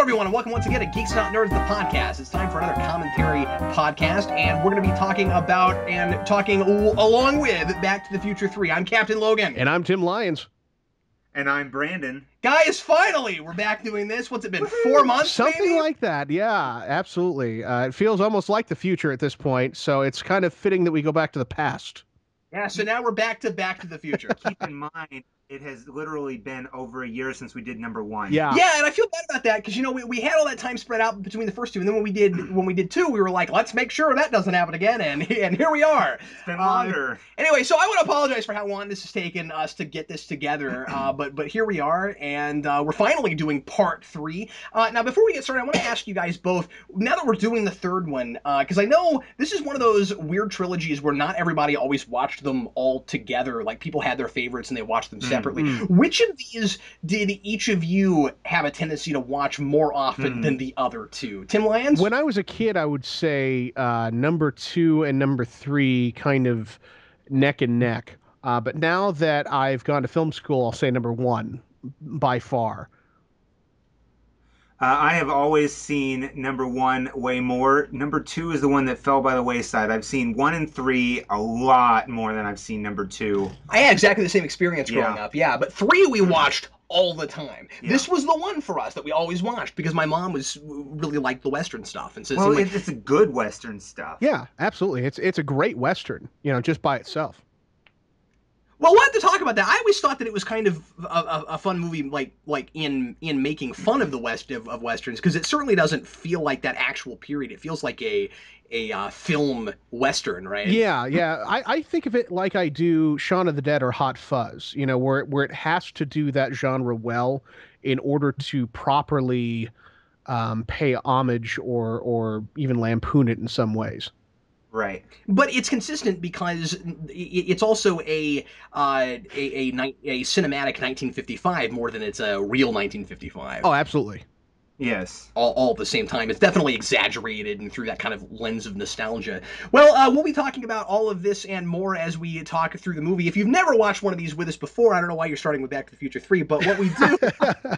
Hello, everyone, and welcome once again to Geeks Not Nerds, the podcast. It's time for another commentary podcast, and we're going to be talking about and talking al- along with Back to the Future 3. I'm Captain Logan. And I'm Tim Lyons. And I'm Brandon. Guys, finally, we're back doing this. What's it been, four months? Something maybe? like that. Yeah, absolutely. Uh, it feels almost like the future at this point, so it's kind of fitting that we go back to the past. Yeah, so now we're back to Back to the Future. Keep in mind, it has literally been over a year since we did number one. Yeah. Yeah, and I feel bad about that because you know we, we had all that time spread out between the first two, and then when we did when we did two, we were like, let's make sure that doesn't happen again, and and here we are. It's been Uh, longer. Anyway, so I want to apologize for how long this has taken us to get this together, uh, but but here we are, and uh, we're finally doing part three. Uh, now, before we get started, I want to ask you guys both. Now that we're doing the third one, because I know this is one of those weird trilogies where not everybody always watched them all together. Like people had their favorites and they watched them separately. Which of these did each of you have a tendency to watch more often Hmm. than the other two? Tim Lyons. When I was a kid, I would say uh, number two and number three kind of neck and neck. Uh, but now that I've gone to film school, I'll say number one by far. Uh, I have always seen number one way more. Number two is the one that fell by the wayside. I've seen one and three a lot more than I've seen number two. I had exactly the same experience growing Yeah. up, yeah. But three we watched all the time. Yeah. This was the one for us that we always watched because my mom was really liked the Western stuff, and so Well, like, it's a good Western stuff. Yeah, absolutely. It's it's a great western, you know, just by itself. Well, we'll have to talk about that. I always thought that it was kind of a, a, a fun movie, like like in in making fun of the West of, of westerns, because it certainly doesn't feel like that actual period. It feels like a a uh, film western, right? Yeah, yeah. I, I think of it like I do Shaun of the Dead or Hot Fuzz, you know, where where it has to do that genre well in order to properly um, pay homage or or even lampoon it in some ways. Right. but it's consistent because it's also a uh, a, a ni- a cinematic 1955 more than it's a real 1955. Oh, absolutely. Yes. All, all at the same time, it's definitely exaggerated and through that kind of lens of nostalgia. Well, uh, we'll be talking about all of this and more as we talk through the movie. If you've never watched one of these with us before, I don't know why you're starting with Back to the Future 3, but what we do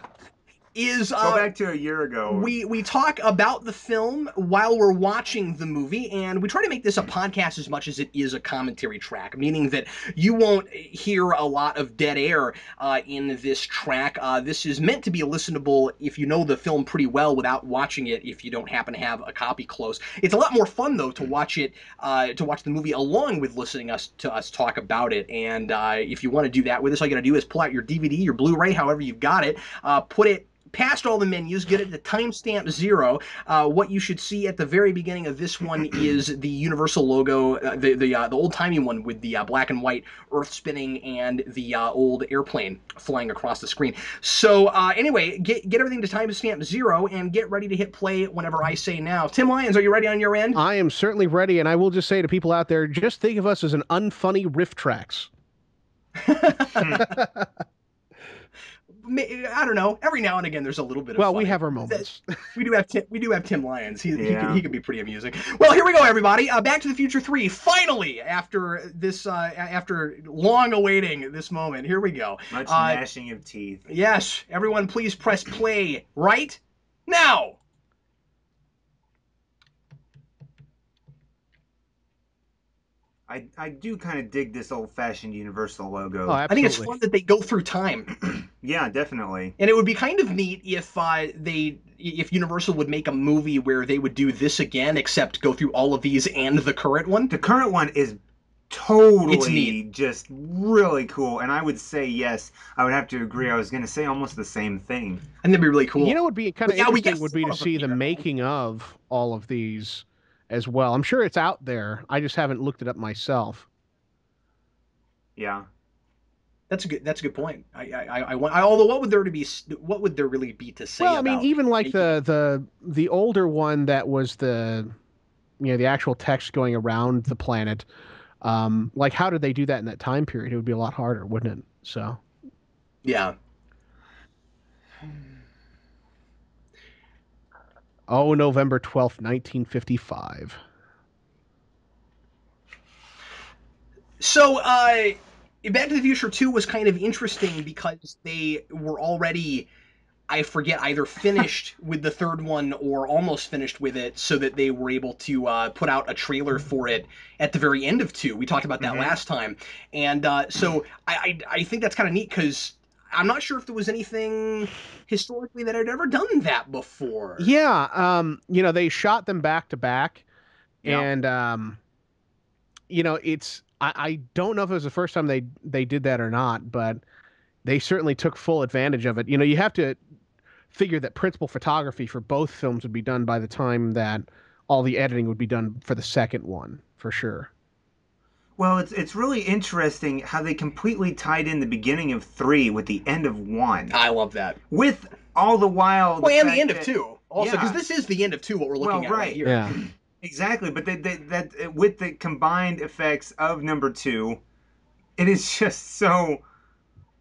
is Go uh, back to a year ago. we we talk about the film while we're watching the movie and we try to make this a podcast as much as it is a commentary track meaning that you won't hear a lot of dead air uh, in this track. Uh, this is meant to be listenable if you know the film pretty well without watching it if you don't happen to have a copy close. It's a lot more fun though to watch it uh, to watch the movie along with listening us to us talk about it. And uh, if you want to do that with us all you gotta do is pull out your dvd your blu-ray however you've got it uh, put it past all the menus, get it to timestamp zero. Uh, what you should see at the very beginning of this one is the Universal logo, uh, the the, uh, the old timey one with the uh, black and white Earth spinning and the uh, old airplane flying across the screen. So uh, anyway, get get everything to timestamp zero and get ready to hit play whenever I say now. Tim Lyons, are you ready on your end? I am certainly ready, and I will just say to people out there, just think of us as an unfunny RiffTrax. Ma- I don't know. Every now and again, there's a little bit of. Well, we have our moments. We do have Tim, we do have Tim Lyons. He, he, can, he can be pretty amusing. Well, here we go, everybody. Uh, Back to the Future Three. Finally, after this, uh, after long awaiting this moment, here we go. Much Uh, gnashing of teeth. Yes, everyone, please press play right now. I, I do kind of dig this old fashioned Universal logo. Oh, I think it's fun that they go through time, yeah, definitely. and it would be kind of neat if uh, they. If Universal would make a movie where they would do this again, except go through all of these and the current one, The current one is totally It's neat. just really cool, and I would say yes. I would have to agree. I was going to say almost the same thing. and that'd be really cool. You know, what would be kind of yeah, we interesting get would be to see the making of all of these as well. I'm sure it's out there. I just haven't looked it up myself. Yeah. That's a good. That's a good point. I, I, I, I want. I, although, what would there to be? What would there really be to say? well, I mean, even like the the the older one that was the you know the actual text going around the planet. Um, like, how did they do that in that time period? It would be a lot harder, wouldn't it? So, yeah. Oh, November twelfth, nineteen fifty-five. So, uh, Back to the Future 2 was kind of interesting because they were already. I forget either finished with the third one or almost finished with it, so that they were able to uh, put out a trailer for it at the very end of two. We talked about that Mhm. last time, and uh, so I, I I think that's kind of neat because. I'm not sure if there was anything historically that had ever done that before. Yeah, um, you know, they shot them back to back, Yeah. and um, you know, it's I, I don't know if it was the first time they they did that or not, but they certainly took full advantage of it. You know, you have to figure that principal photography for both films would be done by the time that all the editing would be done for the second one, for sure. Well, it's it's really interesting how they completely tied in the beginning of three with the end of one, I love that. with all the while. Well, and the fact end of two also because Yeah. this is the end of two. What we're looking Well, at right, right. here. Yeah. Exactly, but they, they, that with the combined effects of number two, it is just so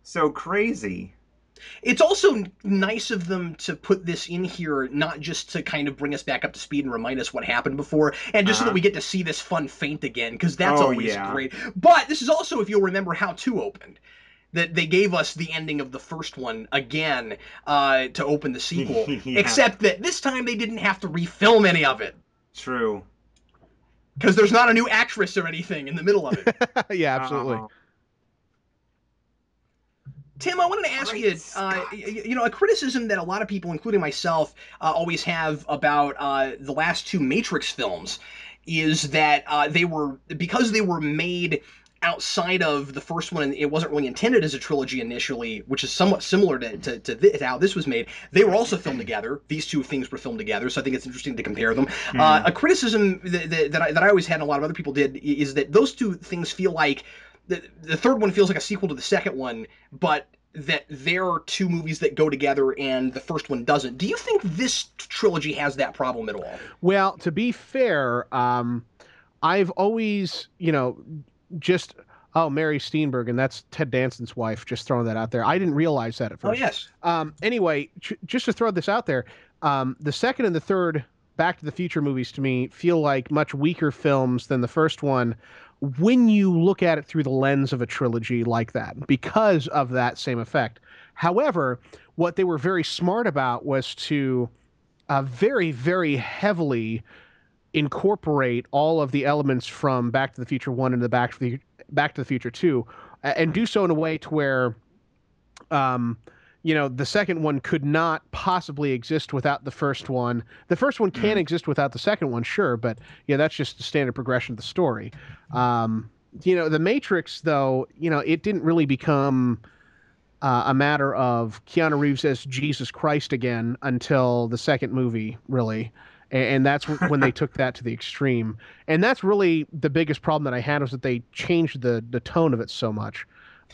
so crazy. It's also nice of them to put this in here, not just to kind of bring us back up to speed and remind us what happened before, and just so that Uh-huh. we get to see this fun feint again, because that's Oh, always yeah. great. But this is also, if you'll remember, how two opened. That they gave us the ending of the first one again uh, to open the sequel, Yeah. except that this time they didn't have to refilm any of it True. because there's not a new actress or anything in the middle of it. yeah, absolutely. Uh-oh. Tim, I wanted to ask Great you, uh, Scott. y- y- you know, a criticism that a lot of people, including myself, uh, always have about uh, the last two Matrix films is that uh, they were, because they were made outside of the first one and it wasn't really intended as a trilogy initially, which is somewhat similar to, to, to thi- how this was made, they were also filmed together. These two things were filmed together, so I think it's interesting to compare them. Uh, Mhm. a criticism that, that, that, I, that I always had and a lot of other people did is that those two things feel like the, the third one feels like a sequel to the second one, but that there are two movies that go together and the first one doesn't. Do you think this trilogy has that problem at all? Well, to be fair, um, I've always, you know, just oh, Mary Steenburgen, and that's Ted Danson's wife. Just throwing that out there. I didn't realize that at first. Oh yes. Um, anyway, just to throw this out there, um, the second and the third Back to the Future movies to me feel like much weaker films than the first one when you look at it through the lens of a trilogy like that because of that same effect. However, what they were very smart about was to uh, very, very heavily incorporate all of the elements from Back to the Future One and the Back to the Back to the Future Two, and do so in a way to where, um, you know, the second one could not possibly exist without the first one. The first one can Mm. exist without the second one, sure, but yeah, that's just the standard progression of the story. Um, you know, the Matrix, though, you know, it didn't really become uh, a matter of Keanu Reeves as Jesus Christ again until the second movie, really. And, and that's when they took that to the extreme. And that's really the biggest problem that I had was that they changed the the tone of it so much.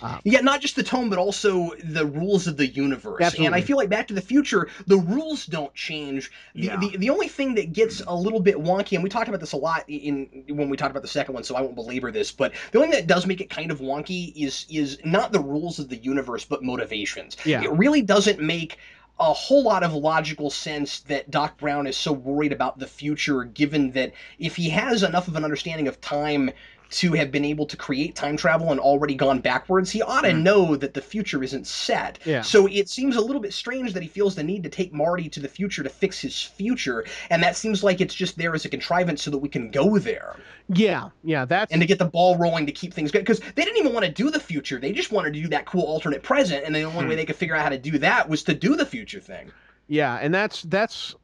Ah. Yeah, not just the tone, but also the rules of the universe. And I feel like Back to the Future, the rules don't change. The, Yeah. the the only thing that gets a little bit wonky, and we talked about this a lot in when we talked about the second one, so I won't belabor this, but the only thing that does make it kind of wonky is is not the rules of the universe, but motivations. Yeah. It really doesn't make a whole lot of logical sense that Doc Brown is so worried about the future, given that if he has enough of an understanding of time to have been able to create time travel and already gone backwards, he ought to Hmm. know that the future isn't set. Yeah. So it seems a little bit strange that he feels the need to take Marty to the future to fix his future, and that seems like it's just there as a contrivance so that we can go there Yeah, yeah, that's and to get the ball rolling to keep things good Because they didn't even want to do the future; they just wanted to do that cool alternate present, and the only Hmm. way they could figure out how to do that was to do the future thing. yeah, and that's that's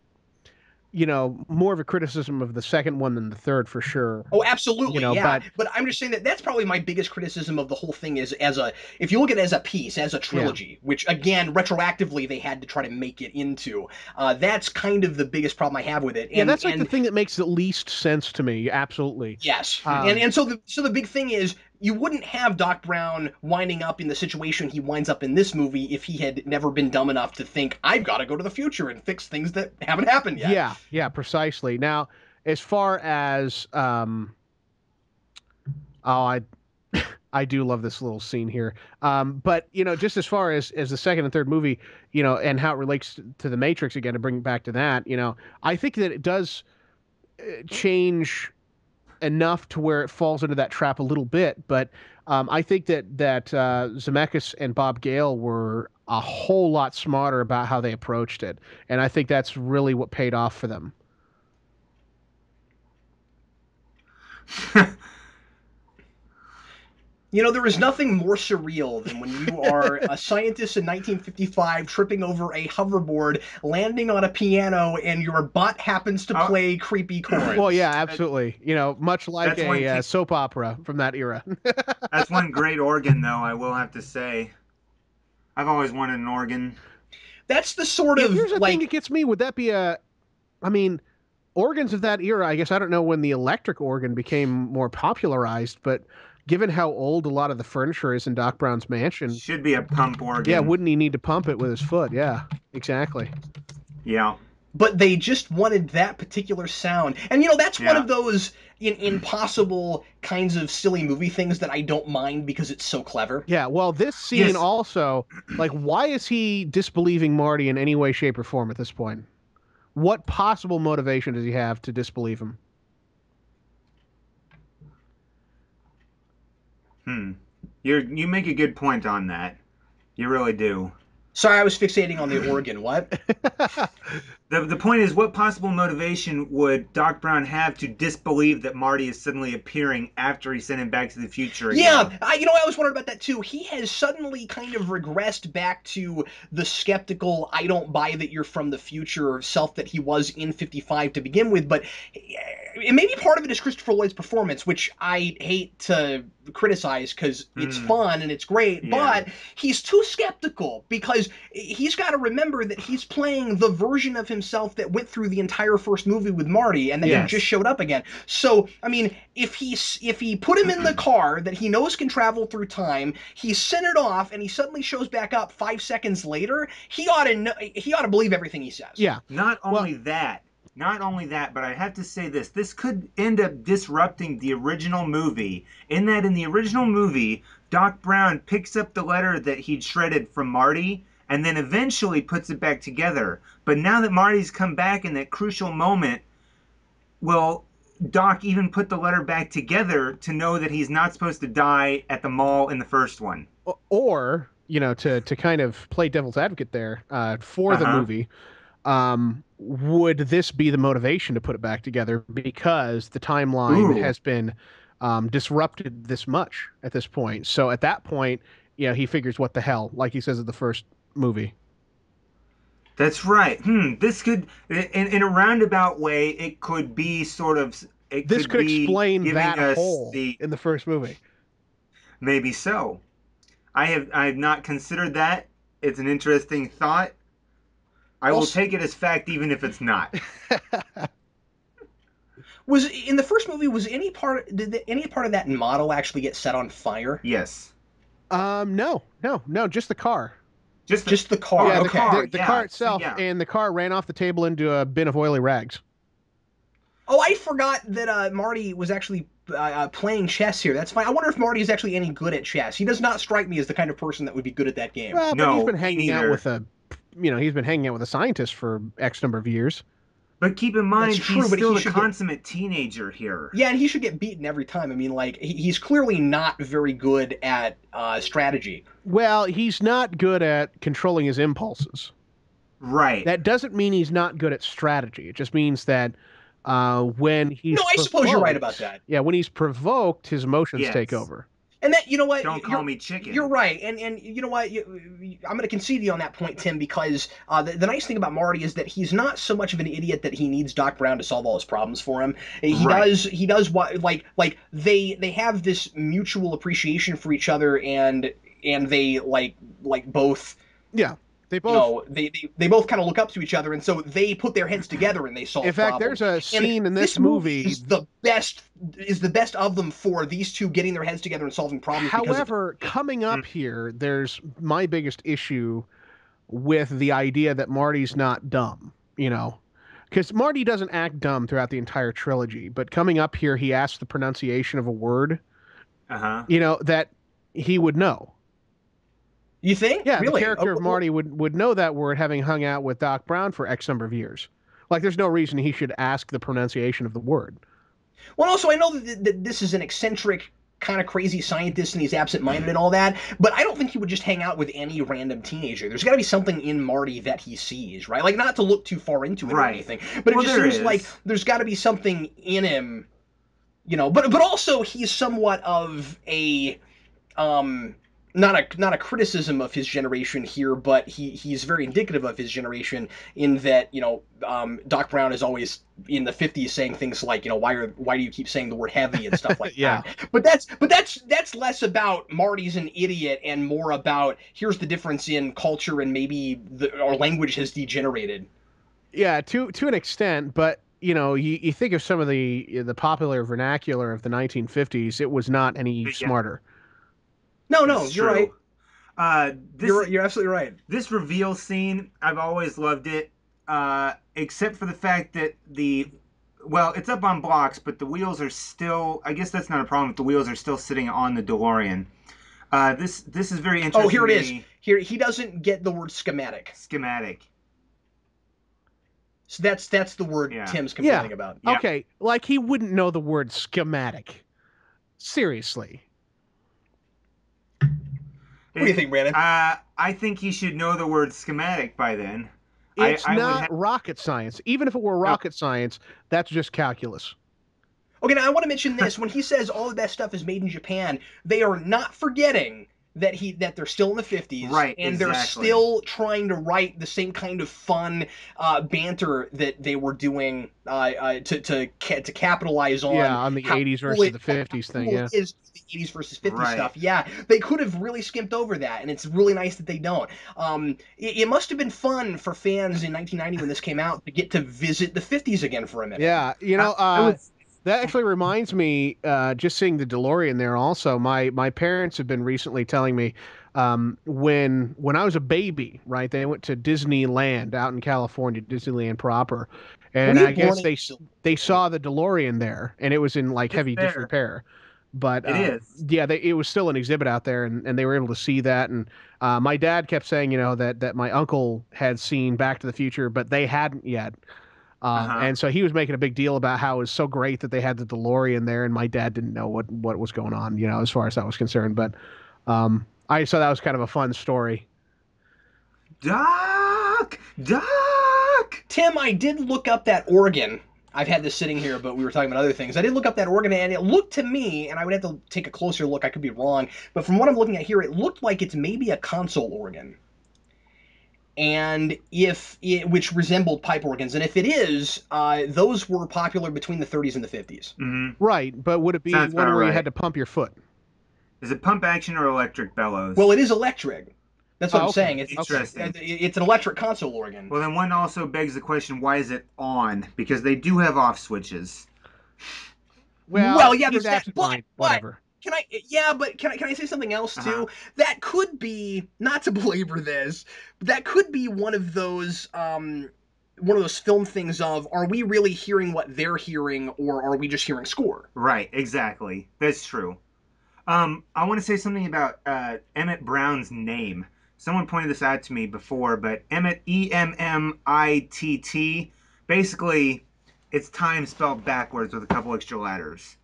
you know more of a criticism of the second one than the third for sure. Oh, absolutely, You know, yeah. but- But, I'm just saying that that's probably my biggest criticism of the whole thing is as a if you look at it as a piece, as a trilogy, which again retroactively they had to try to make it into. Uh, that's kind of the biggest problem I have with it. And, yeah, that's like and, the thing that makes the least sense to me. Absolutely. Yes, Um, and and so the so the big thing is you wouldn't have Doc Brown winding up in the situation he winds up in this movie if he had never been dumb enough to think I've got to go to the future and fix things that haven't happened yet. Yeah, yeah, precisely. Now, as far as um, oh, I I do love this little scene here. Um, but you know, just as far as as the second and third movie, you know, and how it relates to the Matrix again, to bring it back to that, you know, I think that it does uh, change enough to where it falls into that trap a little bit. But um, I think that that uh, Zemeckis and Bob Gale were a whole lot smarter about how they approached it, and I think that's really what paid off for them. You know, there is nothing more surreal than when you are a scientist in 1955 tripping over a hoverboard, landing on a piano, and your butt happens to Oh. play creepy chords. Well, yeah, absolutely. You know, much like That's one a uh, soap opera from that era. That's one great organ, though. I will have to say. I've always wanted an organ. That's the sort Yeah, of here's the like thing that gets me. Would that be a? I mean, organs of that era. I guess I don't know when the electric organ became more popularized, but given how old a lot of the furniture is in Doc Brown's mansion, Should be a pump organ. yeah, wouldn't he need to pump it with his foot? Yeah, exactly. Yeah. but they just wanted that particular sound. And you know, that's one of those in, impossible kinds of silly movie things that I don't mind because it's so clever. Yeah. Well, this scene Yes. also, like, why is he disbelieving Marty in any way, shape, or form at this point? What possible motivation does he have to disbelieve him? Hmm. You you make a good point on that. You really do. Sorry, I was fixating on the organ. What? The, the point is, what possible motivation would Doc Brown have to disbelieve that Marty is suddenly appearing after he sent him back to the future? Again? Yeah, I, you know, I always wondered about that too. He has suddenly kind of regressed back to the skeptical, I don't buy that you're from the future self that he was in 55 to begin with. But eh, maybe part of it is Christopher Lloyd's performance, which I hate to criticize because it's Mm. fun and it's great, Yeah. but he's too skeptical because he's got to remember that he's playing the version of himself that went through the entire first movie with Marty and then Yes. he just showed up again. So, I mean, if he if he put him in the car that he knows can travel through time, he sent it off and he suddenly shows back up 5 seconds later, he ought to know, he ought to believe everything he says. yeah. Not Well- only that, not only that, but I have to say this: this could end up disrupting the original movie. In that, in the original movie, Doc Brown picks up the letter that he'd shredded from Marty, and then eventually puts it back together. But now that Marty's come back in that crucial moment, will Doc even put the letter back together to know that he's not supposed to die at the mall in the first one? Or you know to to kind of play devil's advocate there uh, for the Uh-huh. movie um, would this be the motivation to put it back together because the timeline Ooh. has been um, disrupted this much at this point so at that point you know he figures what the hell like he says in the first movie That's right. Hmm. This could, in, in a roundabout way, it could be sort of. It this could be explain that hole The, in the first movie maybe so. I have I have not considered that. It's an interesting thought. I will take it as fact, even if it's not. Was in the first movie was any part did the, any part of that model actually get set on fire? Yes. um no no no just the car Just, Just the car. yeah, the, okay. car, the, the yeah, car itself yeah. and the car ran off the table into a bin of oily rags Oh, I forgot that uh, Marty was actually uh, uh, playing chess here. That's fine. I wonder if Marty is actually any good at chess. He does not strike me as the kind of person that would be good at that game. Well, but No, he's been me hanging out with a, you know, he's been hanging out with a scientist for X number of years. But keep in mind, true, he's but he still a should get- consummate teenager here. Yeah, and he should get beaten every time. I mean, like he, he's clearly not very good at uh, strategy. Well, he's not good at controlling his impulses. Right. That doesn't mean he's not good at strategy. It just means that uh, when he's no, I suppose you're right about that. Yeah, when he's provoked, his emotions Yes. take over. And that you know what? Don't call me chicken. You're right, and and you know what? You, you- I'm going to concede you on that point, Tim, because uh, the, the nice thing about Marty is that he's not so much of an idiot that he needs Doc Brown to solve all his problems for him. He Right. does he does what like like they they have this mutual appreciation for each other, and and they like like both Yeah, they you know they they, they both kind of look up to each other, and so they put their heads together and they solve. in fact, problems. there's a And scene in this, movie. is the best is the best of them for these two getting their heads together and solving problems. because of- However, coming up Mm. here, there's my biggest issue with the idea that Marty's not dumb, you know. Because Marty doesn't act dumb throughout the entire trilogy, but coming up here, he asks the pronunciation of a word, Uh huh. you know, that he would know. You think? Yeah, really? the character Oh, of Marty would, would know that word having hung out with Doc Brown for X number of years. Like, there's no reason he should ask the pronunciation of the word. Well, also I know that, that this is an eccentric kind of crazy scientist and he's absent-minded and all that, but I don't think he would just hang out with any random teenager. There's got to be something in Marty that he sees, right? Like not to look too far into it or anything, but Well, it just seems is. like there's got to be something in him, you know. But but also he's somewhat of a um not a not a criticism of his generation here, but he he's very indicative of his generation in that you know um, Doc Brown is always in the '50s saying things like you know why are why do you keep saying the word heavy and stuff like Yeah. that. But that's but that's that's less about Marty's an idiot and more about here's the difference in culture and maybe the, our language has degenerated. Yeah, to to an extent, but you know, you, you think of some of the the popular vernacular of the 1950s, it was not any Yeah. smarter. No, no, It's you're true. right. Uh, this, You're you're absolutely right. this reveal scene, I've always loved it, uh, except for the fact that the, well, it's up on blocks, but the wheels are still. I guess that's not a problem. If the wheels are still sitting on the DeLorean. Uh, this this is very interesting. Oh, here it to is. me. Here he doesn't get the word schematic. Schematic. So that's that's the word Yeah. Tim's complaining about. Yeah. Okay, like he wouldn't know the word schematic. Seriously. What do you think, Brandon? Uh, I think he should know the word schematic by then. It's I would not ha- rocket science. Even if it were rocket science, that's just calculus. Okay, now I want to mention this. When he says all the best stuff is made in Japan, they are not forgetting that he that they're still in the 50s Right, and they're still trying to write the same kind of fun uh, banter that they were doing uh, uh, to to ca- to capitalize on yeah, on the how 80s cool versus it- the 50s thing. cool Yeah. it is the 80s versus 50s Right. stuff. Yeah, they could have really skimped over that, and it's really nice that they don't. Um, it, it must have been fun for fans in 1990 when this came out to get to visit the 50s again for a minute. Yeah, you know, I uh, was- that actually reminds me. Uh, just seeing the DeLorean there. Also, my my parents have been recently telling me um, when when I was a baby, right? They went to Disneyland out in California, Disneyland proper, and I guess they they saw the DeLorean there, and it was in like It's heavy there. disrepair. But It uh, is. yeah, they, it was still an exhibit out there, and, and they were able to see that. And uh, my dad kept saying, you know, that that my uncle had seen Back to the Future, but they hadn't yet. Um, Uh-huh. And so he was making a big deal about how it was so great that they had the DeLorean there, and my dad didn't know what what was going on, you know, as far as that was concerned. But um, I so that was kind of a fun story. Doc! Doc! Tim, I did look up that organ. I've had this sitting here, but we were talking about other things. I did look up that organ, and it looked to me, and I would have to take a closer look. I could be wrong, but from what I'm looking at here, it looked like it's maybe a console organ, and if it, which resembled pipe organs, and if it is, uh, those were popular between the 30s and the 50s. hmm Right, but would it be Sounds one about where you had to pump your foot? Is it pump action or electric bellows? Well, it is electric. That's what Oh, I'm okay. saying. It's, Interesting. it's it's an electric console organ. Well, then one also begs the question: Why is it on? Because they do have off switches. Well, Well, yeah, keep there's that, in but- but- whatever. Can I? Yeah, but can I? Can I say something else too? Uh-huh. That could be not to belabor this, but that could be one of those um, one of those film things of are we really hearing what they're hearing or are we just hearing score? Right, exactly. That's true. Um, I want to say something about uh, Emmett Brown's name. Someone pointed this out to me before, but Emmett E M M I T T. Basically, it's time spelled backwards with a couple extra letters.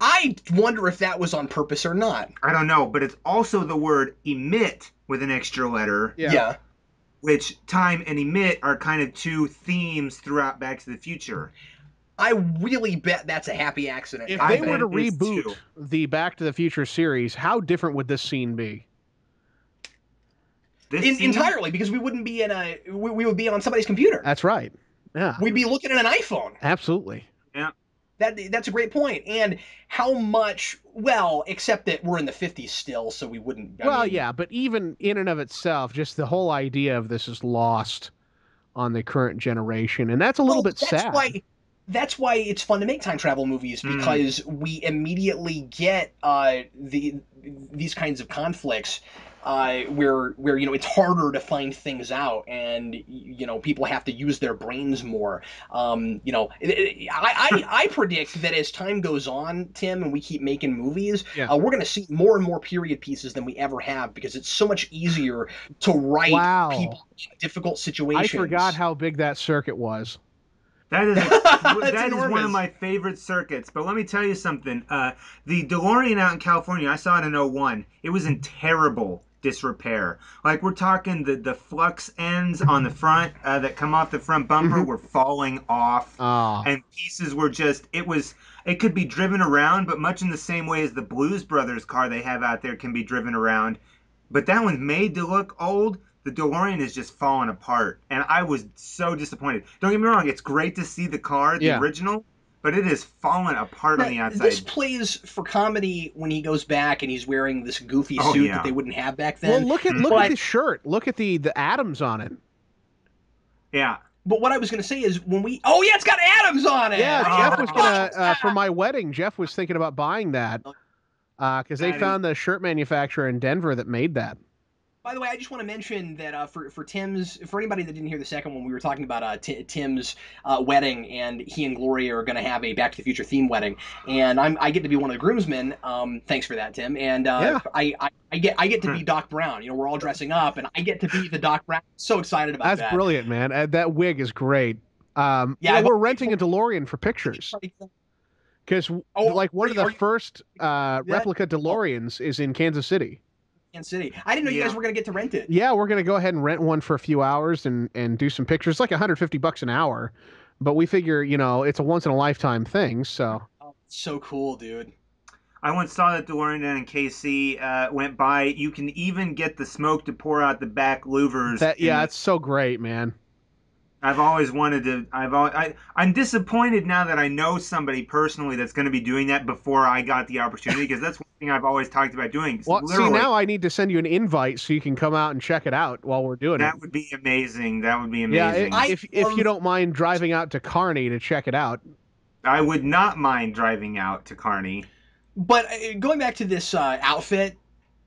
I wonder if that was on purpose or not. I don't know, but it's also the word emit with an extra letter, Yeah. which time and emit are kind of two themes throughout Back to the Future. I really bet that's a happy accident. If I they were to reboot the Back to the Future series, how different would this scene be? This In, scene- entirely because we wouldn't be in a we, we would be on somebody's computer. That's right. Yeah, We'd be looking at an iPhone. absolutely. That that's a great point. And how much? Well, except that we're in the '50s still, so we wouldn't. I well, mean, yeah, but even in and of itself, just the whole idea of this is lost on the current generation, and that's a little Well, bit that's sad. Why, that's why it's fun to make time travel movies Mm. because we immediately get uh, the these kinds of conflicts uh, where where you know it's harder to find things out and you know people have to use their brains more. Um, you know, it- it- I, I I predict that as time goes on, Tim, and we keep making movies, Yeah. uh, we're going to see more and more period pieces than we ever have because it's so much easier to write Wow. people in difficult situations. I forgot how big that circuit was. That is a, It's that is one of my favorite circuits. But let me tell you something. Uh, the DeLorean out in California, I saw it in 01. It was in terrible disrepair. Like we're talking the the flux ends on the front uh, that come off the front bumper Mm-hmm. were falling off. Ah, and pieces were just it was it could be driven around but much in the same way as the blues brothers car they have out there can be driven around but that one's made to look old the delorean is just falling apart and i was so disappointed don't get me wrong it's great to see the car the Yeah. original but it is falling apart on the outside This plays for comedy when he goes back and he's wearing this goofy Oh, suit yeah. that they wouldn't have back well, then. look at look But- at the shirt. Look at the the atoms on it. yeah But what I was going to say is when we oh yeah, it's got atoms on it. Yeah, Oh. Jeff was gonna uh, for my wedding. Jeff was thinking about buying that because they That is- found the shirt manufacturer in Denver that made that. By the way, I just want to mention that uh, for for Tim's for anybody that didn't hear the second one, we were talking about uh, Ti- Tim's uh, wedding, and he and Gloria are going to have a Back to the Future theme wedding, and I'm I get to be one of the groomsmen. Um, thanks for that, Tim. And uh, Yeah. I, I I get I get to be Hmm. Doc Brown. You know, we're all dressing up, and I get to be the Doc Brown. So excited about That's that. That's brilliant, man. Uh, that wig is great. Um, Yeah, yeah, I've we're renting a DeLorean for pictures because Oh, like one of the first uh, replica DeLoreans is in Kansas City. Kansas City. I didn't know you guys were going to get to rent it. Yeah, we're gonna go ahead and rent one for a few hours and and do some pictures. It's like 150 bucks an hour, but we figure you know it's a once in a lifetime thing. So Oh, so cool, dude. I once saw that DeLorean down in KC uh, went by. You can even get the smoke to pour out the back louvers. that yeah, the it's so great, man. I've always wanted to. I've al I, I'm disappointed now that I know somebody personally that's going to be doing that before I got the opportunity because that's one thing I've always talked about doing. Well, see now I need to send you an invite so you can come out and check it out while we're doing that it. That would be amazing. That would be Yeah, amazing. i- I if if you don't mind driving out to Kearney to check it out. I would not mind driving out to Kearney. But uh, going back to this uh, outfit,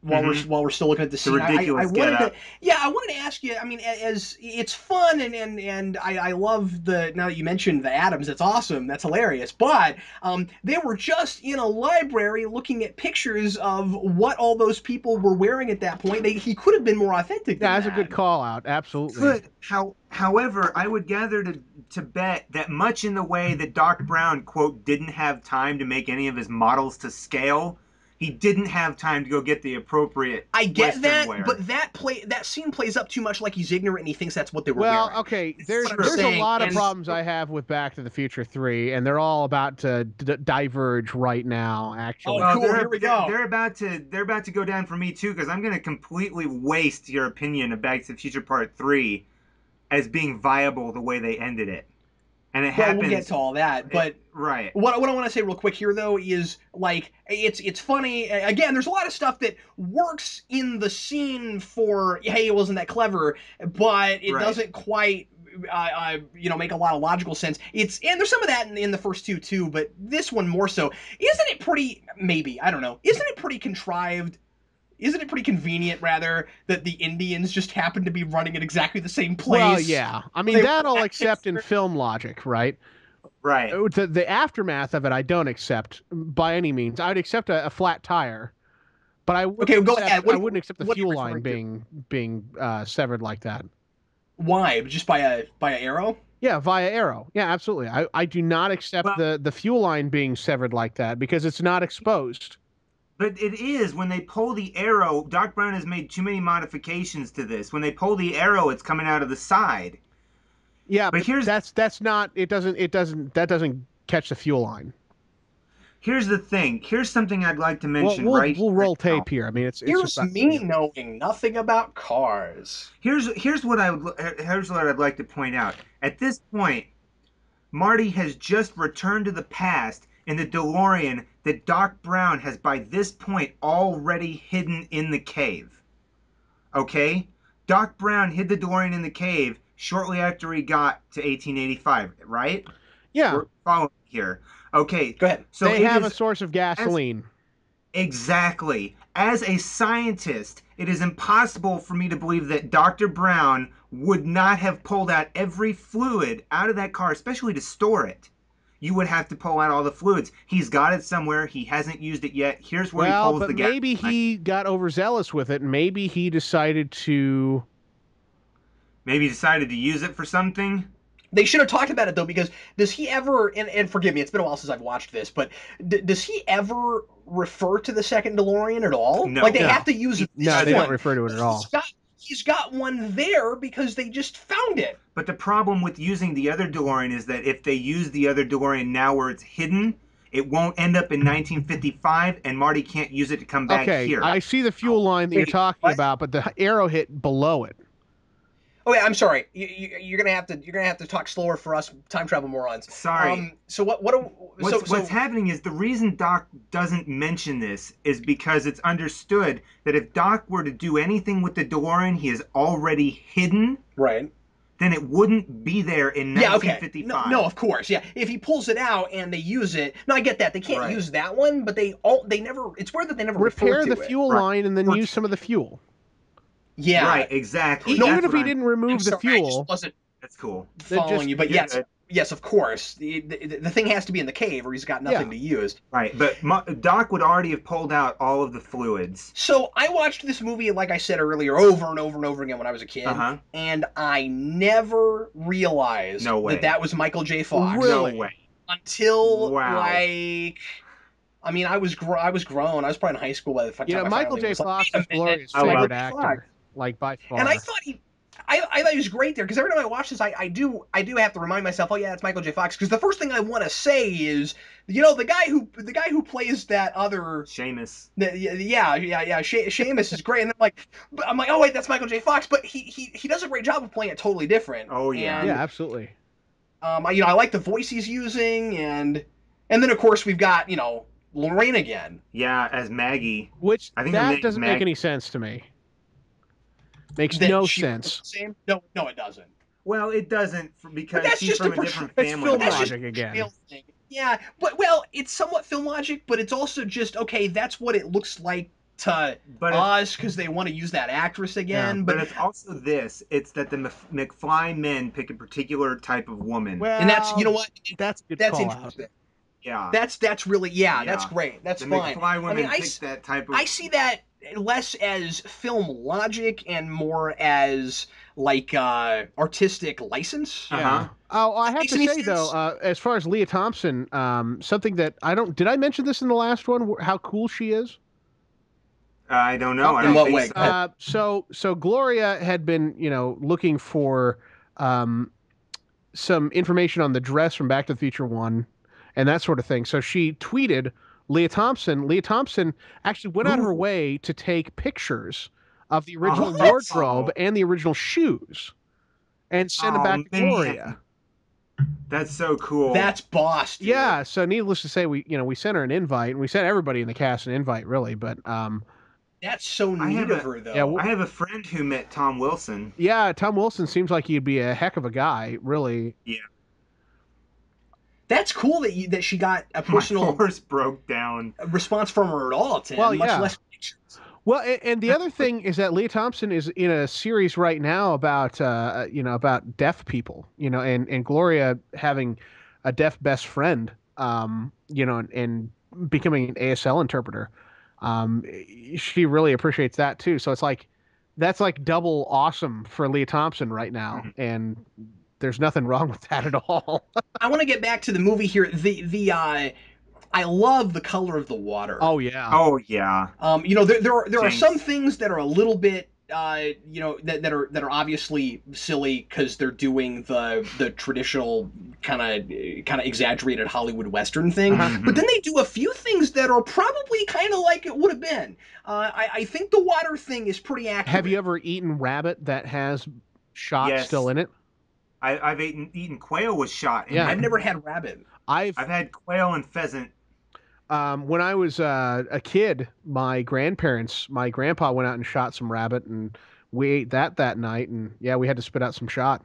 while we're while we're still looking at the scene, I- I, I ridiculous wanted to, yeah, I wanted to ask you. I mean, as it's fun and and and I, I love the now that you mentioned the atoms, that's awesome, that's hilarious. But um, they were just in a library looking at pictures of what all those people were wearing at that point. They, he could have been more authentic. Yeah, than that's a good call out. Absolutely. Could how however I would gather to to bet that much in the way that Doc Brown quote didn't have time to make any of his models to scale, he didn't have time to go get the appropriate. I get Western that, wear. but that play that scene plays up too much like he's ignorant and he thinks that's what they were Well, wearing. okay. There's what I'm a lot of and- problems I have with Back to the Future Three, and they're all about to d- diverge right now. Actually, Oh, cool, they're, here we go. They're about to they're about to go down for me too because I'm going to completely waste your opinion of Back to the Future Part Three as being viable the way they ended it, and it well, happens. we'll get to all that, but. right. What, what I want to say real quick here though is like it's it's funny again there's a lot of stuff that works in the scene for hey it wasn't that clever but it Right. doesn't quite uh, uh, you know make a lot of logical sense it's and there's some of that in, in the first two too but this one more so isn't it pretty maybe I don't know isn't it pretty contrived isn't it pretty convenient rather that the Indians just happen to be running at exactly the same place well, yeah. I mean, They- that I'll accept in film logic, right? Right. Uh, The, the aftermath of it, I don't accept by any means. I'd accept a, a flat tire, but I wouldn't Okay, go accept, ahead. What- I wouldn't accept the what are you fuel line referring to? being being uh, severed like that. why just by a by an arrow Yeah, via arrow. Yeah, absolutely. I, I do not accept Well- the, the fuel line being severed like that because it's not exposed. But it is when they pull the arrow. Doc Brown has made too many modifications to this. When they pull the arrow, it's coming out of the side. Yeah, But but, here's- that's that's not it doesn't it doesn't that doesn't catch the fuel line. Here's the thing. Here's something I'd like to Well, mention we'll, right. we'll roll right now. tape here. I mean, it's, it's Here's just not- me knowing nothing about cars. Here's here's what I would here's what I'd like to point out. At this point, Marty has just returned to the past in the DeLorean that Doc Brown has by this point already hidden in the cave. Okay? Doc Brown hid the DeLorean in the cave shortly after he got to 1885, right? Yeah, We're following here. Okay. Go ahead. So they have is- a source of gasoline. Exactly. As a scientist, it is impossible for me to believe that Dr. Brown would not have pulled out every fluid out of that car, especially to store it. You would have to pull out all the fluids. He's got it somewhere. He hasn't used it yet. Here's where he pulls but the gas. maybe he got overzealous with it. Maybe he decided to. maybe he decided to use it for something. They should have talked about it though, because does he ever? And, and forgive me, it's been a while since I've watched this, but d- does he ever refer to the second DeLorean at all? No. like they No. have to use this No, they one. don't refer to it at all. He's got, he's got one there because they just found it. But the problem with using the other DeLorean is that if they use the other DeLorean now where it's hidden, it won't end up in 1955, and Marty can't use it to come back Okay, here. I see the fuel line that you're talking what? about, but the arrow hit below it. Oh yeah, I'm sorry. You, you, you're gonna have to you're gonna have to talk slower for us time travel morons. Sorry. Um, so what what? do- What's, so, so happening is the reason Doc doesn't mention this is because it's understood that if Doc were to do anything with the DeLorean he has already hidden, right? then it wouldn't be there in Yeah, okay. No, no, of course, yeah. If he pulls it out and they use it, no, I get that. They can't Right. use that one, but they all they never. It's weird that they never Repair the to it. fuel Right. line and then Or- use some of the fuel. Yeah. Right, exactly. No, Even if he I'm- didn't I'm remove the sorry, I just fuel, wasn't That's cool. Following just- you, but yes, good. yes, of course. The, the, the thing has to be in the cave, or he's got nothing Yeah. to use. Right, but Mo- Doc would already have pulled out all of the fluids. So I watched this movie, like I said earlier, over and over and over again when I was a kid, Uh huh. and I never realized No way. that that was Michael J. Fox Really? No way. until Wow. like. I mean, I was gr- I was grown. I was probably in high school by the time you know, I Michael J. was like, Fox "Wait a is minute, Gloria's I love favorite actor, Fox." Like by far. And I thought he, I, I thought he was great there because every time I watch this, I, I do I do have to remind myself, oh yeah, it's Michael J. Fox. Because the first thing I want to say is, you know, the guy who the guy who plays that other, Seamus. the, yeah yeah yeah, She, Seamus is great, and then like, but I'm like, oh wait, that's Michael J. Fox, but he he he does a great job of playing it totally different. Oh, yeah. And, yeah, absolutely. Um, I, you know, I like the voice he's using, and and then of course we've got you know Lorraine again. Yeah, as Maggie. Which I think that doesn't make any sense to me. Makes no sense. Same? No, no, it doesn't. Well, it doesn't f- because that's she's just from a a, different It's family. film That's line. just logic again. Real thing. Yeah, but well, it's somewhat film logic, but it's also just okay. That's what it looks like to But it- us because they want to use that actress again. but but it's also this. It's that the McFly men pick a particular type of woman. Well, and that's you know what that's good that's call out. interesting. yeah. That's that's really yeah, that's great. That's the fine. McFly women I pick s- that type of. I see that less as film logic and more as like uh artistic license. Uh-huh. Yeah. Oh, I have Makes to any say though, uh, as far as Lea Thompson, um, something that I don't did I mention this in the last one? How cool she is. I don't know. I don't what think way? so. Uh, so so Gloria had been you know looking for um, some information on the dress from Back to the Future One, and that sort of thing. So she tweeted Lea Thompson. Lea Thompson actually went out of her way to take pictures of the original Oh. wardrobe and the original shoes, and send them Oh, back to man. Gloria. That's so cool. That's boss. dude. Yeah, so needless to say, we you know we sent her an invite, and we sent everybody in the cast an invite, really. But um, That's so neat of a- her though. Yeah, well- I have a friend who met Tom Wilson. yeah, Tom Wilson seems like he'd be a heck of a guy, really. That's cool that you that she got a My personal horse broke down. response from her at all, Tim. Well, much yeah. less pictures. Well, and, and the other thing is that Lea Thompson is in a series right now about uh, you know about deaf people, you know, and and Gloria having a deaf best friend, um, you know, and, and becoming an ASL interpreter. Um, she really appreciates that too. So it's like that's like double awesome for Lea Thompson right now, Mhm. and there's nothing wrong with that at all. I want to get back to the movie here. The the uh, I love the color of the water. oh yeah. Oh yeah. Um, you know, there there are, there are some things that are a little bit, uh, you know, that, that are that are obviously silly because they're doing the the traditional kind of kind of exaggerated Hollywood Western thing. Uh-huh. But then they do a few things that are probably kind of like it would have been. Uh, I, I think the water thing is pretty accurate. Have you ever eaten rabbit that has shot Yes. still in it? I, I've eaten eaten quail with shot. In Yeah. I've never had rabbit. I've I've had quail and pheasant. um, when I was uh, a kid, my grandparents, my grandpa went out and shot some rabbit, and we ate that that night. And yeah, we had to spit out some shot.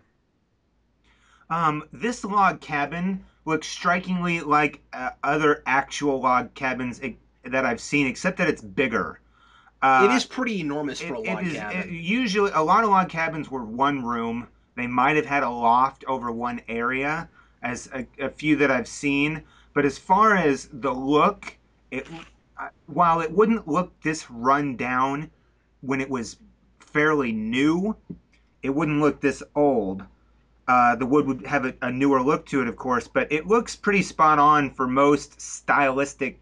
Um, this log cabin looks strikingly like uh, other actual log cabins e- that I've seen, except that it's bigger. Uh, it is pretty enormous for a log it is cabin. it- usually a lot of log cabins were one room. They might have had a loft over one area, as a, a few that I've seen. But as far as the look, it uh, while it wouldn't look this run down when it was fairly new, it wouldn't look this old. Uh, the wood would have a, a newer look to it, of course, but it looks pretty spot on for most stylistic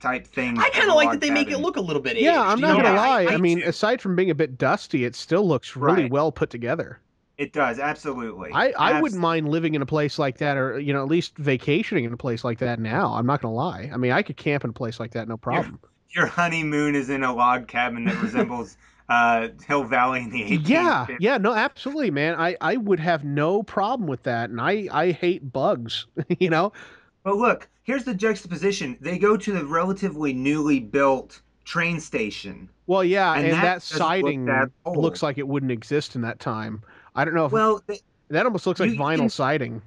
type things. I kind of like that they make it look a little bit Yeah, aged, I'm not know? gonna lie. I- I, I mean, do. aside from being a bit dusty, it still looks really Right. well put together. It does absolutely. I, I Abs- wouldn't mind living in a place like that, or you know, at least vacationing in a place like that. Now, I'm not gonna lie. I mean, I could camp in a place like that, no problem. Your honeymoon is in a log cabin that resembles uh, Hill Valley in the 1850s. Yeah, yeah, no, absolutely, man. I, I would have no problem with that, and I, I hate bugs. you know, But look, here's the juxtaposition. They go to the relatively newly built train station. well, yeah, And and, that that, doesn't look siding that looks like it wouldn't exist in that time. I don't know if Well, th- that almost looks like you vinyl can- siding.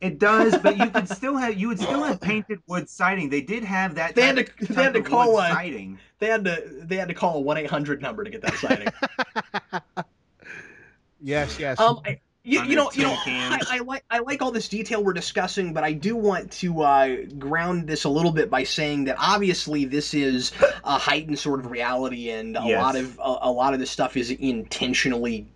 it does, but you could still have you would still have painted wood siding. They did have that. They had to- they had to call wood a- siding. They had to they had to call a one eight hundred number to get that siding. yes, yes. um, I, you, you know, you know, I. I like I like all this detail we're discussing, but I do want to uh, ground this a little bit by saying that obviously this is a heightened sort of reality, and a Yes. lot of a, a lot of this stuff is intentionally.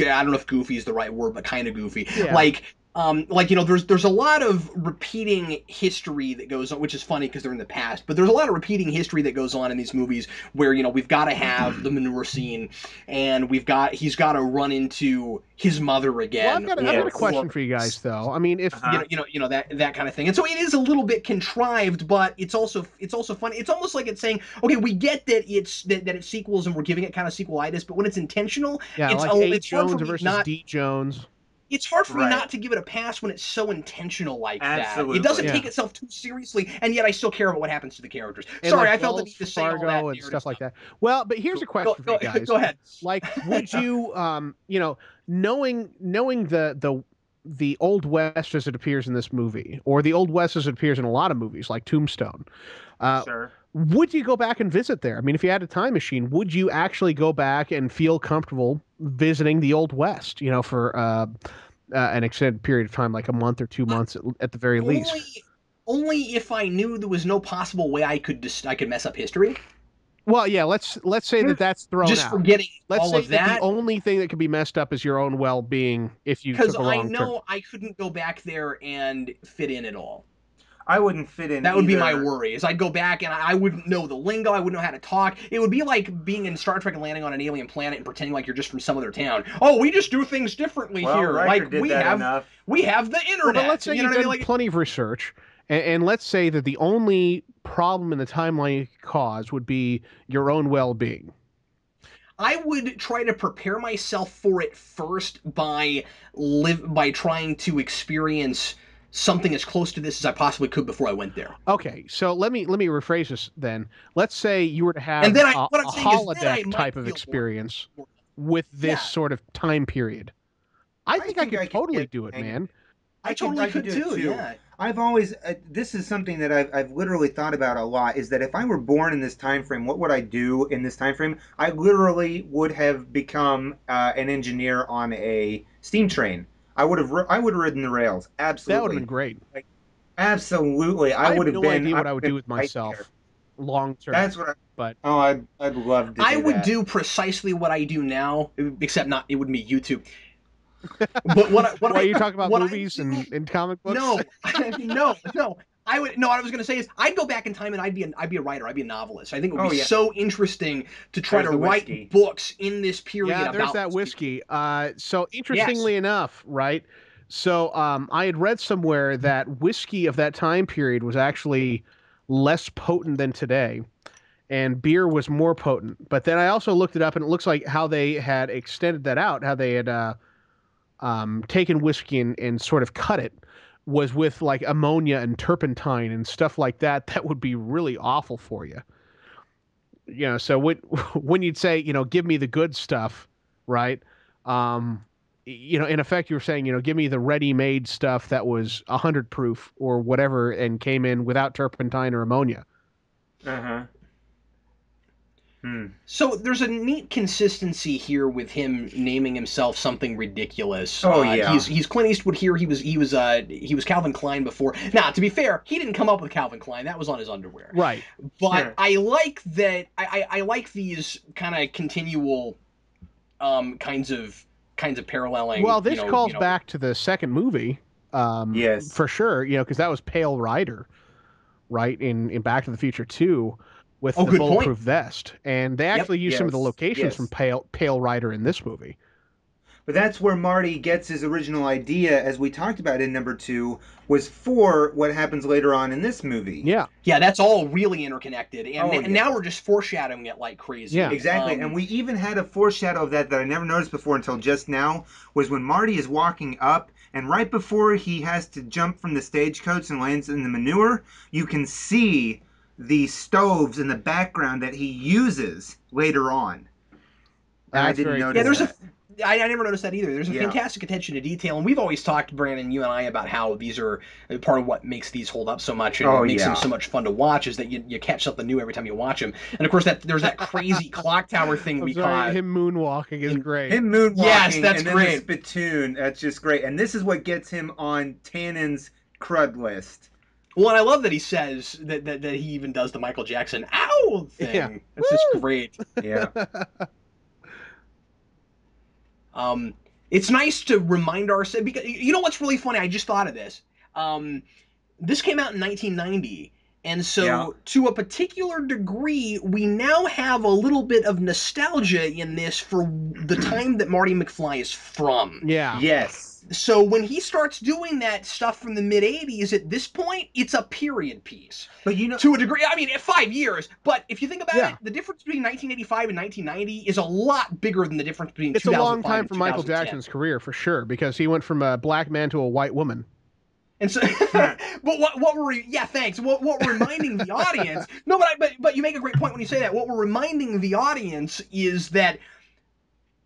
I don't know if goofy is the right word, but kind of goofy. Yeah. Like um, like you know, there's there's a lot of repeating history that goes on, which is funny because they're in the past. But there's a lot of repeating history that goes on in these movies where you know we've got to have the manure scene, and we've got he's got to run into his mother again. well, I've got, a- I've got a question for you guys, though. I mean, if Uh-huh. you know, you know, you know that that kind of thing. And so it is a little bit contrived, but it's also it's also funny. It's almost like it's saying, okay, we get that it's that, that it's sequels and we're giving it kind of sequelitis, but when it's intentional, yeah, it's like a- it's Jones versus not- D. Jones. It's hard for me not to give it a pass when it's so intentional like that. It doesn't Yeah. take itself too seriously, and yet I still care about what happens to the characters. And Sorry, like I felt the Wells need to say all that and stuff like that. Well, but here's a question Go, for you guys. go ahead. like would you um you know knowing knowing the the the old west as it appears in this movie or the old west as it appears in a lot of movies like tombstone uh, sure. Would you go back and visit there i mean if you had a time machine would you actually go back and feel comfortable visiting the old west you know for uh, uh an extended period of time like a month or two months at, at the very least Only, only if I knew there was no possible way I could just I could mess up history. well yeah let's let's say that that's thrown just out forgetting let's all say of that, that. the only thing that could be messed up is your own well-being if you because I know turn I couldn't go back there and fit in at all. I wouldn't fit in. That would be my either. worry. Is I'd go back and I wouldn't know the lingo. I wouldn't know how to talk. It would be like being in Star Trek and landing on an alien planet and pretending like you're just from some other town. Oh, we just do things differently Well, here. Riker like did we that have enough. we have the Well, internet. but let's say you you know have I done mean? Like, plenty of research, and, and let's say that the only problem in the timeline you cause would be your own well-being. I would try to prepare myself for it first by live by trying to experience something as close to this as I possibly could before I went there. Okay, so let me let me rephrase this then. Let's say you were to have And then I- a, what I'm a saying is then I holodeck type of feel more- experience more- with this Yeah. sort of time period. I I think I, could I totally get do it, man. I, I totally could could, do it too. too. Yeah. I've always uh, this is something that I've, I've literally thought about a lot is that if I were born in this time frame, what would I do in this time frame? I literally would have become uh, an engineer on a steam train. I would have I would have ridden the rails. Absolutely. That would have been great. Absolutely. I, I, would have have no been idea what I'd I would do with myself there. long term. That's what I But- Oh, I'd I'd love to I do would that. do precisely what I do now, except not it wouldn't be YouTube. But what I, what Why I, you talk about what I movies and, and comic books? No, no, no. I would no. What I was gonna say is I'd go back in time and I'd be an, I'd be a writer. I'd be a novelist. I think it would Oh, be yeah. so interesting to try There's to write whiskey. books in this period. Yeah, there's about that whiskey. Uh, so interestingly enough, right? So um, I had read somewhere that whiskey of that time period was actually less potent than today, and beer was more potent. But then I also looked it up, and it looks like how they had extended that out, how they had uh, um, taken whiskey and, and sort of cut it was with like ammonia and turpentine and stuff like that. That would be really awful for you. You know, so when when you'd say, you know, give me the good stuff, right? Um, you know, in effect, you were saying, you know, give me the ready-made stuff that was hundred proof or whatever, and came in without turpentine or ammonia. Uh-huh. Hmm. So there's a neat consistency here with him naming himself something ridiculous. Oh, Uh, yeah. he's he's Clint Eastwood here. He was he was uh he was Calvin Klein before. Now to be fair, he didn't come up with Calvin Klein. That was on his underwear. Right. But Sure. I like that. I, I, I like these kind of continual, um, kinds of kinds of paralleling. Well, this you know, calls you know, back to the second movie, um, Yes. for sure. You know, because that was Pale Rider, right in in Back to the Future Two, with Oh, the good point. bulletproof vest, and they actually used some of the locations yes. from Pale Pale Rider in this movie. But that's where Marty gets his original idea, as we talked about in number two, was for what happens later on in this movie. Yeah, Yeah, that's all really interconnected, and, Oh, and now we're just foreshadowing it like crazy. Yeah. Exactly, Um, and we even had a foreshadow of that that I never noticed before until just now. Was when Marty is walking up, and right before he has to jump from the stagecoach and lands in the manure, you can see the stoves in the background that he uses later on. And I didn't very notice Yeah, there's a. that. I, I never noticed that either. There's a Yeah. fantastic attention to detail, and we've always talked, Brandon, you and I, about how these are part of what makes these hold up so much and Oh, what makes yeah. them so much fun to watch is that you, you catch something new every time you watch them. And of course, that there's that crazy clock tower thing I'm we sorry, caught. him moonwalking is great. Him moonwalking Yes, that's and then great. the spittoon. That's just great. And this is what gets him on Tannen's crud list. Well, and I love that he says that, that, that he even does the Michael Jackson "ow" thing. Yeah. That's just great. Yeah. Um, it's nice to remind ourselves because you know what's really funny. I just thought of this. Um, this came out in 1990, and so Yeah. to a particular degree, we now have a little bit of nostalgia in this for the time that Marty McFly is from. yeah, yes. So when he starts doing that stuff from the mid 80s, at this point, it's a period piece But you know, to a degree. I mean, five years, but if you think about Yeah. it, the difference between 1985 and 1990 is a lot bigger than the difference between. it's a long time for Michael Jackson's career for sure because he went from a black man to a white woman. And so, but what what we're yeah, thanks. What what we're reminding the audience? No, but I, but but you make a great point when you say that. What we're reminding the audience is that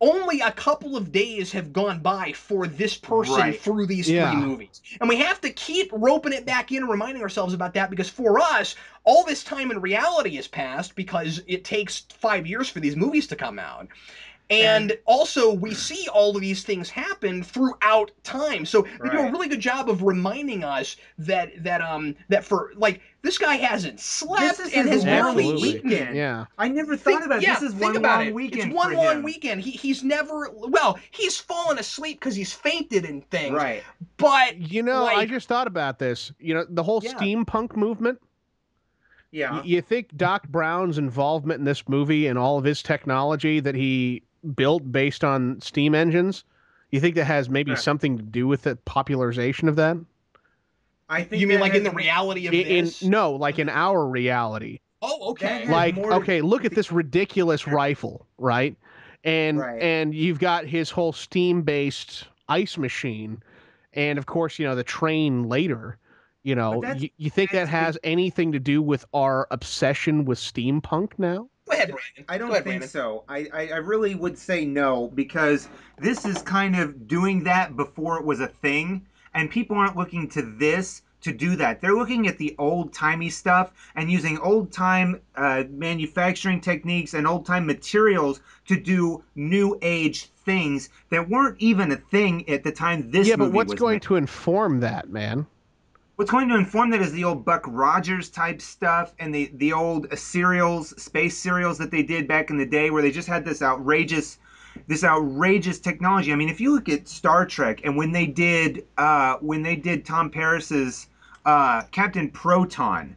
only a couple of days have gone by for this person Right. through these Yeah. three movies, and we have to keep roping it back in and reminding ourselves about that because for us, all this time in reality has passed because it takes five years for these movies to come out. And also, we see all of these things happen throughout time. So they do a really good job of reminding us that that um that for like this guy hasn't slept This is and his has barely eaten. weekend. Yeah, I never Think- thought about yeah, this. Is think one about long it. weekend. It's one for long him. weekend. He he's never well, he's fallen asleep because he's fainted and things. Right. But you know, I just thought about this. You know, the whole Yeah. steampunk movement. Yeah. Y- You think Doc Brown's involvement in this movie and all of his technology that he built based on steam engines, you think that has maybe Right. something to do with the popularization of that? I think you mean like in the reality of In, in this? no, like in our reality. oh, okay. That Like, more okay, look at this ridiculous rifle, right? And Right. and you've got his whole steam-based ice machine, and of course, you know the train later. You know, you, you think that that's has anything to do with our obsession with steampunk now? Go ahead, Brandon. I don't ahead, think Brandon. so. I, I, I really would say no because this is kind of doing that before it was a thing, and people aren't looking to this to do that. They're looking at the old timey stuff and using old time uh, manufacturing techniques and old time materials to do new age things that weren't even a thing at the time this yeah, but what's going made. to inform that, man? What's going to inform that is the old Buck Rogers type stuff and the the old serials, space serials that they did back in the day, where they just had this outrageous, this outrageous technology. I mean, if you look at Star Trek and when they did uh, when they did Tom Paris's uh, Captain Proton,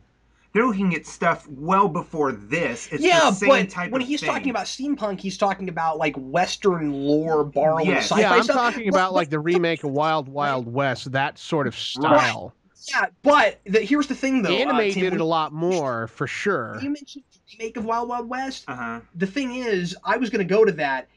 they're looking at stuff well before this. It's yeah, the same but type when of he's thing. talking about steampunk, he's talking about like Western lore borrowing Yes. sci-fi yeah, I'm stuff. talking But- about but- like the remake of Wild Wild West, that sort of style. Yeah, but the, here's the thing though. The anime uh, Tim, did it a lot more for sure. You mentioned the remake of Wild Wild West. uh-huh. The thing is, I was going to go to that.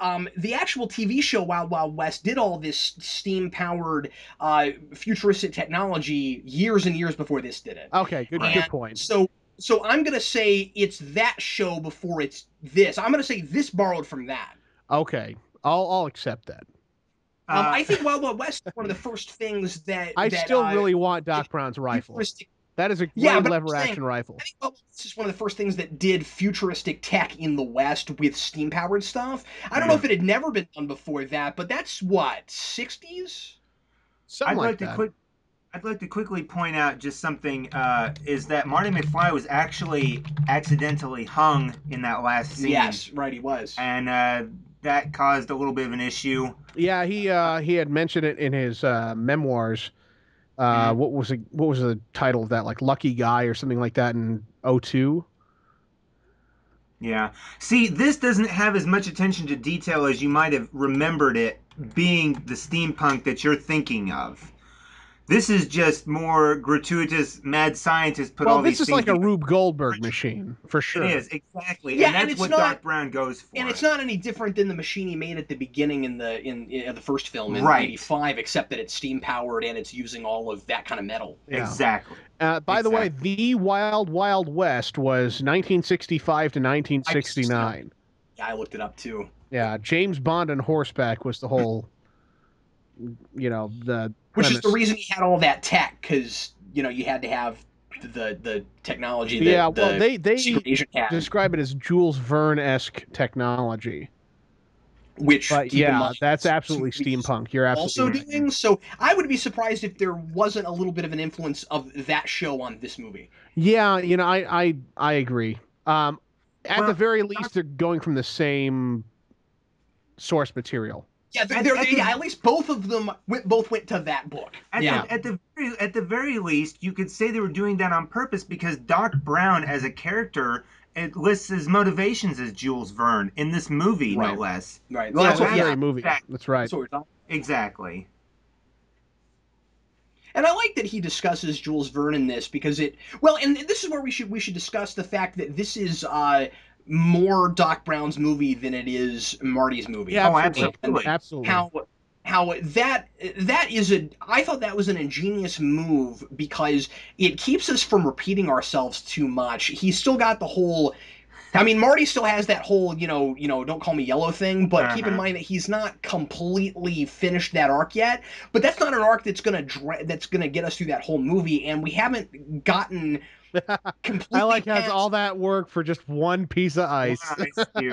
Um, the actual TV show Wild Wild West did all this steam-powered, uh, futuristic technology years and years before this did it. Okay, good good point. So, so I'm going to say it's that show before it's this. I'm going to say this borrowed from that. Okay, I'll I'll accept that. Um, Uh, I think Wild Wild West is one of the first things that I that, still uh, really want Doc Brown's rifle. futuristic That is a Yeah, great but lever saying- action rifle. I think well, this is one of the first things that did futuristic tech in the West with steam powered stuff. I don't know if it had never been done before that, but that's what, 60s? Something I'd like, like, to that. quick. I'd like to quickly point out just something. Uh, is that Marty McFly was actually accidentally hung in that last scene? Yes, right, he was. And uh, that caused a little bit of an issue. Yeah, he uh, he had mentioned it in his uh, memoirs. Uh. What was it? What was the title of that? Like Lucky Guy or something like that in 02? Yeah. See, this doesn't have as much attention to detail as you might have remembered it being the steampunk that you're thinking of. This is just more gratuitous mad scientists put well, all this these is like a Rube Goldberg machine for sure. It is exactly, Yeah, and and that's it's what not- Doc Brown goes for. And it's not any different than the machine he made at the beginning in the in, in the first film in Right. '85, except that it's steam powered and it's using all of that kind of metal. Yeah. exactly. Uh, by the way, the Wild Wild West was 1965 to 1969. Yeah, I looked it up too. Yeah, James Bond on horseback was the whole. You know the Which is the reason he had all that tech, because you know you had to have the the technology. The, Yeah, well, the they they describe it as Jules Verne esque technology. which But yeah, mind, that's absolutely steampunk. You're Also absolutely right. doing so, I would be surprised if there wasn't a little bit of an influence of that show on this movie. Yeah, you know, I I I agree. Um, at Well, the very least, they're going from the same source material. Yeah, they're, At- they're- at the- yeah, at least both of them went, both went to that book. At, yeah, the, at the very, at the very least, you could say they were doing that on purpose because Doc Brown, as a character, it lists his motivations as Jules Verne in this movie, Right. no less. right. Well, that's So what yeah, very movie. fact- That's right. That's what we're talking Exactly. And I like that he discusses Jules Verne in this because it well, and this is where we should we should discuss the fact that this is uh more Doc Brown's movie than it is Marty's movie. Yeah, Oh, absolutely. absolutely. Absolutely. How how that that is a I thought that was an ingenious move because it keeps us from repeating ourselves too much. He's still got the whole I mean, Marty still has that whole, you know, you know, don't call me yellow thing, but keep in Uh-huh. mind that he's not completely finished that arc yet. But that's not an arc that's gonna dra- that's gonna get us through that whole movie, and we haven't gotten completely. I like has past- all that work for just one piece of ice.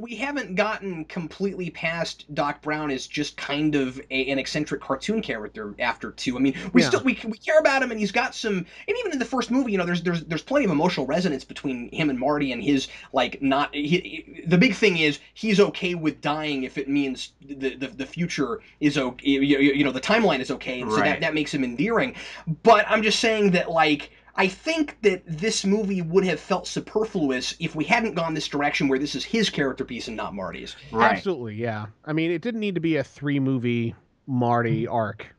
We haven't gotten completely past Doc Brown as just kind of a, an eccentric cartoon character after two. I mean, we Yeah. still we, we care about him, and he's got some. And even in the first movie, you know, there's there's there's plenty of emotional resonance between him and Marty, and his like not. He, he- the big thing is he's okay with dying if it means the the, the future is okay. You, you you know, the timeline is okay, and so that that makes him endearing. But I'm just saying that like. I think that this movie would have felt superfluous if we hadn't gone this direction where this is his character piece and not Marty's. Right. Absolutely, yeah. I mean, it didn't need to be a three movie Marty Mm-hmm. arc.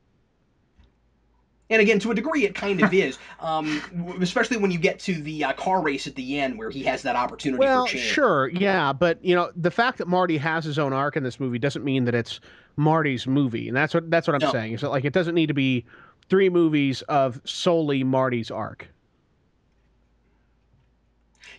And again, to a degree, it kind of is, um, especially when you get to the uh, car race at the end where he has that opportunity Well, for change. sure, yeah, but you know, the fact that Marty has his own arc in this movie doesn't mean that it's Marty's movie, and that's what that's what I'm No. saying. Is that like it doesn't need to be three movies of solely Marty's arc.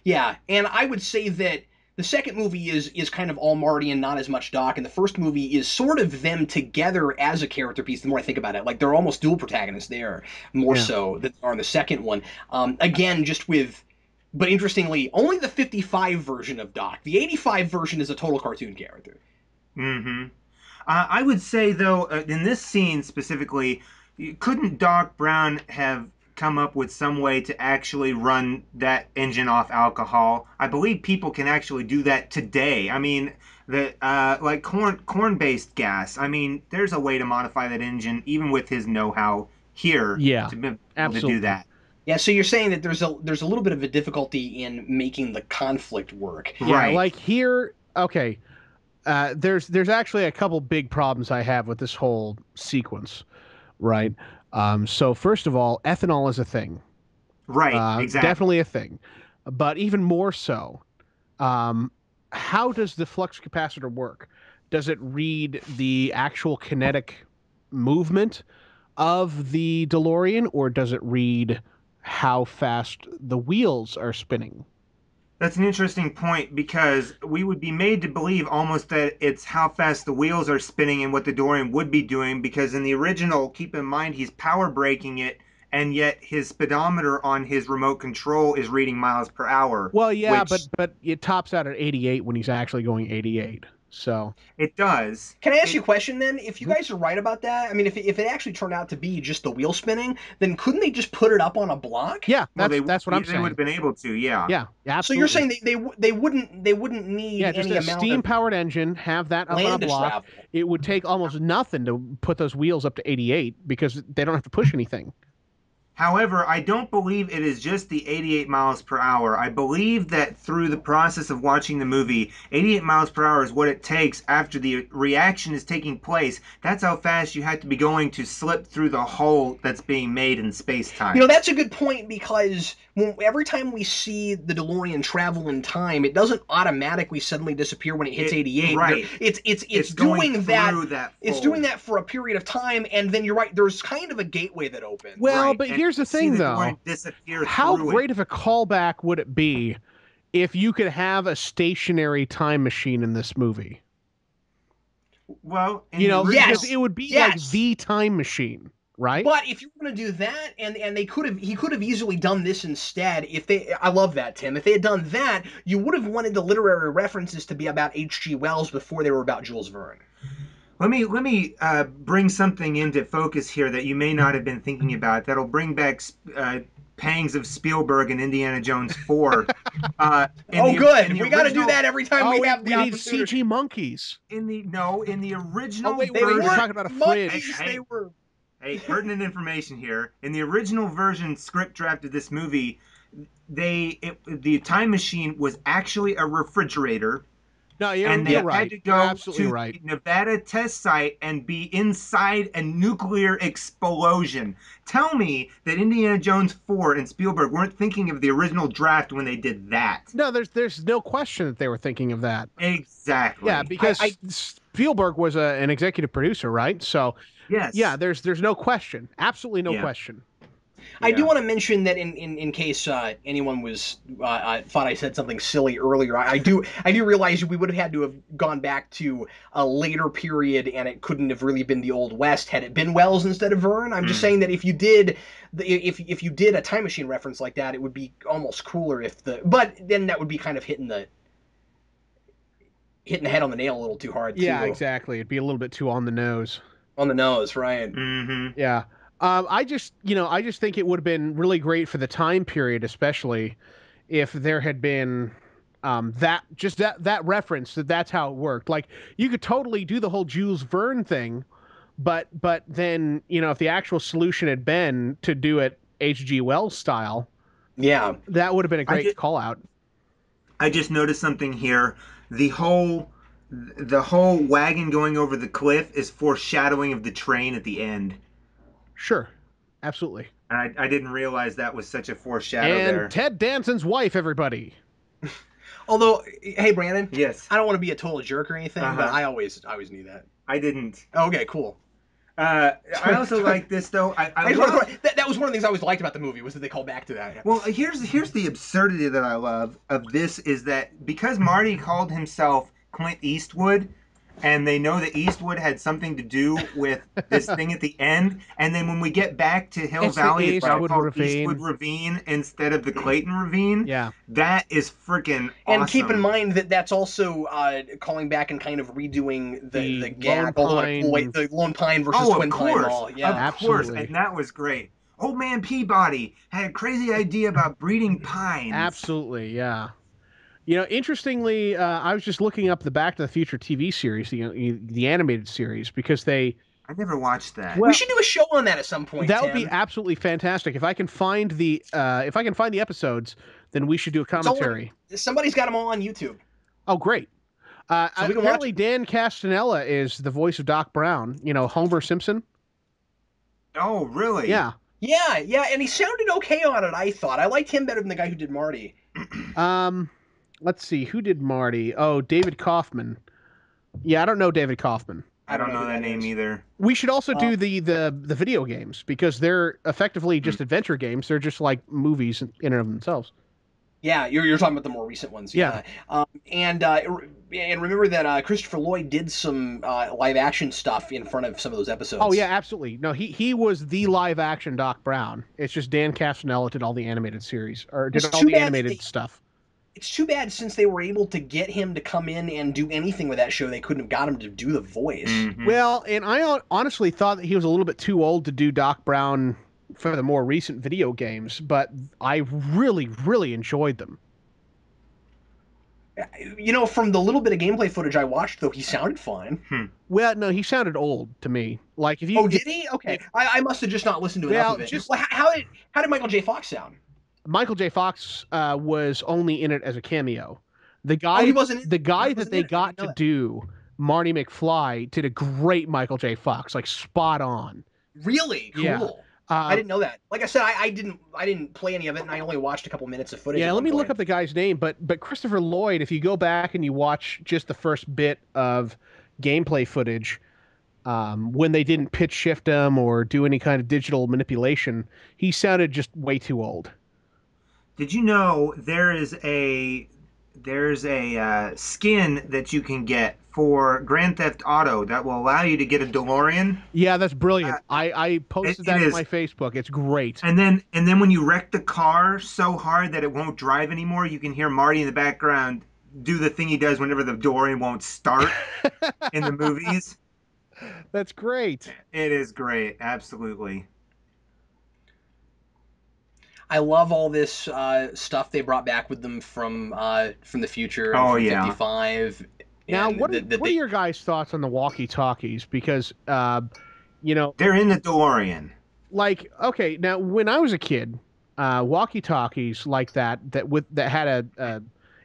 Yeah, and I would say that the second movie is is kind of all Marty and not as much Doc, and the first movie is sort of them together as a character piece. The more I think about it, like they're almost dual protagonists there, more Yeah. so than they are in the second one. Um, again, just with. But interestingly, only the 55 version of Doc. The 85 version is a total cartoon character. Mm-hmm. Uh, I would say though, uh, in this scene specifically, couldn't Doc Brown have come up with some way to actually run that engine off alcohol? I believe people can actually do that today. I mean, the uh, like corn corn based gas. I mean, there's a way to modify that engine even with his know how here. Yeah, to, be able to do that. Yeah, so you're saying that there's a there's a little bit of a difficulty in making the conflict work. Yeah, Right. like here, okay. Uh, there's there's actually a couple big problems I have with this whole sequence, right? Um, so first of all, ethanol is a thing. Right. Uh, exactly. Definitely a thing. But even more so, um, how does the flux capacitor work? Does it read the actual kinetic movement of the DeLorean, or does it read how fast the wheels are spinning? That's an interesting point because we would be made to believe almost that it's how fast the wheels are spinning and what the DeLorean would be doing because in the original, keep in mind he's power braking it and yet his speedometer on his remote control is reading miles per hour. Well, yeah, Which- but but it tops out at 88 when he's actually going 88. So It does. Can I ask you a question then? If you mm-hmm. guys are right about that, I mean, if it, if it actually turned out to be just the wheel spinning, then couldn't they just put it up on a block? yeah, Well, that's they, that's what I'm they saying. would have been able to, yeah. Yeah, yeah, So you're saying they they, they wouldn't they wouldn't need yeah, just any a amount steam powered engine, have that up on a land block. travel? It would take almost nothing to put those wheels up to 88 because they don't have to push anything. However, I don't believe it is just the 88 miles per hour. I believe that through the process of watching the movie, 88 miles per hour is what it takes after the reaction is taking place. That's how fast you have to be going to slip through the hole that's being made in space time. You know, that's a good point because when, every time we see the DeLorean travel in time, it doesn't automatically suddenly disappear when it hits It- 88. right. It's it's it's, going doing that. that. It's doing that for a period of time, and then you're right. There's kind of a gateway that opens. Well, Right, but and here's the thing, the though. Disappear How great It. of a callback would it be if you could have a stationary time machine in this movie? Well, You know, original- because it would be like the time machine, right? But if you're going to do that, and and they could have, he could have easily done this instead. If they, I love that Tim. If they had done that, you would have wanted the literary references to be about H.G. Wells before they were about Jules Verne. Let me let me uh, bring something into focus here that you may not have been thinking about. That'll bring back uh, pangs of Spielberg and Indiana Jones Four. uh, in oh, the- good. in the We got to do that every time oh, we we, have the we need. CG monkeys. In the no, in the original Oh, wait, They We're weren't talking about a monkeys, fridge. They were. Hey, pertinent information here. In the original version script draft of this movie, they it, the time machine was actually a refrigerator. No, you're, and they you're had right. to go to right. the Nevada test site and be inside a nuclear explosion. Tell me that Indiana Jones 4 and Spielberg weren't thinking of the original draft when they did that. No, there's there's no question that they were thinking of that. Exactly. Yeah, because I- Spielberg was a, an executive producer, right? So yes. yeah, there's there's no question, absolutely no Yeah. question. I do want to mention that in, in, in case uh, anyone was uh, uh, thought I said something silly earlier, I, I do I do realize we would have had to have gone back to a later period, and it couldn't have really been the old west had it been Wells instead of Verne. I'm just Mm. saying that if you did if if you did a time machine reference like that, it would be almost cooler if the but then that would be kind of hitting the hitting the head on the nail a little too hard. Yeah, too. exactly. It'd be a little bit too on the nose. On the nose, Ryan. Mm-hmm. Yeah. Um, I just, you know, I just think it would have been really great for the time period, especially if there had been um, that just that that reference that that's how it worked. Like you could totally do the whole Jules Verne thing, but but then you know if the actual solution had been to do it H.G. Wells style, Yeah. that would have been a great ju- call out. I just noticed something here. The whole the whole wagon going over the cliff is foreshadowing of the train at the end. Sure, absolutely. I, I didn't realize that was such a foreshadow and there. Ted Danson's wife, everybody. Although, hey Brandon, yes, I don't want to be a total jerk or anything, but Uh-huh. I always I always knew that. I didn't. Okay, cool. Uh, I also like this though. I, I I love- wanna- that, that was one of the things I always liked about the movie was that they called back to that. Well, here's here's the absurdity that I love of this is that because Marty called himself Clint Eastwood, and they know that Eastwood had something to do with this thing at the end, and then when we get back to Hill It's Valley, it's now Eastwood called Ravine. Eastwood Ravine instead of the Clayton Ravine. Yeah, That is freaking and awesome. keep in mind that that's also uh, calling back and kind of redoing the The the, gap, Lone although Pine- wait, the Lone Pine versus oh, Twin of Pine course, Mall. Yeah, of course, Absolutely. and that was great. Old man Peabody had a crazy idea about breeding pines. Absolutely, yeah. You know, interestingly, uh, I was just looking up the Back to the Future TV series, the the animated series, because they I never watched that. Well- we should do a show on that at some point. that would be absolutely fantastic. If I can find the uh, if I can find the episodes, then we should do a all- commentary. Somebody's got them all on YouTube. Oh, great! Uh, So we watch apparently, Dan Castellaneta is the voice of Doc Brown. You know, Homer Simpson. oh, really? Yeah. Yeah, yeah, and he sounded okay on it. I thought I liked him better than the guy who did Marty. Um, let's see, who did Marty? Oh, David Kaufman. Yeah, I don't know David Kaufman. I don't know that name either. We should also Uh, do the, the the video games because they're effectively just adventure games. They're just like movies in and of themselves. Yeah, you're, you're talking about the more recent ones. Yeah. Um, and uh, and remember that uh, Christopher Lloyd did some uh, live action stuff in front of some of those episodes. Oh yeah, absolutely. No, he he was the live action Doc Brown. It's just Dan Castellaneta did all the animated series or did It's all the animated they- stuff. It's too bad since they were able to get him to come in and do anything with that show, they couldn't have got him to do the voice. Mhm. Well, and I honestly thought that he was a little bit too old to do Doc Brown for the more recent video games, but I really, really enjoyed them. You know, from the little bit of gameplay footage I watched, though, he sounded fine. Well, no, he sounded old to me. Like if you Oh, did he? Okay, I, I must have just not listened to enough Well, of it. just- Well, how did how did Michael J. Fox sound? Michael J. Fox uh, was only in it as a cameo. The guy, oh, he wasn't. in- the guy he that wasn't they in it. I got to that. do Marty McFly did a great Michael J. Fox, like spot on. Really cool. Yeah. Uh, I didn't know that. Like I said, I, I didn't I didn't play any of it, and I only watched a couple minutes of footage. yeah, let me look up the guy's name, but but Christopher Lloyd, if you go back and you watch just the first bit of gameplay footage, um, when they didn't pitch shift him or do any kind of digital manipulation, he sounded just way too old. Did you know there is a there's a uh, skin that you can get for Grand Theft Auto that will allow you to get a DeLorean, Yeah, that's brilliant. Uh, I I posted it that on is. my Facebook. It's great. and then and then when you wreck the car so hard that it won't drive anymore, you can hear Marty in the background do the thing he does whenever the DeLorean won't start in the movies. That's great. It is great, absolutely. I love all this uh, stuff they brought back with them from uh, from the future. Oh, from yeah. 55. Now, and what, that- that what are your guys' thoughts on the walkie-talkies? Because, uh, you know, They're in the DeLorean. like, okay, now when I was a kid, uh, walkie-talkies like that that with that had a, a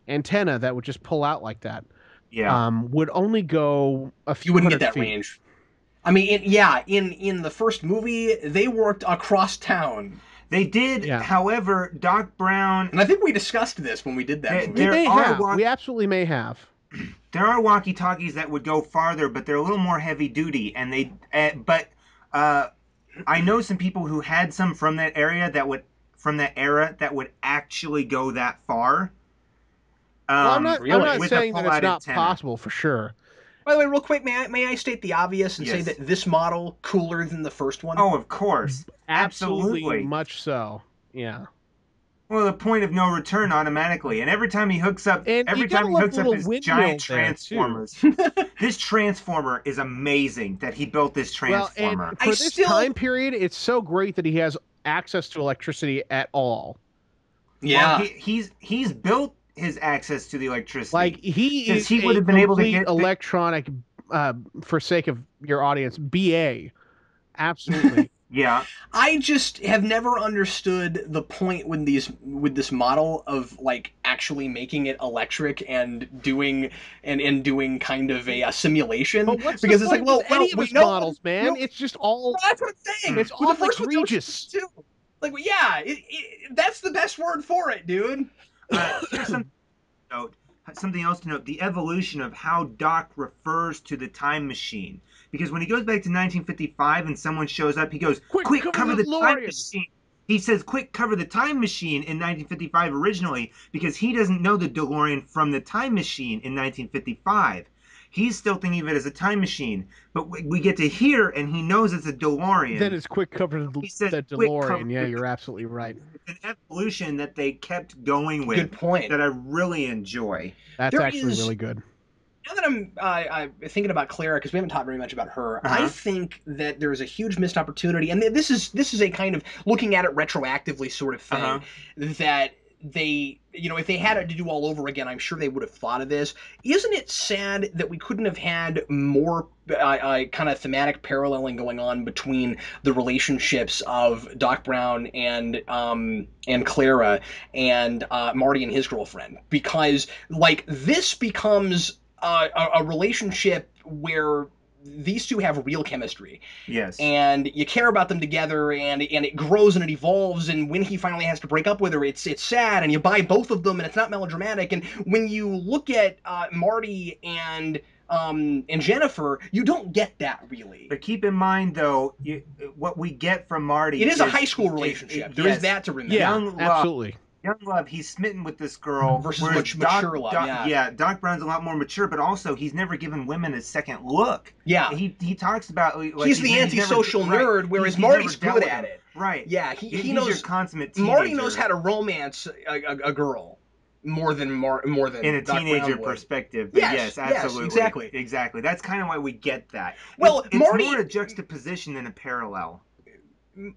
antenna that would just pull out like that, Yeah. um, would only go a few you wouldn't get hundred that feet. range. I mean, in, yeah, in in the first movie, they worked across town, they did, yeah. however, Doc Brown and I think we discussed this when we did that. They- movie. We There may are have. walk- We absolutely may have. there are walkie talkies that would go farther, but they're a little more heavy duty. And they, uh, but uh, I know some people who had some from that area that would, from that era, that would actually go that far. Um, well, I'm not. really? I'm not saying that it's not antenna. possible for sure. By the way, real quick, may I, may I state the obvious and say that this model cooler than the first one? Oh, of course. Absolutely, Absolutely. much so. Yeah. Well, the point of no return automatically, and every time he hooks up, And every time he hooks up his giant transformers, this transformer is amazing. That he built this Well, transformer. and for I this still- time period, it's so great that he has access to electricity at all. yeah. Well, he, he's he's built his access to the electricity. Like he is he would have been able to get electronic. Uh, for sake of your audience, BA, absolutely. yeah, I just have never understood the point with these with this model of like actually making it electric and doing and and doing kind of a, uh simulation but because it's like well, with well any of we his know models, man? no- It's just all. Well, that's what I'm saying. It's With all the first egregious. too. Like well, yeah, it, it, that's the best word for it, dude. Uh, here's some note. Something else to note: the evolution of how Doc refers to the time machine. Because when he goes back to 1955 and someone shows up, he goes, Quick, "Quick, cover cover the the time machine." He says, "Quick, cover the time machine" in 1955 originally because he doesn't know the DeLorean from the time machine in 1955. He's still thinking of it as a time machine, but we, we get to hear, and he knows it's a DeLorean. Then it's quick cover the, He said the quick DeLorean. cover Yeah, you're absolutely right. It's an evolution that they kept going with Good point. that I really enjoy. That's There actually is- really good. now that I'm uh, I'm thinking about Clara because we haven't talked very much about her, I Uh-huh. think that there is a huge missed opportunity, and this is this is a kind of looking at it retroactively sort of thing Uh-huh. that they you know if they had it to do all over again, I'm sure they would have thought of this. Isn't it sad that we couldn't have had more uh, uh, kind of thematic paralleling going on between the relationships of Doc Brown and um, and Clara and uh, Marty and his girlfriend? Because like this becomes uh, a, a relationship where these two have real chemistry Yes. and you care about them together and and it grows and it evolves and when he finally has to break up with her it's it's sad and you buy both of them and it's not melodramatic and when you look at uh, Marty and um and Jennifer you don't get that really But keep in mind, though, you, what we get from Marty. it is a high school relationship There is yes. that to remember Yeah, Young love. absolutely. Young love, he's smitten with this girl. Versus whereas much mature love, yeah. Doc Brown's a lot more mature, but also he's never given women a second look. yeah He he talks about like, he's the never- antisocial right, nerd whereas he's- he's Marty's never good at it Right. yeah he, He- he's knows your consummate Marty knows how to romance a, a, a girl more than more more than in a Doc teenager perspective. But Yes, yes, yes, exactly. exactly. That's kind of why we get that. Well, it's, it's Marty- more a juxtaposition than a parallel.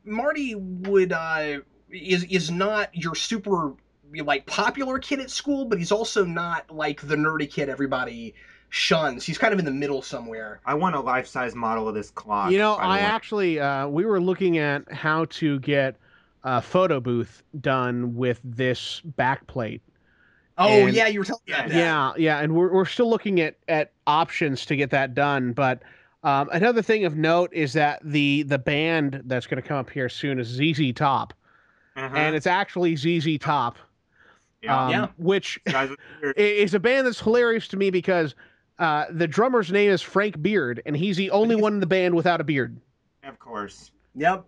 Marty would uh is is not your super like popular kid at school, but he's also not like the nerdy kid everybody shuns. He's kind of in the middle somewhere. I want a life-size model of this clock. You know, by I actually uh, we were looking at how to get a photo booth done with this backplate. Oh And- yeah, you were telling me about that. Yeah, yeah, and we're we're still looking at at options to get that done. But um, another thing of note is that the the band that's going to come up here soon is ZZ Top, Uh-huh. and it's actually ZZ Top, yeah. um, Yeah. which Guys with beards. i- is a band that's hilarious to me because uh, the drummer's name is Frank Beard, and he's the only one in the band without a beard. of course. Yep.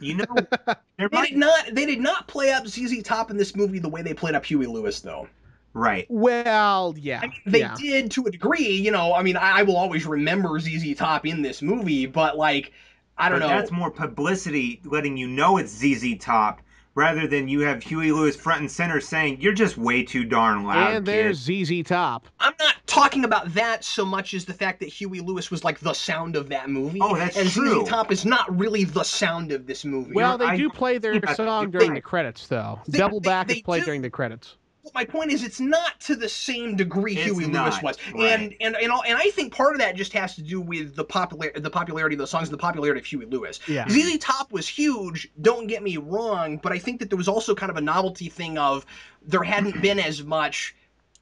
You know, They might did not they did not play up ZZ Top in this movie the way they played up Huey Lewis though. right. Well, yeah, I mean, they yeah. did to a degree, you know. I mean, I, I will always remember ZZ Top in this movie, but like, I don't but know. That's more publicity, letting you know it's ZZ Top, rather than you have Huey Lewis front and center saying you're just way too darn loud. and kid." there's ZZ Top. I'm not talking about that so much as the fact that Huey Lewis was like the sound of that movie. Oh, that's and true. ZZ Top is not really the sound of this movie. Well, they I- do play their They- song they- during the credits, though. They- Double they- back they is played do. during the credits. My point is, it's not to the same degree It's Huey Lewis was, right. and and and, all, and I think part of that just has to do with the popular the popularity of the songs, and the popularity of Huey Lewis. Yeah. ZZ Top was huge, don't get me wrong, but I think that there was also kind of a novelty thing of there hadn't been as much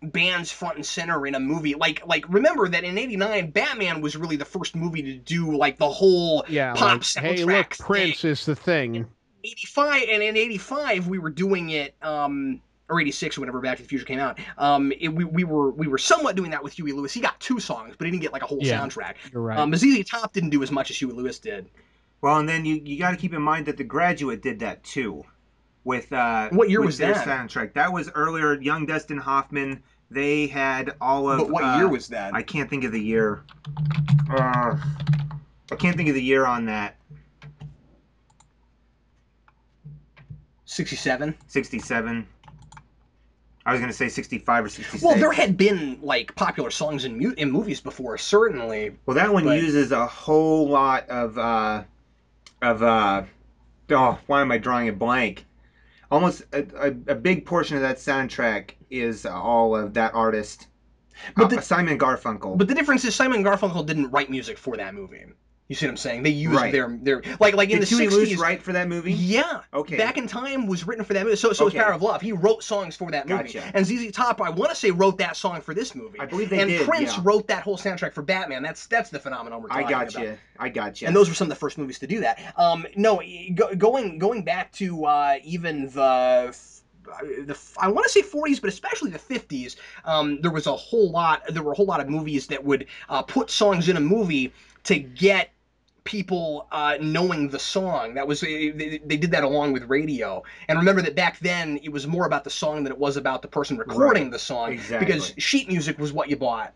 bands front and center in a movie. Like like remember that in 89 Batman was really the first movie to do like the whole Yeah. pop like, hey, look, soundtrack Prince is the thing. 85 and in 85 we were doing it um or 86 whenever Back to the Future came out. Um it, we, we were we were somewhat doing that with Huey Lewis. He got two songs, but he didn't get like a whole Yeah. soundtrack. You're right. Um but Top didn't do as much as Huey Lewis did. well, and then you you got to keep in mind that The Graduate did that too, with uh, What year with was their that? soundtrack. That was earlier. Young Dustin Hoffman. They had all of. But what uh, year was that? I can't think of the year. Uh, I can't think of the year on that. 67. 67. I was gonna say 65 or 66. Well, there had been like popular songs in mu- in movies before, certainly. Well, that one But- uses a whole lot of uh, of uh, oh, why am I drawing a blank? Almost a, a, a big portion of that soundtrack is all of that artist, But uh, the- Simon Garfunkel. But the difference is Simon Garfunkel didn't write music for that movie. You see what I'm saying? They used Right. their their like like in Did the Huey 60s. Lewis write for that movie? Yeah. Okay. Back in Time was written for that movie. So so Okay. was Power of Love. He wrote songs for that movie. Gotcha. And ZZ Top, I want to say, wrote that song for this movie. I believe they and did, Prince yeah. wrote that whole soundtrack for Batman. That's that's the phenomenon we're I talking got about. you. I got you. And those were some of the first movies to do that. Um, no, go, going going back to uh, even the the I want to say 40s, but especially the 50s. Um, there was a whole lot. There were a whole lot of movies that would uh, put songs in a movie to get people uh, knowing the song. That was they, they did that along with radio. And remember that back then it was more about the song than it was about the person recording Right. the song Exactly. because sheet music was what you bought.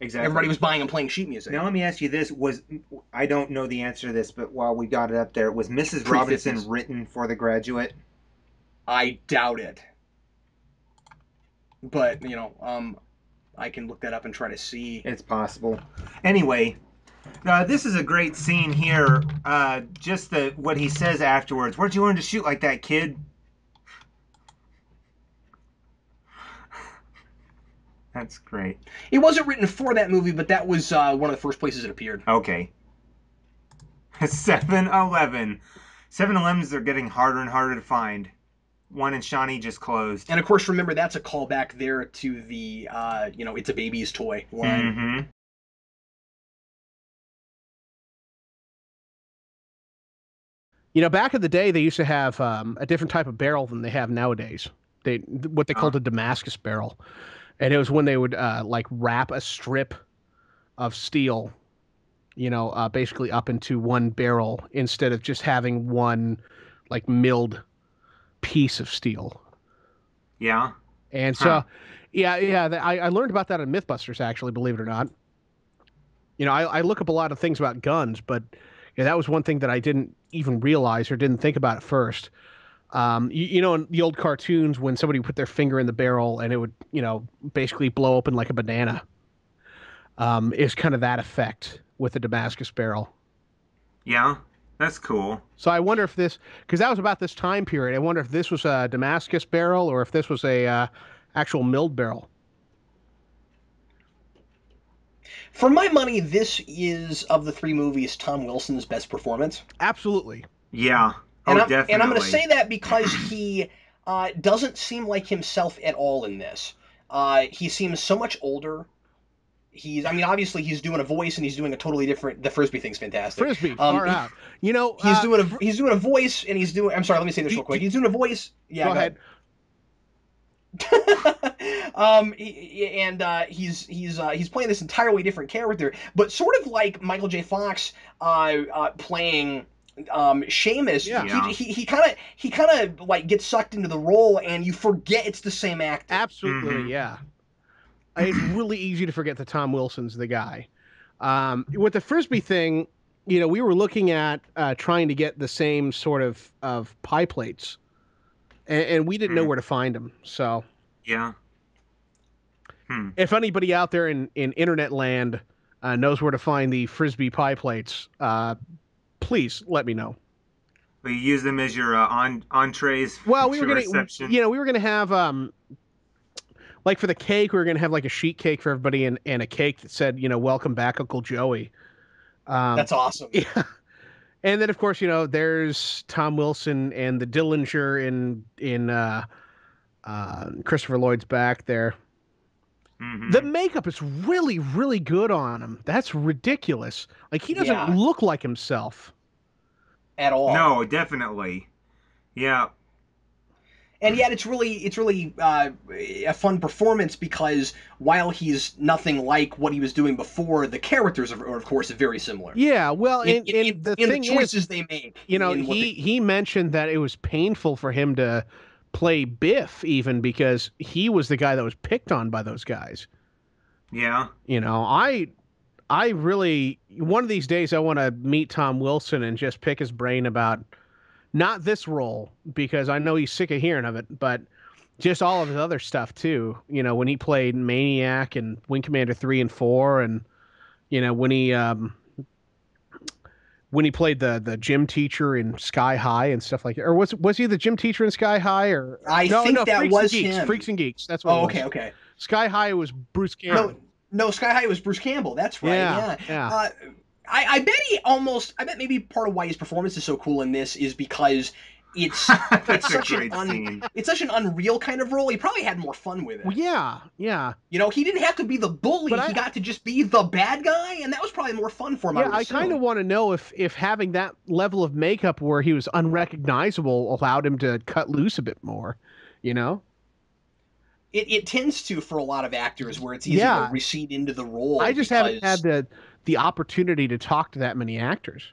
exactly. Everybody was buying and playing sheet music. Now let me ask you this: Was I don't know the answer to this, but while we got it up there, was Mrs. Robinson written for The Graduate? I doubt it. But you know, um, I can look that up and try to see. It's possible. Anyway, uh, this is a great scene here. Uh, just the what he says afterwards. Where'd you learn to shoot like that, kid? That's great. It wasn't written for that movie, but that was uh, one of the first places it appeared. Okay. 7 Eleven. 7 Elevens are getting harder and harder to find. One in Shawnee just closed. And of course, remember that's a callback there to the uh, you know, it's a baby's toy line. hmm You know, back in the day, they used to have um, a different type of barrel than they have nowadays. They what they called a Damascus barrel, and it was when they would uh, like wrap a strip of steel, you know, uh, basically up into one barrel instead of just having one like milled piece of steel. Yeah. And so, Huh. yeah, yeah, I, I learned about that in MythBusters, actually, believe it or not. You know, I, I look up a lot of things about guns, but yeah, that was one thing that I didn't even realize or didn't think about at first. Um, you, you know, in the old cartoons, when somebody put their finger in the barrel and it would, you know, basically blow open like a banana. Um, is kind of that effect with the Damascus barrel. Yeah, that's cool. So I wonder if this, because that was about this time period. I wonder if this was a Damascus barrel or if this was a uh, actual milled barrel. For my money, this is of the three movies Tom Wilson's best performance. Absolutely. Yeah. And, oh, I'm, definitely. and I'm going to say that because he uh, doesn't seem like himself at all in this. Uh, he seems so much older. He's, I mean, obviously he's doing a voice and he's doing a totally different. The frisbee thing's fantastic. Frisbee, Um, far he- out. You know, He's uh, doing a he's doing a voice and he's doing. I'm sorry, let me say this Do- real quick. do- He's doing a voice. Yeah, go ahead. um, he- he- and uh, he's he's uh, he's playing this entirely different character, but sort of like Michael J. Fox uh, uh, playing um Seamus. Yeah. Yeah. He he kind of he kind of like gets sucked into the role, and you forget it's the same actor. Absolutely, Mhm. yeah. It's really easy to forget that Tom Wilson's the guy. Um, with the frisbee thing, you know, we were looking at uh, trying to get the same sort of of pie plates, and, and we didn't know Hmm. where to find them. So, Yeah. Hmm. if anybody out there in in internet land uh, knows where to find the frisbee pie plates, uh, please let me know. Will you use them as your uh, on entrees? Well, we were gonna, reception? you know, we were gonna have um, like for the cake, we were gonna have like a sheet cake for everybody, and and a cake that said, you know, "Welcome back, Uncle Joey." Um, That's awesome. yeah. And then, of course, you know, there's Tom Wilson and the Dillinger in in uh, uh, Christopher Lloyd's back there. Mhm. The makeup is really, really good on him. That's ridiculous. Like he doesn't Yeah. look like himself. At all. No, definitely. Yeah. And yet it's really it's really uh, a fun performance because while he's nothing like what he was doing before, the characters are, are of course very similar. Yeah. Well, in, and, in- and in- the in thing the is, choices they make. you know in what he he mentioned that it was painful for him to play biff even because he was the guy that was picked on by those guys Yeah. you know i i really one of these days i want to meet tom wilson and just pick his brain about not this role because i know he's sick of hearing of it but just all of his other stuff too you know when he played maniac and wing commander 3 and 4 and you know when he um when he played the the gym teacher in Sky High and stuff like that, or was was he the gym teacher in Sky High? Or I no, think no, that Freaks was and Geeks, him. Freaks and Geeks. That's what. Oh, okay, okay. Sky High was Bruce Campbell. No, no, Sky High was Bruce Campbell. That's right. yeah, Yeah. yeah. Uh, I, I bet he almost. I bet maybe part of why his performance is so cool in this is because it's it's a such an un, it's such an unreal kind of role. He probably had more fun with it. Well, yeah, yeah, You know, he didn't have to be the bully. But he I- got to just be the bad guy, and that was probably more fun for him. yeah. would I kind of want to know if if having that level of makeup where he was unrecognizable allowed him to cut loose a bit more. You know, It, it tends to for a lot of actors where it's easy Yeah. to recede into the role. I just haven't because- had the the opportunity to talk to that many actors.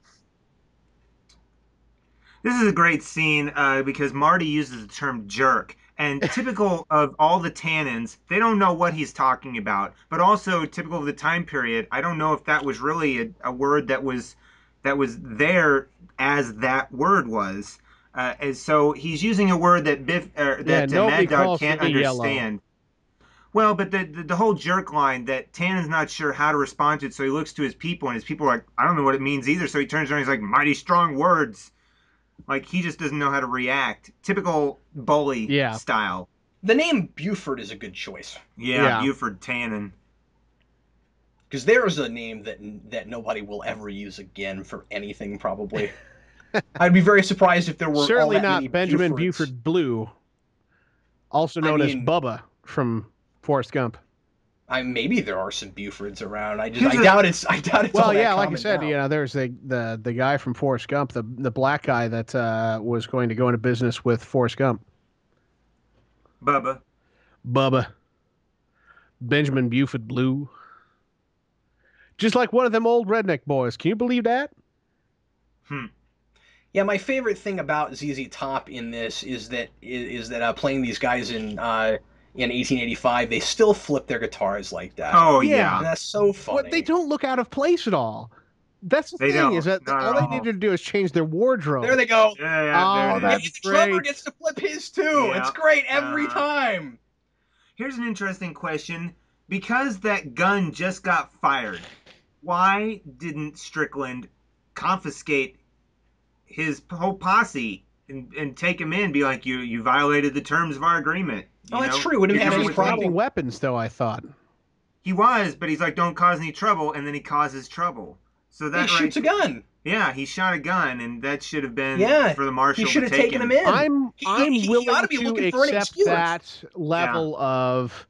This is a great scene uh, because Marty uses the term jerk. And typical of all the Tannens, they don't know what he's talking about. But also typical of the time period, I don't know if that was really a, a word that was that was there as that word was. Uh, and so he's using a word that Biff uh, that nobody Mad Dog can't understand. Well, but the, the the whole jerk line that Tannen's not sure how to respond to it, so he looks to his people, and his people are like, I don't know what it means either. So he turns around, and he's like, mighty strong words. Like he just doesn't know how to react. Typical bully Yeah. style. the name Buford is a good choice Yeah, Yeah. Buford Tannen. because there's a name that that nobody will ever use again for anything. Probably, I'd be very surprised if there were all Certainly that not many Benjamin Bufords. Buford Blue, also I known as mean- Bubba from Forrest Gump. I maybe there are some Bufords around. I just Here's I a- doubt it's I doubt it's all Well, that yeah, like I said, now. you know, there's the the the guy from Forrest Gump, the the black guy that uh, was going to go into business with Forrest Gump, Bubba. Bubba, Benjamin Buford Blue, just like one of them old redneck boys. Can you believe that? Hmm. Yeah, my favorite thing about ZZ Top in this is that is, is that uh, playing these guys in uh, in 1885, they still flip their guitars like that. Oh Yeah. yeah. And that's so funny. But they don't look out of place at all. That's the They thing is that not all they all. needed to do is change their wardrobe. There they go. Yeah, yeah, Oh, there that's is. Maybe Trevor gets to flip his too. Yeah. It's great every Uh-huh. time. Here's an interesting question. Because that gun just got fired, why didn't Strickland confiscate his whole posse and, and take him in? Be like, you you violated the terms of our agreement. You Oh, that's know? true. Wouldn't have He any was with problem. weapons, though. I thought. He was, but he's like, don't cause any trouble, and then he causes trouble. So that He that shoots right, a gun. Yeah, he shot a gun, and that should have been Yeah, for the marshal. He should to have take taken him in. I'm He- I'm he- he willing ought to be to looking for an accept excuse. that level of.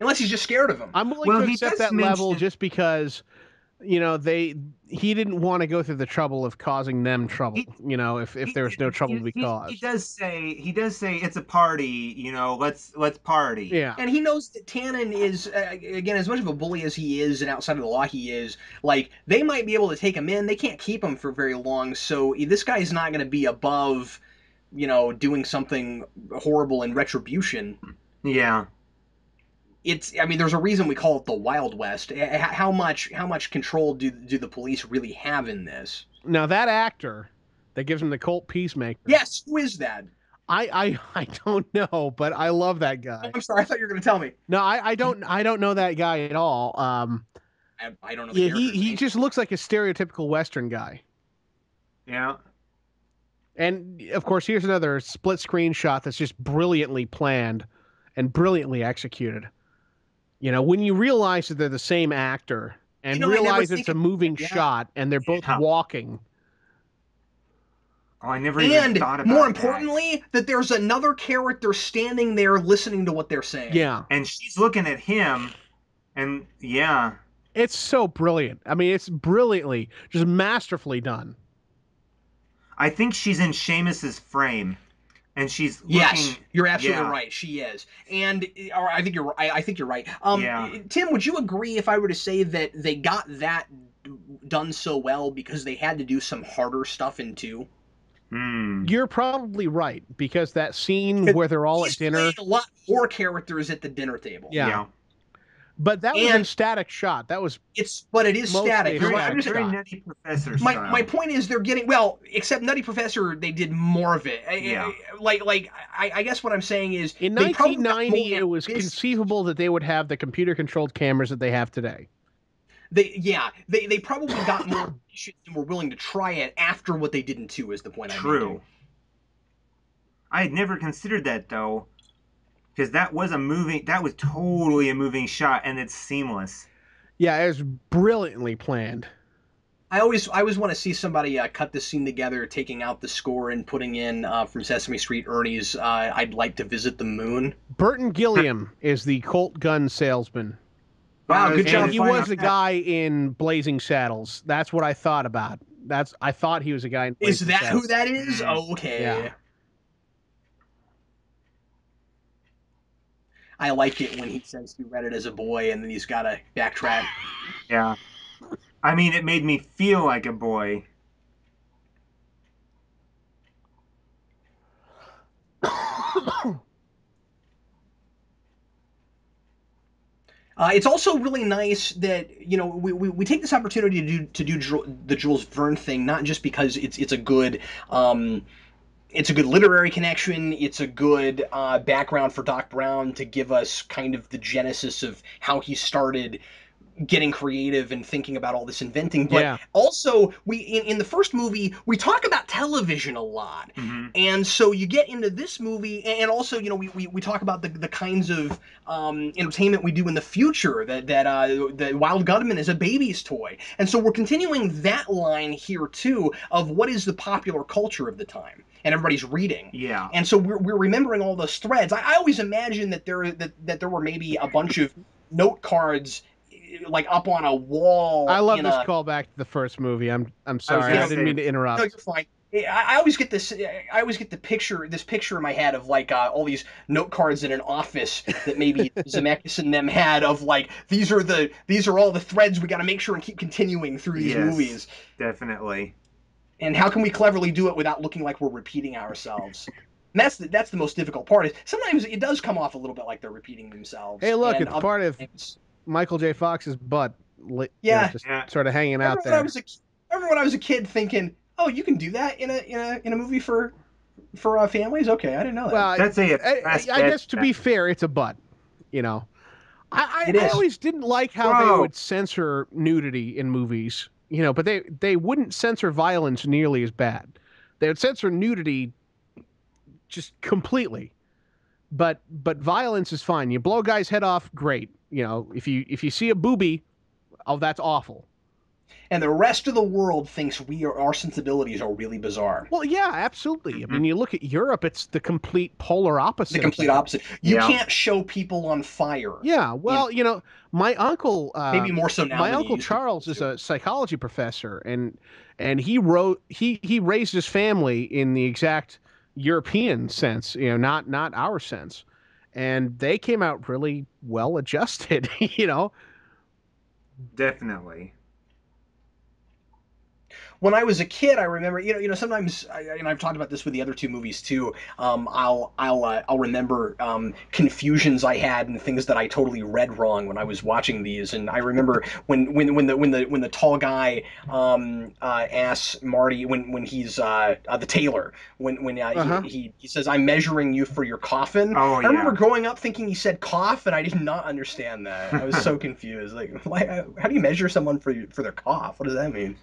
Unless he's just scared of him. I'm willing Well, to accept does that level just because, you know, they he didn't want to go through the trouble of causing them trouble. He- you know, if if He- there was no trouble he, to be he- caused. He does say he does say it's a party. You know, let's let's party. yeah. and he knows that Tannen is uh, again as much of a bully as he is, and outside of the law he is. Like they might be able to take him in, they can't keep him for very long. So this guy's not going to be above, you know, doing something horrible in retribution. Yeah. It's I mean, there's a reason we call it the Wild West. How much how much control do do the police really have in this? Now that actor that gives him the Colt Peacemaker. Yes, who is that? I I I don't know, but I love that guy. I'm sorry, I thought you were going to tell me. No, I I don't I don't know that guy at all. Um, I, I don't know. Yeah, he character's he just looks like a stereotypical Western guy. Yeah. And of course, here's another split screen shot that's just brilliantly planned and brilliantly executed. You know, when you realize that they're the same actor and You know, realize it's a moving yeah. shot and they're both Yeah. walking. Oh, I never even and thought about it. more that. importantly, that there's another character standing there listening to what they're saying. Yeah. and she's looking at him, and yeah, It's so brilliant. I mean, it's brilliantly, just masterfully done. I think she's in Seamus's frame, and she's looking. Yes, you're absolutely yeah. right. She is, and or I think you're. I, I think you're right. Um, Yeah. Tim, would you agree if I were to say that they got that done so well because they had to do some harder stuff in two? Hmm. You're probably right because that scene where they're all at dinner, played a lot more characters at the dinner table. Yeah. But that was a static shot. That was it's but it is Mostly static. Very- You're right. I'm Very, just- very shot. nutty professor my style. my point is they're getting well except nutty professor they did more of it I- I- Yeah. like like I, I guess what i'm saying is in they probably got 1990. It was ambitious- conceivable that they would have the computer controlled cameras that they have today. they yeah they they probably got more ambitious and were willing to try it after what they did in two is the point i'm True. making. I had never considered that though, because that was a moving. That was totally a moving shot, and it's seamless. Yeah, it was brilliantly planned. i always i always want to see somebody uh, cut this scene together taking out the score and putting in uh, from sesame street ernie's uh, i'd like to visit the moon Burton Gilliam is the Colt gun salesman. Wow, good job. And he was out the guy in Blazing Saddles. That's what I thought about. That's I thought he was a guy in is that Saddles. who that is Mhm. oh, okay Yeah. I like it when he says he read it as a boy and then he's got to backtrack. Yeah. I mean, it made me feel like a boy. Uh, it's also really nice that you know we, we, we take this opportunity to do to do the Jules Verne thing, not just because it's it's a good um, it's a good literary connection. It's a good uh, background for Doc Brown to give us kind of the genesis of how he started getting creative and thinking about all this inventing. But Yeah. also, we in, in the first movie we talk about television a lot. hmm And so you get into this movie, and also, you know, we, we, we talk about the, the kinds of um, entertainment we do in the future, that, that uh, the Wild Gunman is a baby's toy. And so we're continuing that line here, too, of what is the popular culture of the time. And everybody's reading. Yeah. And so we're, we're remembering all those threads. I, I always imagine that there that, that there were maybe a bunch of note cards like up on a wall. I love this a- callback to the first movie. I'm I'm sorry. gonna I, didn't mean to interrupt. No, you're fine. I, I always get this. I always get the picture, this picture in my head of like uh, all these note cards in an office that maybe Zemeckis and them had of like these are the these are all the threads we got to make sure and keep continuing through these Yes. movies. Definitely. And how can we cleverly do it without looking like we're repeating ourselves? And that's the, that's the most difficult part. Is sometimes it does come off a little bit like they're repeating themselves. Hey, look, and it's part of things- Michael J. Fox's butt. li- you know, Yeah. just Yeah. sort of hanging out there. when I was a, I I remember when I was a kid thinking, "Oh, you can do that in a in a in a movie for for uh, families." Okay, I didn't know that. Well, That's a. I, I- I guess to be fair, it's a butt. You know, I, I, I always didn't like how they would censor nudity in movies. You know, but they they wouldn't censor violence nearly as bad. They would censor nudity just completely. But but violence is fine. You blow a guy's head off, great. You know, if you if you see a booby, oh, that's awful. and the rest of the world thinks we are our sensibilities are really bizarre. Well, yeah, absolutely. I mean, you look at Europe; it's the complete polar opposite. The complete opposite. You Yeah. can't show people on fire. Yeah, well, you know, my uncle, uh, Maybe more so now. my uncle used to. Charles is a psychology professor, and and he wrote he he raised his family in the exact European sense, you know, not not our sense, and they came out really well adjusted, you know. Definitely. When I was a kid, I remember, you know, you know, sometimes, I, and I've talked about this with the other two movies too. Um, I'll, I'll, uh, I'll remember um, confusions I had and things that I totally read wrong when I was watching these. And I remember when, when, when the, when the, when the tall guy um, uh, asks Marty when, when he's uh, uh, the tailor, when, when uh, Uh-huh. he, he, he says, "I'm measuring you for your coffin." Oh I yeah. remember growing up thinking he said cough, and I did not understand that. I was so confused. Like, why, how do you measure someone for for their cough? What does that mean?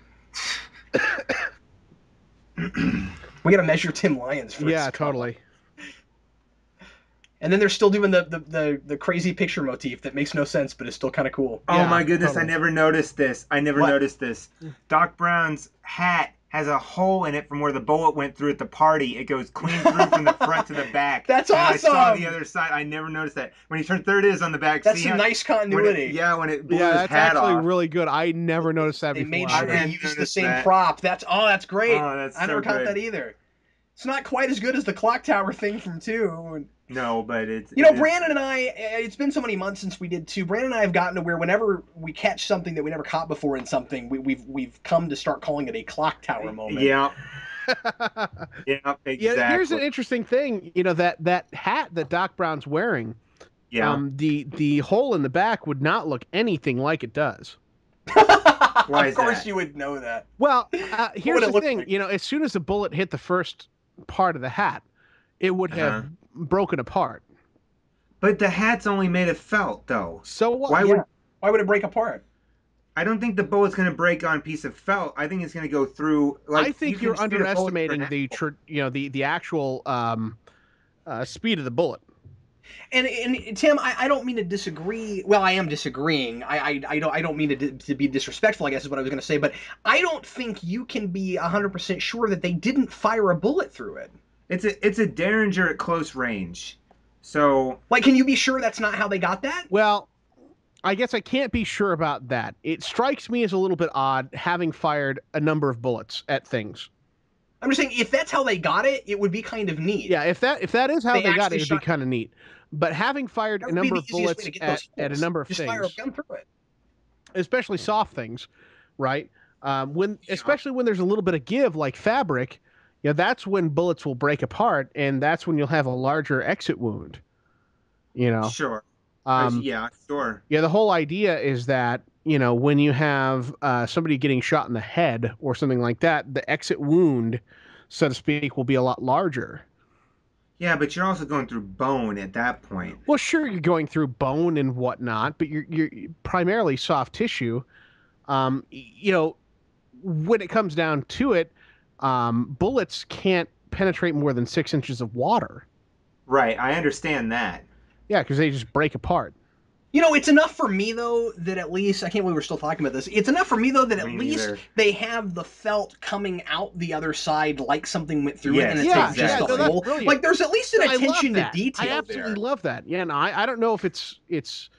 We got to measure Tim Lyons for Yeah, totally. And then they're still doing the, the, the, the crazy picture motif that makes no sense, but is still kind of cool. Oh Yeah, my goodness, I never noticed this. I never What? noticed this. Doc Brown's hat has a hole in it from where the bullet went through at the party. It goes clean through from the front to the back. That's and I saw awesome! the other side. I never noticed that. When you turn third is on the back. That's see some how- nice when continuity. it, yeah, when it blew Yeah, his that's hat actually off. really good. I never noticed that They before. made sure they used the same that. prop. That's oh, that's great. Oh, that's I never so caught that either. It's not quite as good as the clock tower thing from two. No, but it's You know, it is- Brandon and I, eh, it's been so many months since we did two. Brandon and I have gotten to where whenever we catch something that we never caught before in something, we, we've we've come to start calling it a clock tower moment. Yeah, yeah, exactly. Yeah, here's an interesting thing. You know that that hat that Doc Brown's wearing. yeah. Um, the the hole in the back would not look anything like it does. Why of course that? you would know that. Well, uh, here's the thing. like? You know, as soon as the bullet hit the first part of the hat, it would have Uh-huh. broken apart. but the hat's only made of felt, though. So what? Why Yeah. would Why would it break apart? I don't think the bullet's going to break on a piece of felt. I think it's going to go through. Like, I think you you are can shoot a bullet through underestimating the tr- you know the the actual um, uh, speed of the bullet. And, and Tim, I, I don't mean to disagree. Well, I am disagreeing. I, I, I don't I don't mean to, to be disrespectful. I guess is what I was going to say. But I don't think you can be hundred percent sure that they didn't fire a bullet through it. It's a it's a derringer at close range. So Like, can you be sure that's not how they got that? Well, I guess I can't be sure about that. It strikes me as a little bit odd having fired a number of bullets at things. I'm just saying, if that's how they got it, it would be kind of neat. Yeah, if that if that is how They they, got it, it'd shot- be kind of neat. But having fired a number of bullets at, at a number of Just things, fire a gun through it. especially soft things, right? Um, when especially when there's a little bit of give, like fabric, you know, that's when bullets will break apart, and that's when you'll have a larger exit wound. You know, sure, um, yeah, sure. Yeah, the whole idea is that you know when you have uh, somebody getting shot in the head or something like that, the exit wound, so to speak, will be a lot larger. Yeah, but you're also going through bone at that point. Well, sure, you're going through bone and whatnot, but you're you're primarily soft tissue. Um, you know, when it comes down to it, um, bullets can't penetrate more than six inches of water. Right, I understand that. Yeah, because they just break apart. You know, it's enough for me though that at least I can't believe we're still talking about this. It's enough for me though that at Me least neither. they have the felt coming out the other side like something went through it, and it's yeah, not just no, a that's hole. brilliant. Like there's at least an I attention to detail I absolutely there. love that. Yeah, no, I, I don't know if it's it's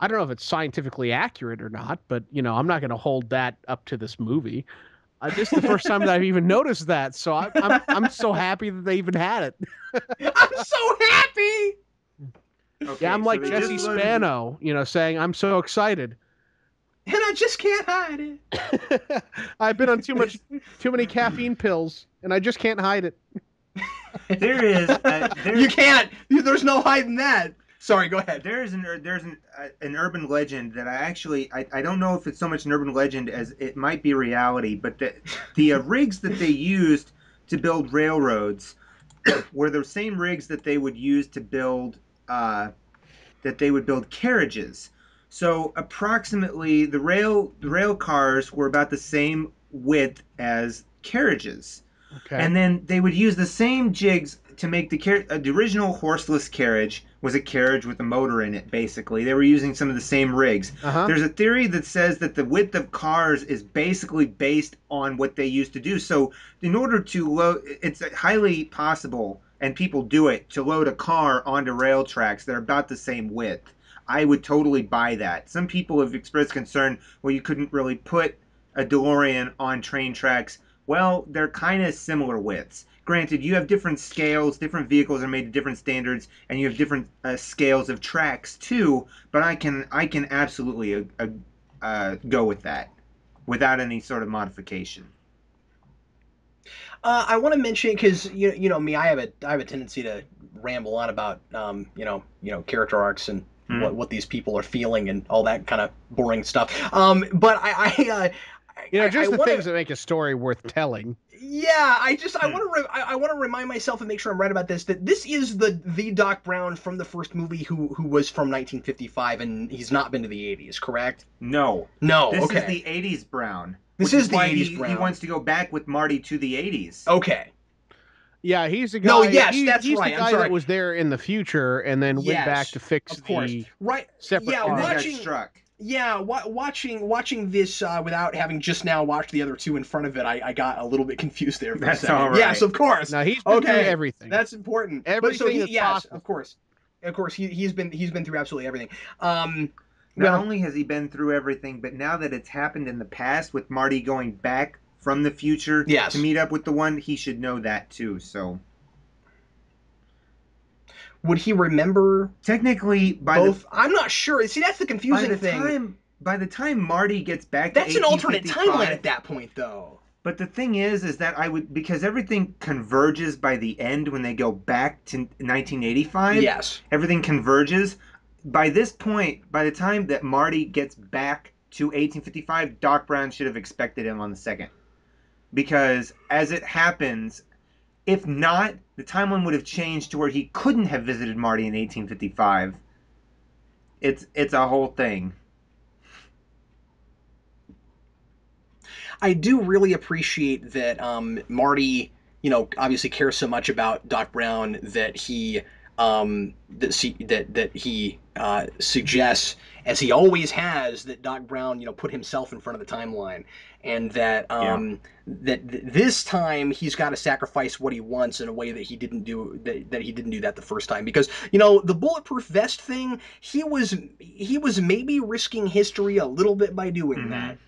I don't know if it's scientifically accurate or not, but you know, I'm not going to hold that up to this movie. Uh, this is the first time that I've even noticed that, so I, I'm I'm so happy that they even had it. I'm so happy. Okay, Yeah, I'm so like Jesse Spano, you know, saying I'm so excited. And I just can't hide it. I've been on too much too many caffeine pills, and I just can't hide it. There is, a, there, You can't. There's no hiding that. Sorry, go ahead. There's an there's an uh, an urban legend that I actually I, I don't know if it's so much an urban legend as it might be reality, but the the uh, rigs that they used to build railroads were the same rigs that they would use to build uh, that they would build carriages. So approximately the rail the rail cars were about the same width as carriages. Okay. And then they would use the same jigs to make the car- uh, the original horseless carriage was a carriage with a motor in it. Basically, they were using some of the same rigs. uh-huh. There's a theory that says that the width of cars is basically based on what they used to do. So, in order to load, it's highly possible, and people do it, to load a car onto rail tracks that are about the same width. I would totally buy that. Some people have expressed concern, well, you couldn't really put a DeLorean on train tracks. Well, they're kind of similar widths. Granted, you have different scales, different vehicles are made to different standards, and you have different uh, scales of tracks too. But I can I can absolutely uh, uh, go with that without any sort of modification. Uh, I want to mention because you you know me, I have a I have a tendency to ramble on about um, you know you know character arcs and Hmm. what what these people are feeling and all that kind of boring stuff. Um, but I I. Uh, you know, just I the wanna- things that make a story worth telling. Yeah, I just I Hmm. want to re- I, I want to remind myself and make sure I'm right about this that this is the the Doc Brown from the first movie who who was from 1955 and he's not been to the 80s, correct? No, No, this okay. is the '80s Brown. This which is the why 80s he, He wants to go back with Marty to the '80s. Okay. Yeah, he's the guy. No, yes, he- that's he's right, the I'm guy sorry. that was there in the future and then went back to fix Of course. the Right. separate Yeah, and car. then got watching- struck. Yeah, wa- watching watching this uh, without having just now watched the other two in front of it, I, I got a little bit confused there for That's a second. all right. Yes, of course. Now he's been through Okay, everything. That's important. but so Everything he, that's yes, possible. of course. Of course, he, he's been he's been through absolutely everything. Um, Not well, only has he been through everything, but now that it's happened in the past with Marty going back from the future Yes. to meet up with the one, he should know that too. So would he remember technically, by both? I'm not sure. See, that's the the by confusing the thing. time by the time Marty gets back, that's an alternate timeline at that point, though. But the thing is, is that I would because everything converges by the end when they go back to 1985. Yes. everything converges. By this point, by the time that Marty gets back to 1855, Doc Brown should have expected him on the second. Because as it happens, if not, the timeline would have changed to where he couldn't have visited Marty in 1855. It's it's a whole thing. I do really appreciate that um, Marty, you know, obviously cares so much about Doc Brown that he um, that that that he uh, suggests, as he always has, that Doc Brown, you know, put himself in front of the timeline, and that um, that th- this time he's got to sacrifice what he wants in a way that he didn't do that, that he didn't do that the first time. Because you know the bulletproof vest thing he was he was maybe risking history a little bit by doing Mhm. that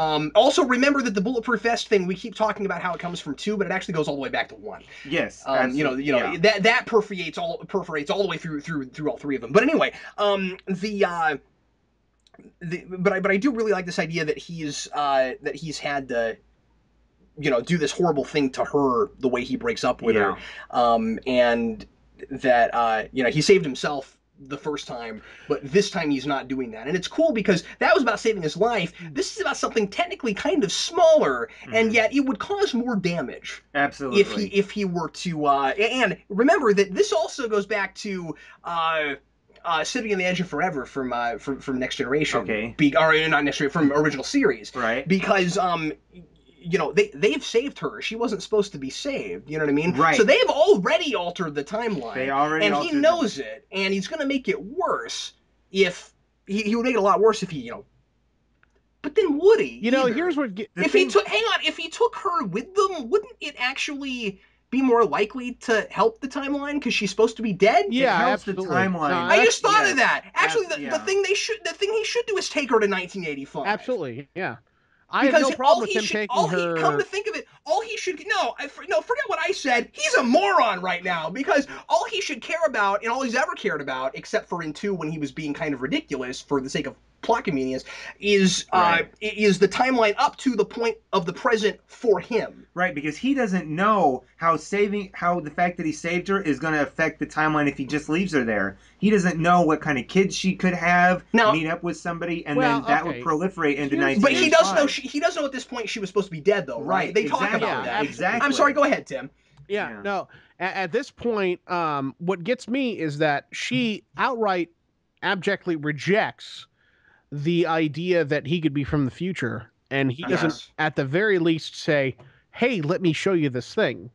um, also, remember that the bulletproof vest thing we keep talking about how it comes from two, but it actually goes all the way back to one. Yes. Um, you know, you know yeah. that that perforates all perforates all the way through through through all three of them. But anyway, um, the uh, the but I but I do really like this idea that he's uh that he's had to you know do this horrible thing to her the way he breaks up with Yeah. her um and that uh you know he saved himself the first time but this time he's not doing that and it's cool because that was about saving his life this is about something technically kind of smaller and Mhm. yet it would cause more damage Absolutely. if he if he were to uh and remember that this also goes back to uh uh, City on the Edge of Forever from uh from, from next generation Okay. Be, or not next generation from original series right. because um you know they they've saved her she wasn't supposed to be saved you know what i mean Right. so they've already altered the timeline They already and he altered the- knows it and he's going to make it worse if he, he would make it a lot worse if he you know but then would he You know, either? here's what. ge- if thing- he took hang on if he took her with them wouldn't it actually be more likely to help the timeline because she's supposed to be dead Yeah, helps the timeline. No, I just thought yes. of that. Actually, the, yeah. the thing they should, the thing he should do is take her to 1985. Absolutely, yeah. I because have no all problem with he him should, taking her. he, come to think of it, all he should no, I, no, forget what I said. He's a moron right now because all he should care about and all he's ever cared about, except for in two when he was being kind of ridiculous for the sake of plot convenience, is uh, is the timeline up to the point of the present for him. Right, because he doesn't know how saving how the fact that he saved her is going to affect the timeline if he just leaves her there. He doesn't know what kind of kids she could have, Now- meet up with somebody, and Well, then that okay. would proliferate into Here's- 1985. But he does know she, he does know at this point she was supposed to be dead though, right? Right, They talk about Yeah, that. exactly. I'm sorry. Go ahead, Tim. Yeah, Yeah. no. At, at this point, um, what gets me is that she outright, abjectly rejects the idea that he could be from the future, and he doesn't, Yes. at the very least, say, "Hey, let me show you this thing."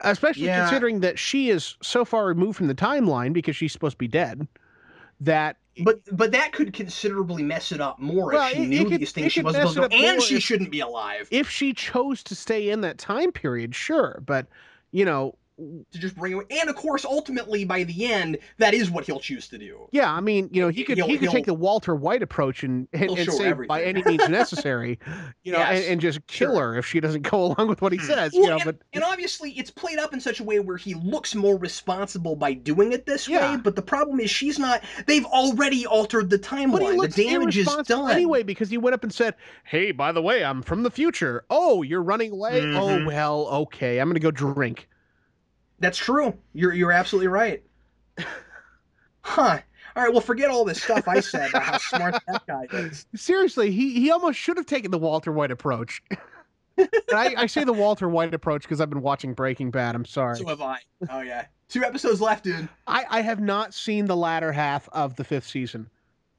Especially Yeah. considering that she is so far removed from the timeline because she's supposed to be dead, that But but that could considerably mess it up more Well, if she it- it knew could- these things she wasn't supposed to and she if- shouldn't be alive. if she chose to stay in that time period, sure, but you know, to just bring her, and of course, ultimately by the end, that is what he'll choose to do. Yeah, I mean, you know, he could He'll- he could take the Walter White approach and and, and say by any means necessary, you know, and, Yes, and just kill sure. her if she doesn't go along with what he Hmm. says, you know. and, But and obviously, it's played up in such a way where he looks more responsible by doing it this Yeah. way. But the problem is, she's not. They've already altered the timeline. The damage is done. anyway because he went up and said, "Hey, by the way, I'm from the future. Oh, you're running away. Oh Mhm. well, okay, I'm gonna go drink." That's true. You're you're absolutely right. Huh. All right. Well, forget all this stuff I said about how smart that guy is. Seriously, he he almost should have taken the Walter White approach. and I, I say the Walter White approach because I've been watching Breaking Bad. I'm sorry. So have I. Oh yeah. Two episodes left, dude. I, I have not seen the latter half of the fifth season.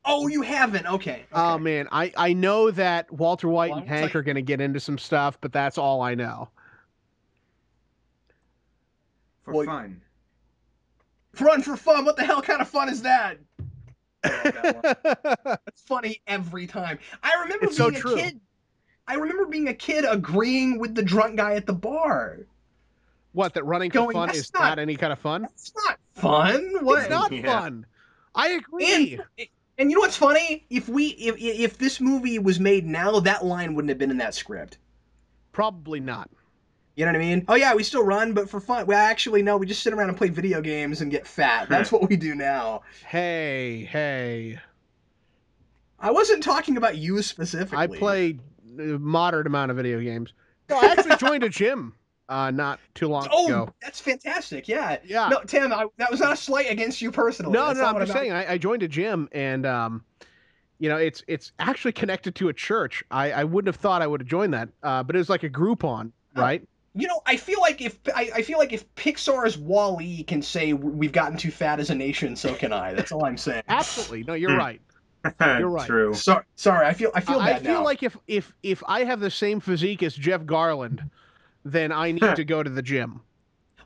Oh, you haven't. Okay. Oh man, I, I know that Walter White Well, and Hank tell are going to get into some stuff, but that's all I know. For Well, fun. Run for fun. What the hell kind of fun is that? That one. It's funny every time. I remember It's being so a true. kid. I remember being a kid agreeing with the drunk guy at the bar. what that running for Going, fun is not- not any kind of fun? It's not fun. What? It's not Yeah. fun. I agree. And, and you know what's funny? If we if if this movie was made now, that line wouldn't have been in that script. Probably not. You know what I mean? Oh yeah, we still run, but for fun. Well, actually, no. We just sit around and play video games and get fat. That's what we do now. Hey, hey. I wasn't talking about you specifically. I play a moderate amount of video games. No, I actually joined a gym uh, not too long ago. Oh, ago. that's fantastic. Yeah. Yeah. No, Tim, I, that was not a slight against you personally. No, That's no, I'm just about- saying. I, I joined a gym, and um, you know, it's it's actually connected to a church. I, I wouldn't have thought I would have joined that, uh, but it was like a Groupon, Oh. Right? You know, I feel like if I, I feel like if Pixar's Wall-E can say we've gotten too fat as a nation, so can I. That's all I'm saying. Absolutely. No, you're Hmm. right. You're right. True. Sorry, sorry. I feel I feel I, I feel now. like if if if I have the same physique as Jeff Garlin, then I need to go to the gym.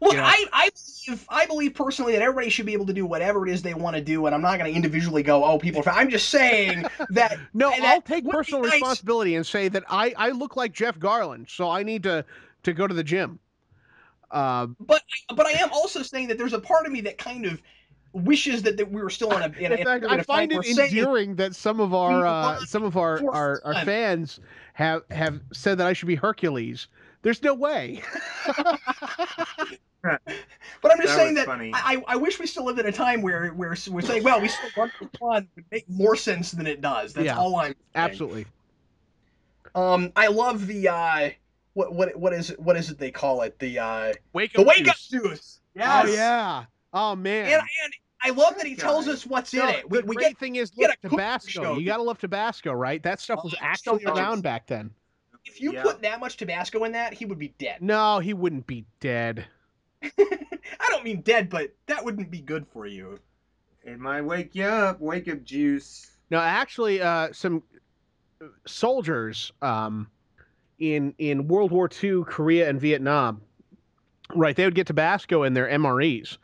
Look, you know. I, I believe I believe personally that everybody should be able to do whatever it is they want to do, and I'm not going to individually go, oh, people are fat. I'm just saying that No, And I'll that take personal nice. responsibility and say that I I look like Jeff Garlin, so I need to to go to the gym. Uh, but but I am also saying that there's a part of me that kind of wishes that, that we were still in a. In, a- in fact, in a I find it where endearing that some of our uh, some of our, our, our fans have have said that I should be Hercules. There's no way. But I'm just That saying that funny. I, I wish we still lived in a time where where we're saying, well, we still run for fun would make more sense than it does. That's Yeah. all I'm saying. Absolutely. Um, I love the uh, what what what is it? What is it they call it? The uh, Wake the up. wake up juice. juice. Oh yeah. Oh man. And and I love that he tells us what's No, in it. We, the we great get thing is look, a cooking Tabasco. You gotta love Tabasco, right? That stuff was Oh, actually so around back then. if you Yeah. put that much Tabasco in that, he would be dead. No, he wouldn't be dead. I don't mean dead, but that wouldn't be good for you. It might wake you up. Wake up juice. No, actually, uh, some soldiers um, in in World War II, Korea and Vietnam, right? They would get Tabasco in their MREs.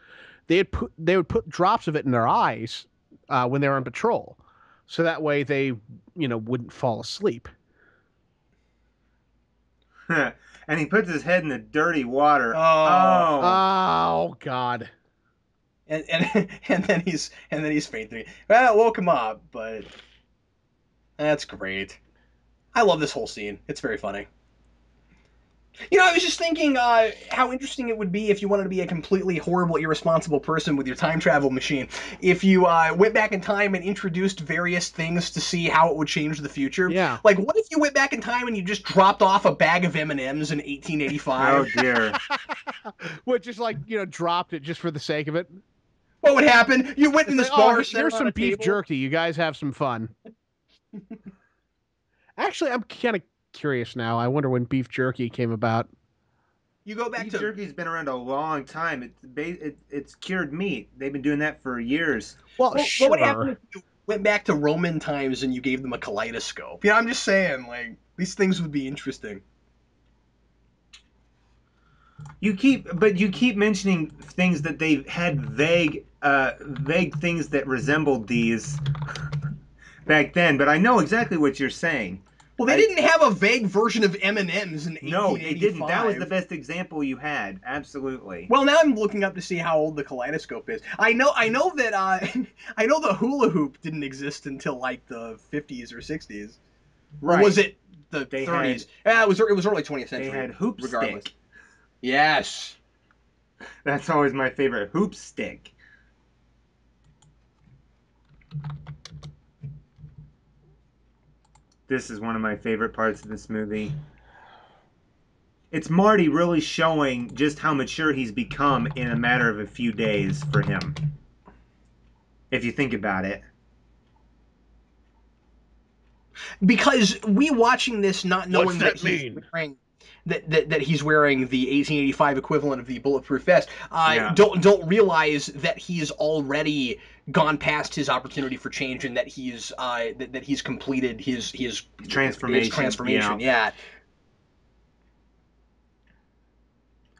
They'd put they would put drops of it in their eyes uh, when they were on patrol, so that way they you know wouldn't fall asleep. and he puts his head in the dirty water. Oh. Oh. Oh God! And and and then he's and then he's fainting. Well, woke him up, but that's great. I love this whole scene. It's very funny. You know, I was just thinking uh, how interesting it would be if you wanted to be a completely horrible, irresponsible person with your time travel machine. If you uh, went back in time and introduced various things to see how it would change the future. Yeah. Like, what if you went back in time and you just dropped off a bag of M and M's in 1885? Oh dear. Which just like you know dropped it just for the sake of it. What would happen? You went in It's this like, oh, bar. here- set it here's some beef table. jerky. You guys have some fun. Actually, I'm kind of curious now. I wonder when beef jerky came about. You go back Beef to jerky's been around a long time. It's ba- it, it's cured meat. They've been doing that for years. Well, Well, sure. What would happen if you went back to Roman times and you gave them a kaleidoscope? Yeah, I'm just saying, like these things would be interesting. You keep, but you keep mentioning things that they've had vague, uh, vague things that resembled these back then. But I know exactly what you're saying. Well, they I- didn't have a vague version of M and M's in 1885. No, they didn't. That was the best example you had. Absolutely. Well, now I'm looking up to see how old the kaleidoscope is. I know, I know that, uh, I know the hula hoop didn't exist until like the 50s or 60s. Or was it the They 30s? Yeah, it was. It was early 20th century. They had hoop regardless. stick. Yes. That's always my favorite. Hoop stick. This is one of my favorite parts of this movie. It's Marty really showing just how mature he's become in a matter of a few days for him. If you think about it. because we watching this not knowing What's that, that he's wearing that, that, that he's wearing the 1885 equivalent of the bulletproof vest uh, Yeah. don't don't realize that he's already gone past his opportunity for change and that he's uh, that, that he's completed his his Transformation, his transformation yeah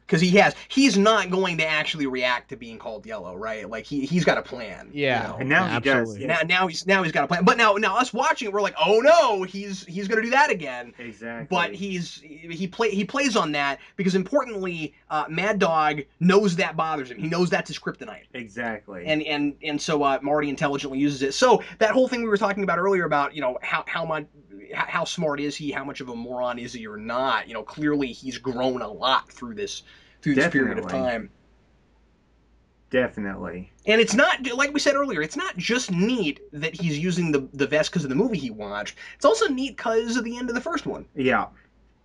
because he has he's not going to actually react to being called yellow right like he, he's got a plan you Yeah. know? And now he does. Absolutely. now now he's now he's got a plan but now now us watching it we're like oh no he's he's gonna do that again Exactly. but he's he play he plays on that because importantly, uh, Mad Dog knows that bothers him. He knows that's his kryptonite, Exactly. and and and so uh, Marty intelligently uses it. So that whole thing we were talking about earlier about you know how how much how how smart is he? How much of a moron is he or not? You know, clearly he's grown a lot through this through this period of time. Definitely. And it's not like we said earlier. It's not just neat that he's using the the vest because of the movie he watched. It's also neat because of the end of the first one. Yeah.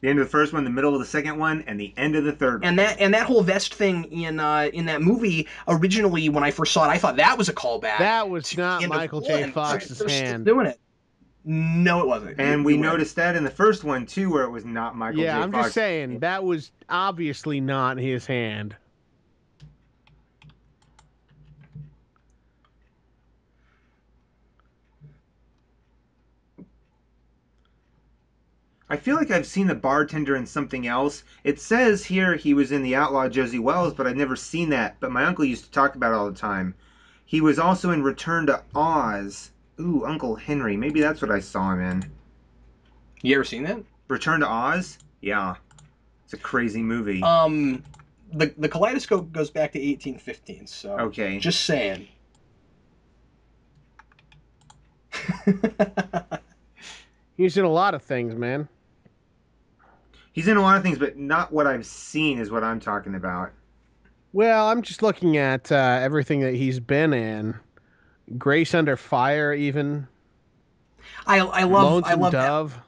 The end of the first one, the middle of the second one, and the end of the third and that and that whole vest thing in uh, in that movie originally when I first saw it I thought that was a callback. That was not Michael. J. Fox's They're still hand. doing it. No, it wasn't. And we You're right. noticed that in the first one too, where it was not Michael yeah, J. I'm Fox. just saying that was obviously not his hand. I feel like I've seen the bartender in something else. It says here he was in the Outlaw Josey Wales, but I've never seen that. But my uncle used to talk about it all the time. He was also in Return to Oz. Ooh, Uncle Henry. Maybe that's what I saw him in. You ever seen that? Return to Oz? Yeah. It's a crazy movie. Um, the the kaleidoscope goes back to 1815. So okay. just saying. He's in a lot of things, man. He's in a lot of things, but not what I've seen is what I'm talking about. Well, I'm just looking at uh, everything that he's been in. Grace Under Fire, even I I love Lonesome I love that. Dove,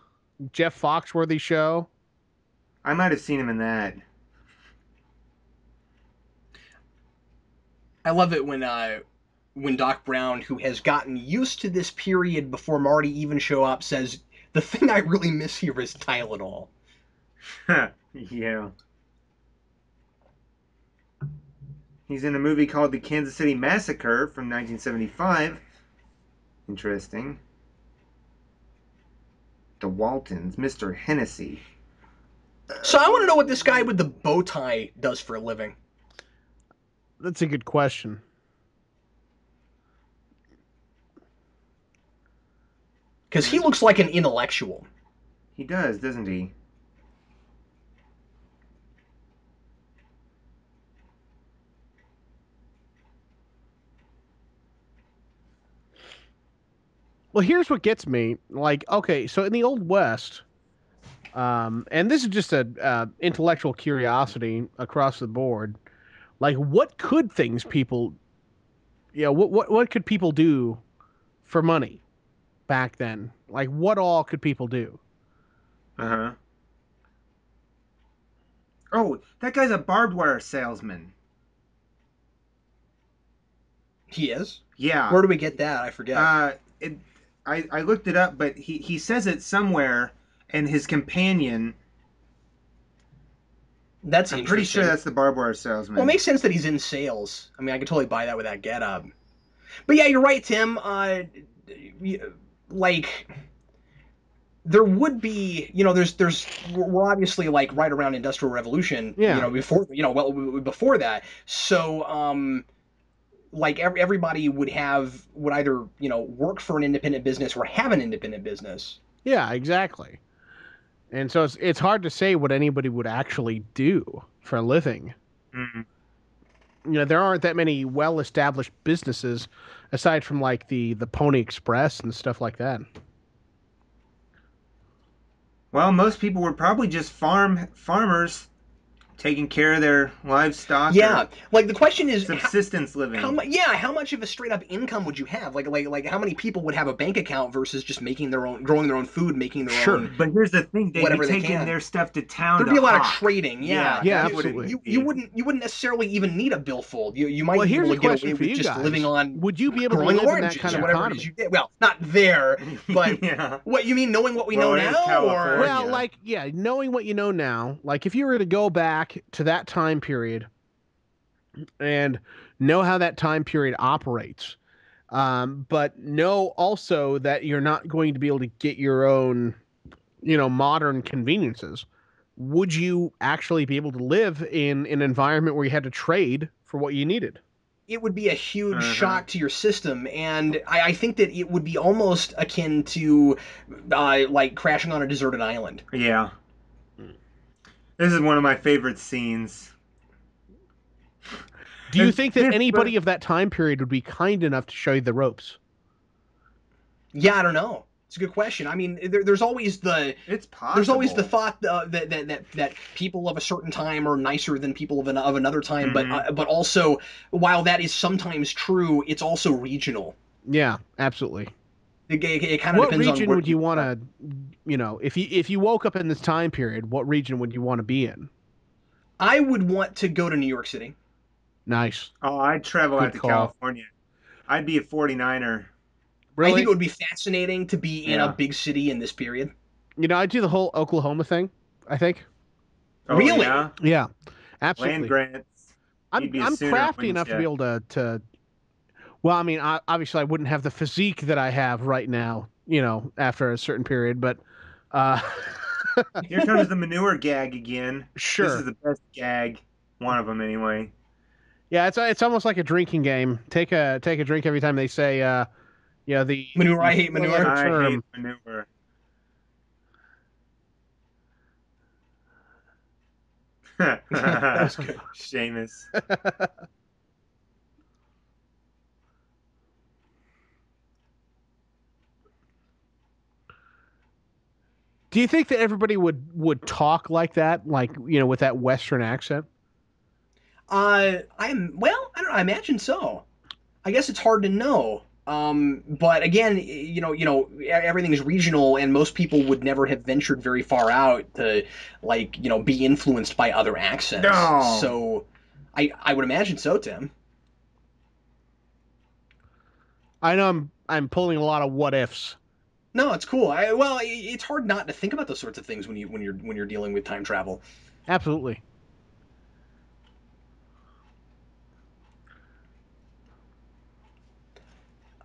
Jeff Foxworthy show. I might have seen him in that. I love it when uh when Doc Brown, who has gotten used to this period before Marty even show up, says the thing I really miss here is Tylenol. yeah. He's in a movie called The Kansas City Massacre from 1975. Interesting. The Waltons, Mr. Hennessy. So I want to know what this guy with the bow tie does for a living. That's a good question. Because he looks like an intellectual. He does, doesn't he? Well, here's what gets me. Like, okay, so in the Old West, Um, and this is just a uh, intellectual curiosity across the board. Like, what could things people, you know, what what what could people do for money back then? Like, what all could people do? Uh huh. Oh, that guy's a barbed wire salesman. He is. Yeah. Where do we get that? I forget. Uh, it, I I looked it up, but he he says it somewhere, and his companion. that's I'm pretty sure that's the barbed wire salesman. Well, it makes sense that he's in sales. I mean, I could totally buy that with that getup. But yeah, you're right, Tim. Uh, like, there would be, you know, there's, there's, we're obviously like right around Industrial Revolution. Yeah. You know, before, you know, well, w- w- before that. So, um, like every, everybody would have would either you know work for an independent business or have an independent business. Yeah, exactly. And so it's it's hard to say what anybody would actually do for a living. Mhm. You know, there aren't that many well-established businesses aside from like the the Pony Express and stuff like that. Well, most people were probably just farm farmers, taking care of their livestock. Yeah, like the question is, how, subsistence living. how? Yeah, how much of a straight up income would you have? Like, like, like, how many people would have a bank account versus just making their own, growing their own food, making their Sure. own? Sure, but here's the thing: they'd Whatever be they taking their stuff to town. There'd to be a lot of trading. Yeah, Yeah, that's what absolutely. You, you wouldn't you wouldn't necessarily even need a billfold. You you might Well, be here's able to get question away for with you just guys. living on Would you be able to growing live in oranges that kind of whatever it is economy? you did. Well, not there, but yeah. what you mean knowing what we Well, know now, or Well, like yeah, knowing what you know now, like if you were to go back to that time period and know how that time period operates, um, but know also that you're not going to be able to get your own, you know, modern conveniences. Would you actually be able to live in an environment where you had to trade for what you needed? it would be a huge Uh-huh. shock to your system, and I, I think that it would be almost akin to uh, like crashing on a deserted island. Yeah. This is one of my favorite scenes. Do you think that anybody of that time period would be kind enough to show you the ropes? Yeah, I don't know. It's a good question. I mean, there, there's always the It's possible. there's always the thought uh, that, that that that people of a certain time are nicer than people of, an, of another time, Mhm. but uh, but also while that is sometimes true, it's also regional. Yeah, absolutely. It, it, it kind of what depends region where would you want to you know if you if you woke up in this time period what region would you want to be in I would want to go to New York City. nice Oh, I'd travel Good out to call. California. I'd be a 49er. I think it would be fascinating to be in Yeah. a big city in this period. you know i'd do the whole oklahoma thing i think Oh, Really? Yeah? yeah Land absolutely grants. i'm, You'd be a I'm crafty wouldn't enough to be able to to well i mean I, obviously i wouldn't have the physique that i have right now you know after a certain period but uh Here comes the manure gag again. sure This is the best gag. One of them, anyway. yeah it's it's almost like a drinking game take a take a drink every time they say uh yeah the Manure, I hate manure. four-letter I term. hate manure. was good. Seamus. Do you think that everybody would would talk like that, like you know, with that Western accent? Uh, I'm well. I don't. know. I imagine so. I guess it's hard to know. Um, but again, you know, you know, everything is regional, and most people would never have ventured very far out to, like, you know, be influenced by other accents. No. So, I I would imagine so, Tim. I know I'm I'm pulling a lot of what ifs. No, it's cool. I, well, it's hard not to think about those sorts of things when you when you're when you're dealing with time travel. Absolutely.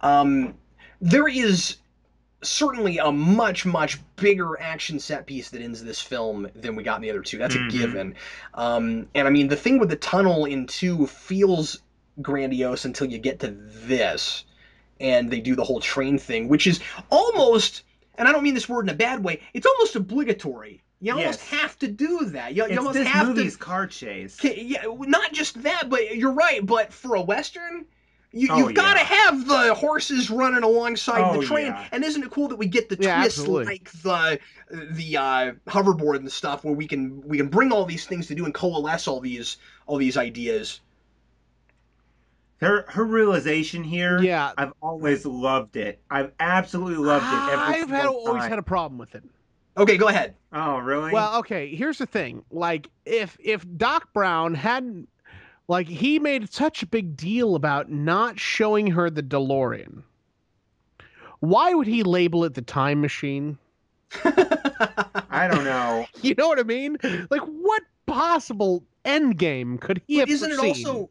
Um, there is certainly a much much bigger action set piece that ends this film than we got in the other two. That's Mhm. a given. Um, and I mean, the thing with the tunnel in two feels grandiose until you get to this, and they do the whole train thing, which is almost. And I don't mean this word in a bad way. It's almost obligatory. You almost Yes. have to do that. You, you It's almost this have movie's to car chase. Okay, yeah, not just that, but you're right. But for a western, You, Oh, you've got to yeah. have the horses running alongside Oh, the train, yeah. and isn't it cool that we get the Yeah, twist absolutely. like the the uh, hoverboard and stuff, where we can we can bring all these things to do and coalesce all these all these ideas. Her her realization here. Yeah. I've always loved it. I've absolutely loved it. Every I've had, single always had a problem with it. Okay, go ahead. Oh, really? Well, okay, here's the thing. Like if if Doc Brown hadn't like he made such a big deal about not showing her the DeLorean. Why would he label it the time machine? I don't know. You know what I mean? Like what possible end game could he have Isn't it also?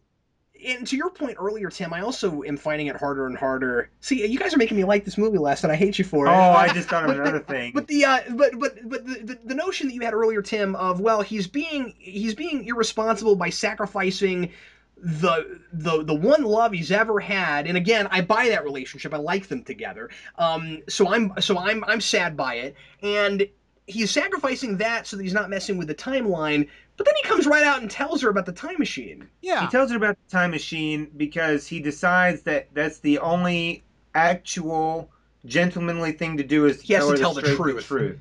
And to your point earlier, Tim, I also am finding it harder and harder. See, you guys are making me like this movie less, and I hate you for it. Oh, I just thought of another thing. But the uh, but but but the, the, the notion that you had earlier, Tim, of well, he's being he's being irresponsible by sacrificing the the the one love he's ever had, and again, I buy that relationship. I like them together. Um, so I'm so I'm I'm sad by it, and he's sacrificing that so that he's not messing with the timeline. But then he comes right out and tells her about the time machine. yeah. He tells her about the time machine because he decides that that's the only actual gentlemanly thing to do is He has to tell the straight truth. truth.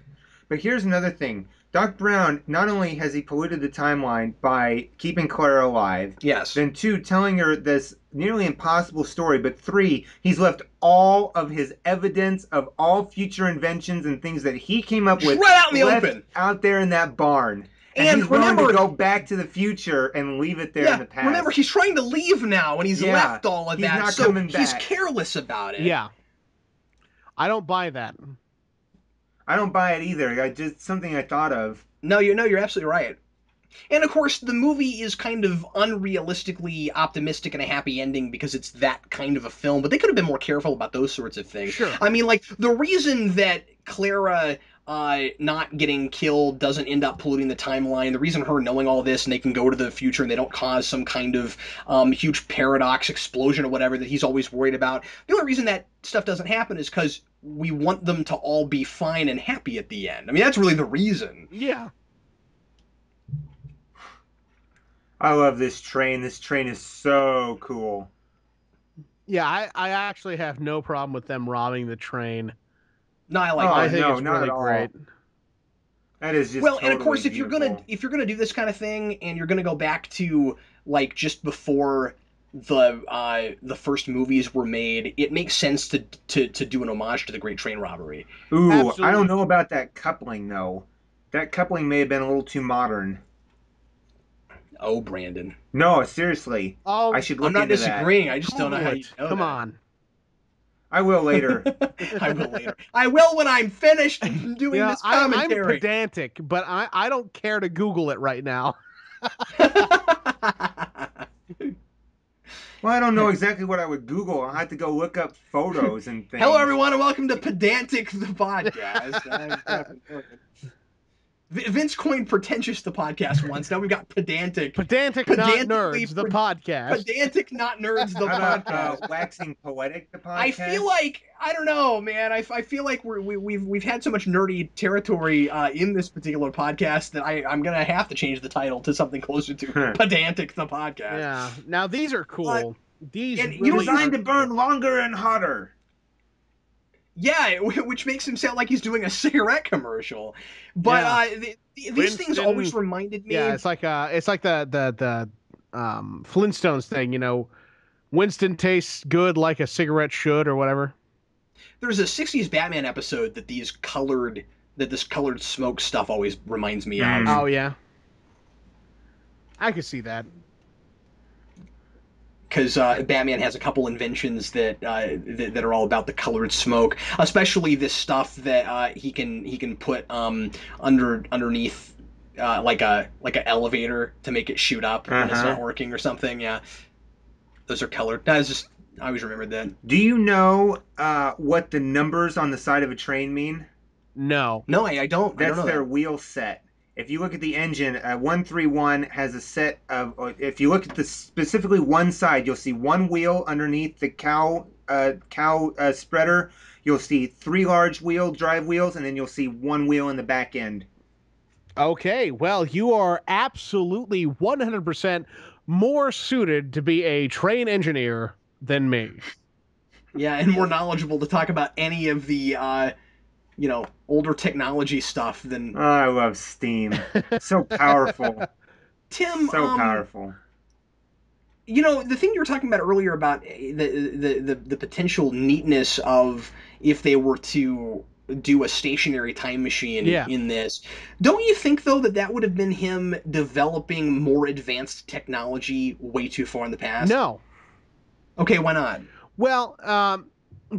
But here's another thing. Doc Brown, not only has he polluted the timeline by keeping Clara alive, Yes. then two, telling her this nearly impossible story, but three, he's left all of his evidence of all future inventions and things that he came up with right out in the open. out there in that barn. And, And he's willing remember- to go back to the future and leave it there in Yeah, the past. remember he's trying to leave now, and he's Yeah, left all of he's that. not so coming he's careless about it. Yeah. I don't buy that. I don't buy it either. I just something I thought of. No, you know, you're absolutely right. And of course, the movie is kind of unrealistically optimistic and a happy ending because it's that kind of a film. But they could have been more careful about those sorts of things. Sure. I mean, like the reason that Clara uh, not getting killed doesn't end up polluting the timeline. The reason her knowing all this and they can go to the future and they don't cause some kind of um, huge paradox explosion or whatever that he's always worried about. The only reason that stuff doesn't happen is because we want them to all be fine and happy at the end. I mean, that's really the reason. Yeah. I love this train. This train is so cool. Yeah, I, I actually have no problem with them robbing the train. No, I like Oh, that. I think no, it's not really at all. great. That is just well and of totally course if you're gonna if you're gonna do this kind of thing and you're gonna go back to like just before the uh the first movies were made it makes sense to to to do an homage to the great train robbery Ooh, I don't know about that coupling though. That coupling may have been a little too modern. oh brandon No, seriously, Oh, I should look i'm not into that. disagreeing i just don't know how Google you know Come that. on. I will later. i will later i will when i'm finished doing Yeah, this I, I'm pedantic, but I, I don't care to Google it right now. well, I don't know exactly what I would Google. I'll have to go look up photos and things. hello everyone and welcome to pedantic the podcast I'm- V- Vince coined pretentious the podcast once. Now we've got pedantic. Pedantic, Pedantically not nerds, the podcast. Pedantic, not nerds. The How about podcast. uh, waxing poetic? The podcast. I feel like I don't know, man. I, I feel like we're, we, we've we've had so much nerdy territory uh, in this particular podcast that I I'm gonna have to change the title to something closer to pedantic the podcast. Yeah. Now these are cool. These and you really know, designed are to burn longer and hotter. Yeah, which makes him sound like he's doing a cigarette commercial. But Yeah. uh, the, the, these things always reminded me. Yeah, it's like uh it's like the the the um Flintstones thing, you know. Winston tastes good like a cigarette should or whatever. There's a '60s Batman episode that these colored that this colored smoke stuff always reminds me Mm. of. Oh yeah. I could see that. Because uh, Batman has a couple inventions that, uh, that that are all about the colored smoke, especially this stuff that uh, he can he can put um, under underneath uh, like a like an elevator to make it shoot up when it's Uh-huh. not working or something. Yeah, those are colored. That was just I always remembered that. Do you know uh, what the numbers on the side of a train mean? No. No, I, I don't. I That's don't know their that. wheel set. If you look at the engine, uh, 131 has a set of. If you look at the specifically one side, you'll see one wheel underneath the cow uh, cow uh, spreader. You'll see three large wheel drive wheels, and then you'll see one wheel in the back end. Okay, well, you are absolutely 100% more suited to be a train engineer than me. Yeah, and more knowledgeable to talk about any of the, uh, you know, older technology stuff than Oh, I love Steam. So powerful. Tim. so um, powerful. you know the thing you were talking about earlier about eh, the the the, the potential neatness of if they were to do a stationary time machine Yeah. in this don't you think though that that would have been him developing more advanced technology way too far in the past No. okay why not Well, um,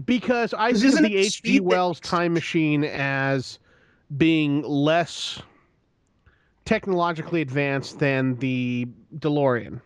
because I think the H.G. speed that- Wells time machine as being less technologically advanced than the DeLorean.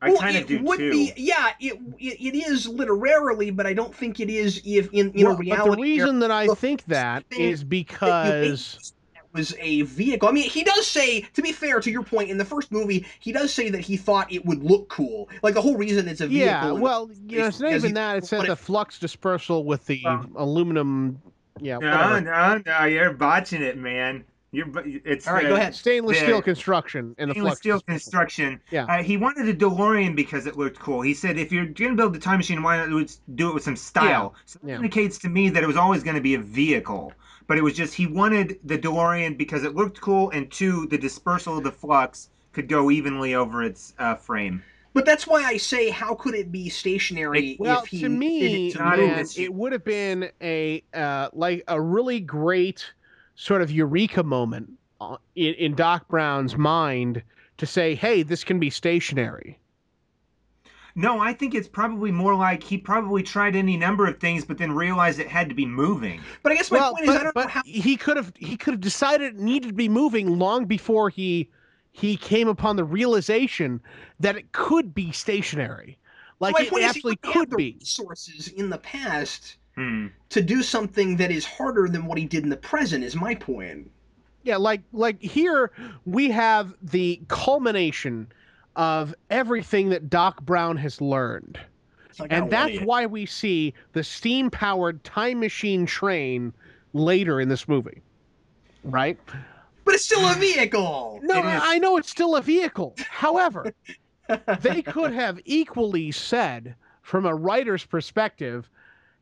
I Well, kind of do would too. be yeah it, it it is literarily but i don't think it is if in in Well, a reality but the reason that I the think that is thing that because was a vehicle. I mean, he does say, to be fair to your point, in the first movie, he does say that he thought it would look cool. Like the whole reason it's a vehicle. yeah, well, you know, it's not even that. It's that the it- flux dispersal with the Um, aluminum. Yeah, no, whatever. no, no, you're botching it, man. You're, it's All right, the go ahead. Stainless the- steel construction and the stainless flux steel dispersal. construction. Yeah. Uh, he wanted a DeLorean because it looked cool. He said, if you're going to build a time machine, why not do it- with some style? So that Yeah. indicates to me that it was always going to be a vehicle. But it was just he wanted the DeLorean because it looked cool, and two, the dispersal of the flux could go evenly over its uh, frame. But that's why I say, how could it be stationary Well, if he to me, it to not in move? this- it would have been a uh, like a really great sort of eureka moment uh, in, in Doc Brown's mind to say, "Hey, this can be stationary." No, I think it's probably more like he probably tried any number of things, but then realized it had to be moving. But I guess my well, point but, is, I don't but know how. he could have he could have decided it needed to be moving long before he he came upon the realization that it could be stationary. Like my it point is, he absolutely wouldn't could the be. resources in the past Hmm. to do something that is harder than what he did in the present. Is my point. Yeah, like like here we have the culmination of everything that Doc Brown has learned. Like, And that's why we see the steam powered time machine train later in this movie. Right? But it's still a vehicle. No, I know it's still a vehicle. However, they could have equally said, from a writer's perspective,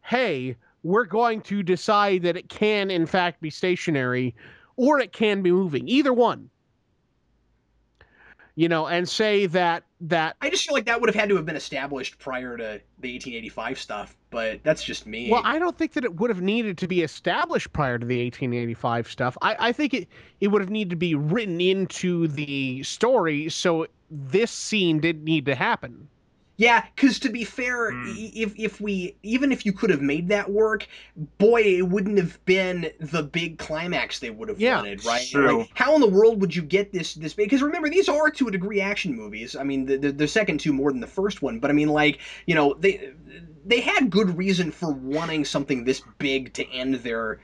hey, we're going to decide that it can, in fact, be stationary or it can be moving. Either one. You know, and say that that I just feel like that would have had to have been established prior to the 1885 stuff, but that's just me. Well, I don't think that it would have needed to be established prior to the 1885 stuff. I, I think it, it would have needed to be written into the story so this scene didn't need to happen. Yeah, because to be fair, i if if we even if you could have made that work, boy, it wouldn't have been the big climax they would have Yeah, wanted, right? true. Like, how in the world would you get this this big? Because remember, these are to a degree action movies. I mean, the, the the second two more than the first one, but I mean, like you know, they they had good reason for wanting something this big to end their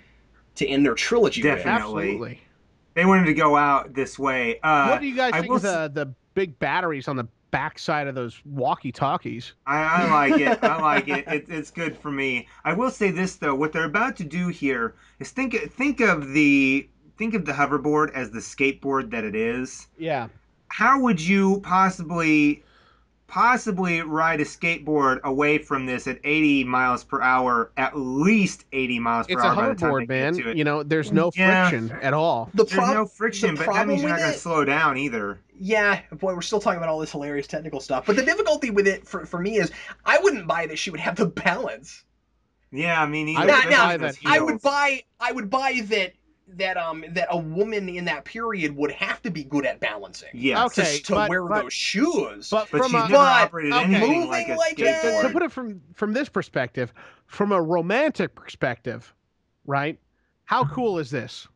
to end their trilogy with. Definitely. Absolutely. They wanted to go out this way. Uh, what do you guys I think will of the, the big batteries on the backside of those walkie talkies? I, I like it. I like it. it. It's good for me. I will say this though: what they're about to do here is think think of the think of the hoverboard as the skateboard that it is. Yeah. How would you possibly possibly ride a skateboard away from this at 80 miles per hour, at least 80 miles per It's a hour by the hoverboard, man. to it? You know, there's no Yeah. friction at all. The There's prob- no friction, the but that problem means you're not going to slow down either. Yeah, boy, we're still talking about all this hilarious technical stuff. But the difficulty with it for, for me is I wouldn't buy that she would have the balance. Yeah, I mean, I would buy that I would buy I would buy that that um that a woman in that period would have to be good at balancing. Yes. Okay. Just to but- wear but- those shoes. But But from she's a, never but operated okay. anything Moving like a like to, that- to- to put it from from this perspective, from a romantic perspective, right? How cool is this?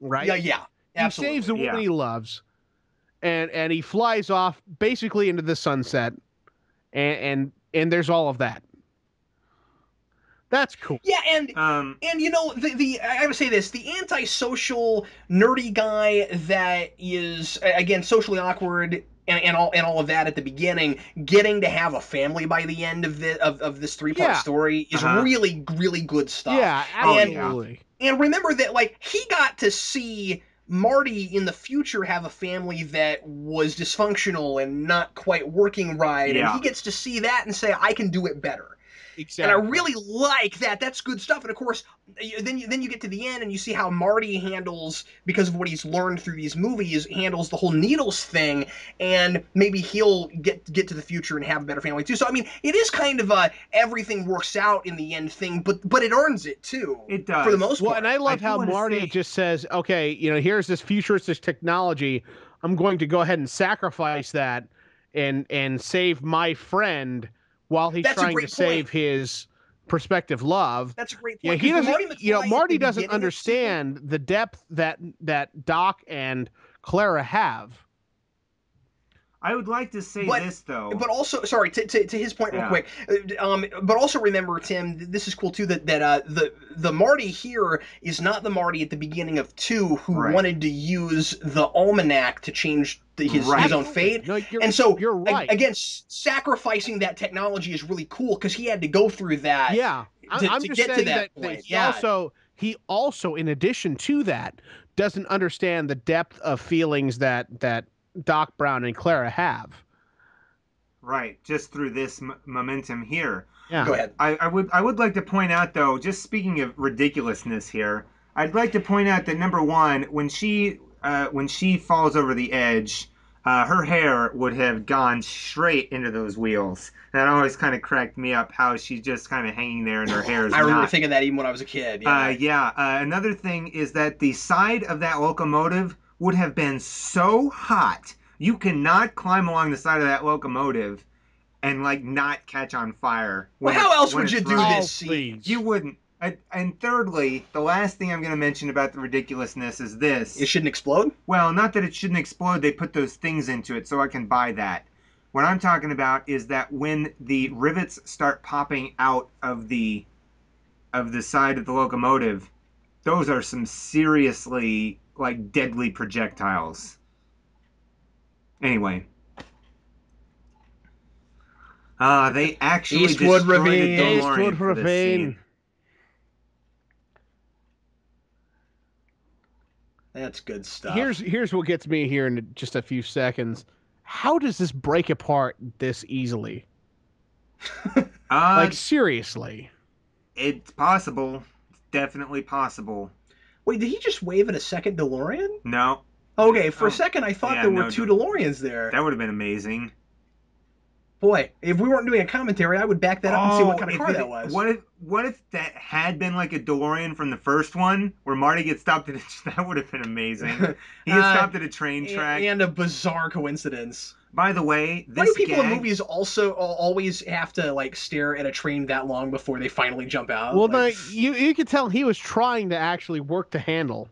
Right? yeah, yeah. Absolutely. He saves the woman Yeah. he loves, and and he flies off basically into the sunset, and and and there's all of that. That's cool. yeah, and Um, And you know, the, the I gotta say this: the antisocial, nerdy guy that is again socially awkward and, and all and all of that at the beginning, getting to have a family by the end of the of, of this three part Yeah. story is Uh-huh. really really good stuff. Yeah, absolutely. And remember that like he got to see Marty in the future have a family that was dysfunctional and not quite working right, and he gets to see that and say, "I can do it better." Exactly. And I really like that. That's good stuff. And of course, then you then you get to the end and you see how Marty handles because of what he's learned through these movies handles the whole needles thing, and maybe he'll get get to the future and have a better family too. So I mean, it is kind of a everything works out in the end thing, but but it earns it too. It does. for the most Well, part. and I love do how Marty say- just says, "Okay, you know, here's this futuristic technology. I'm going to go ahead and sacrifice that and and save my friend while he's That's trying to save point. his prospective love." That's a great Yeah, he doesn't. Marty you know, Marty doesn't beginning of the understand the depth that that Doc and Clara have. I would like to say But- this though. But also, sorry, to, to, to his point, real quick. uh, Um, but also remember, Tim, this is cool too. That that uh, the the Marty here is not the Marty at the beginning of two who Right. wanted to use the almanac to change the, his Right. his own fate. No, you're, And so, you're a- right. again, sacrificing that technology is really cool because he had to go through that. yeah, I- to- I'm to just get to saying that that, point, he yeah. also he also, in addition to that, doesn't understand the depth of feelings that that Doc Brown and Clara have. right, just through this m- momentum here. Yeah. Go ahead. I, I would I would like to point out though, just speaking of ridiculousness here, I'd like to point out that number one, when she uh, when she falls over the edge, uh, her hair would have gone straight into those wheels. That always kind of cracked me up. How she's just kind of hanging there and her hair is I remember not. thinking that even when I was a kid. Yeah. Uh, yeah. Uh, another thing is that the side of that locomotive would have been so hot. You cannot climb along the side of that locomotive and like not catch on fire. well, how it- else would you do running. this? scene? Oh, please. You wouldn't. And- And thirdly, the last thing I'm going to mention about the ridiculousness is this. It shouldn't explode. Well, not that it shouldn't explode. They put those things into it, so I can buy that. What I'm talking about is that when the rivets start popping out of the of the side of the locomotive, those are some seriously like deadly projectiles. Anyway. Uh, they actually Eastwood destroyed a Ravine. DeLorean Eastwood for this Ravine. scene. That's good stuff. Here's here's what gets me here in just a few seconds. How does this break apart this easily? Uh, Like seriously. it's possible. It's definitely possible. Wait, did he just wave at a second DeLorean? No, Okay, for Oh, a second I thought yeah, there were no, two. DeLoreans there. that would have been amazing. Boy, if we weren't doing a commentary, I would back that up and see what kind of car it- that was. What if what if that had been like a DeLorean from the first one, where Marty gets stopped at a, that would have been amazing. He gets Uh, stopped at a train track. And a bizarre coincidence. By the way, Why do people in movies also always have to like stare at a train that long before they finally jump out? Well, Like, no, you you could tell he was trying to actually work the handle.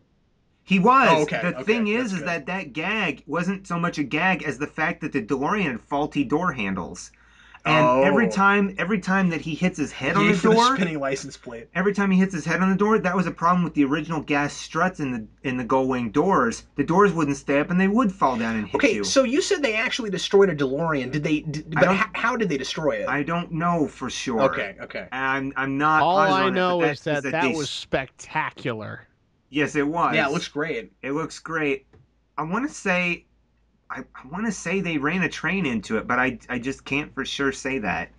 he was. Oh, okay, the okay, thing that's is, is good. that that gag wasn't so much a gag as the fact that the DeLorean had faulty door handles, and every Oh. time every time that he hits his head on the door, the spinning license plate. every time he hits his head on the door, that was a problem with the original gas struts in the in the gull wing doors. The doors wouldn't stay up, and they would fall down and hit Okay, you. so you said they actually destroyed a DeLorean. Did they? Did, but how, how did they destroy it? I don't know for sure. Okay, okay. I'm I'm not. All I on it, know but is that that, they- was spectacular. yes, it was. Yeah, it looks great. It looks great. I want to say, I, I want to say they ran a train into it, but I I just can't for sure say that.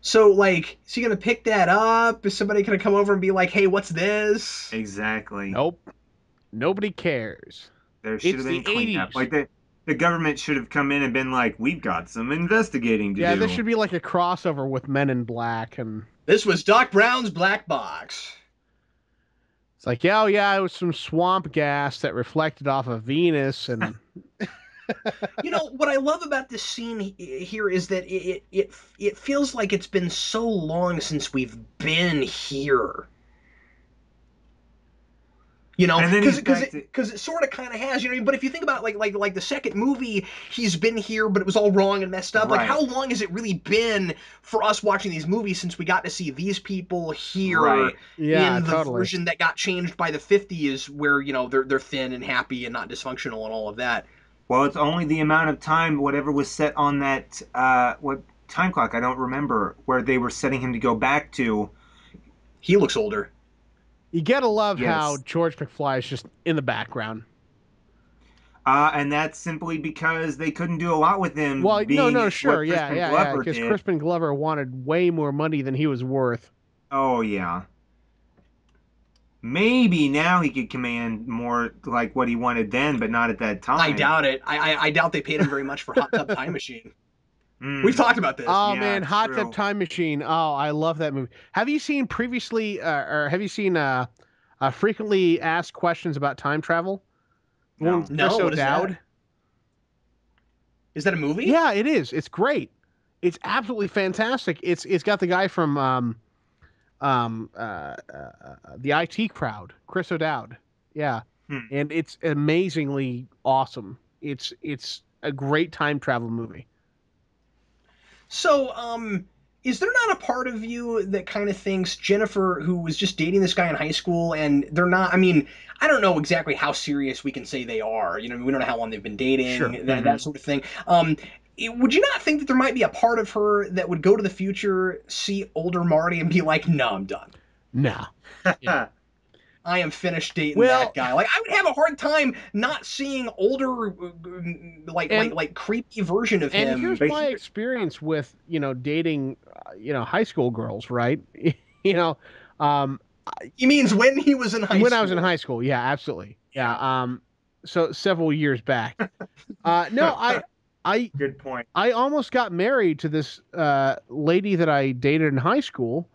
So, like, is he gonna pick that up? Is somebody gonna come over and be like, "Hey, what's this?" Exactly. Nope. Nobody cares. There should It's have been the cleanup. 80s. Like the the government should have come in and been like, "We've got some investigating to Yeah, do." this should be like a crossover with Men in Black, and This was Doc Brown's black box. it's like, yeah, oh yeah, it was some swamp gas that reflected off of Venus, and you know what I love about this scene here is that it, it it it feels like it's been so long since we've been here. You know, because because it, to- it sort of kind of has, you know. But if you think about like like like the second movie, he's been here, but it was all wrong and messed up. Like, how long has it really been for us watching these movies since we got to see these people here? Right. yeah, in the totally. version that got changed by the 50s where you know they're they're thin and happy and not dysfunctional and all of that Well, it's only the amount of time whatever was set on that uh, what time clock I don't remember where they were setting him to go back to. he looks older You gotta love how George McFly is just in the background. Uh, and that's simply because they couldn't do a lot with him. Well, no, being no, what sure, yeah, Crispin yeah, yeah, because. Crispin Glover wanted way more money than he was worth. Oh yeah. Maybe now he could command more like what he wanted then, but not at that time. I doubt it. I, I I doubt they paid him very much for Hot Tub Time Machine. Mm. We've talked about this. Oh yeah, man, Hot true. Tub Time Machine. Oh, I love that movie. Have you seen previously, uh, or have you seen uh, uh, frequently asked questions about time travel? The one No. with No, Chris what is that? O'Dowd? Is that a movie? Yeah, it is. It's great. It's absolutely fantastic. It's it's got the guy from um, um, uh, uh, uh, the IT crowd, Chris O'Dowd. Yeah, Hmm. and it's amazingly awesome. It's it's a great time travel movie. So, um, is there not a part of you that kind of thinks Jennifer, who was just dating this guy in high school, and they're not? I mean, I don't know exactly how serious we can say they are. You know, we don't know how long they've been dating, Sure. that, Mhm. that sort of thing. Um, would you not think that there might be a part of her that would go to the future, see older Marty, and be like, "No, I'm done. Nah. I am finished dating Well- that guy." Like, I would have a hard time not seeing older, uh, like, And- like, like creepy version of And him. here's But my experience with you know dating, uh, you know, high school girls, right? you know, um, he means when he was in high when school. I was in high school, yeah, absolutely, yeah. Um, so several years back. uh, no, I, I, Good point. I almost got married to this uh, lady that I dated in high school,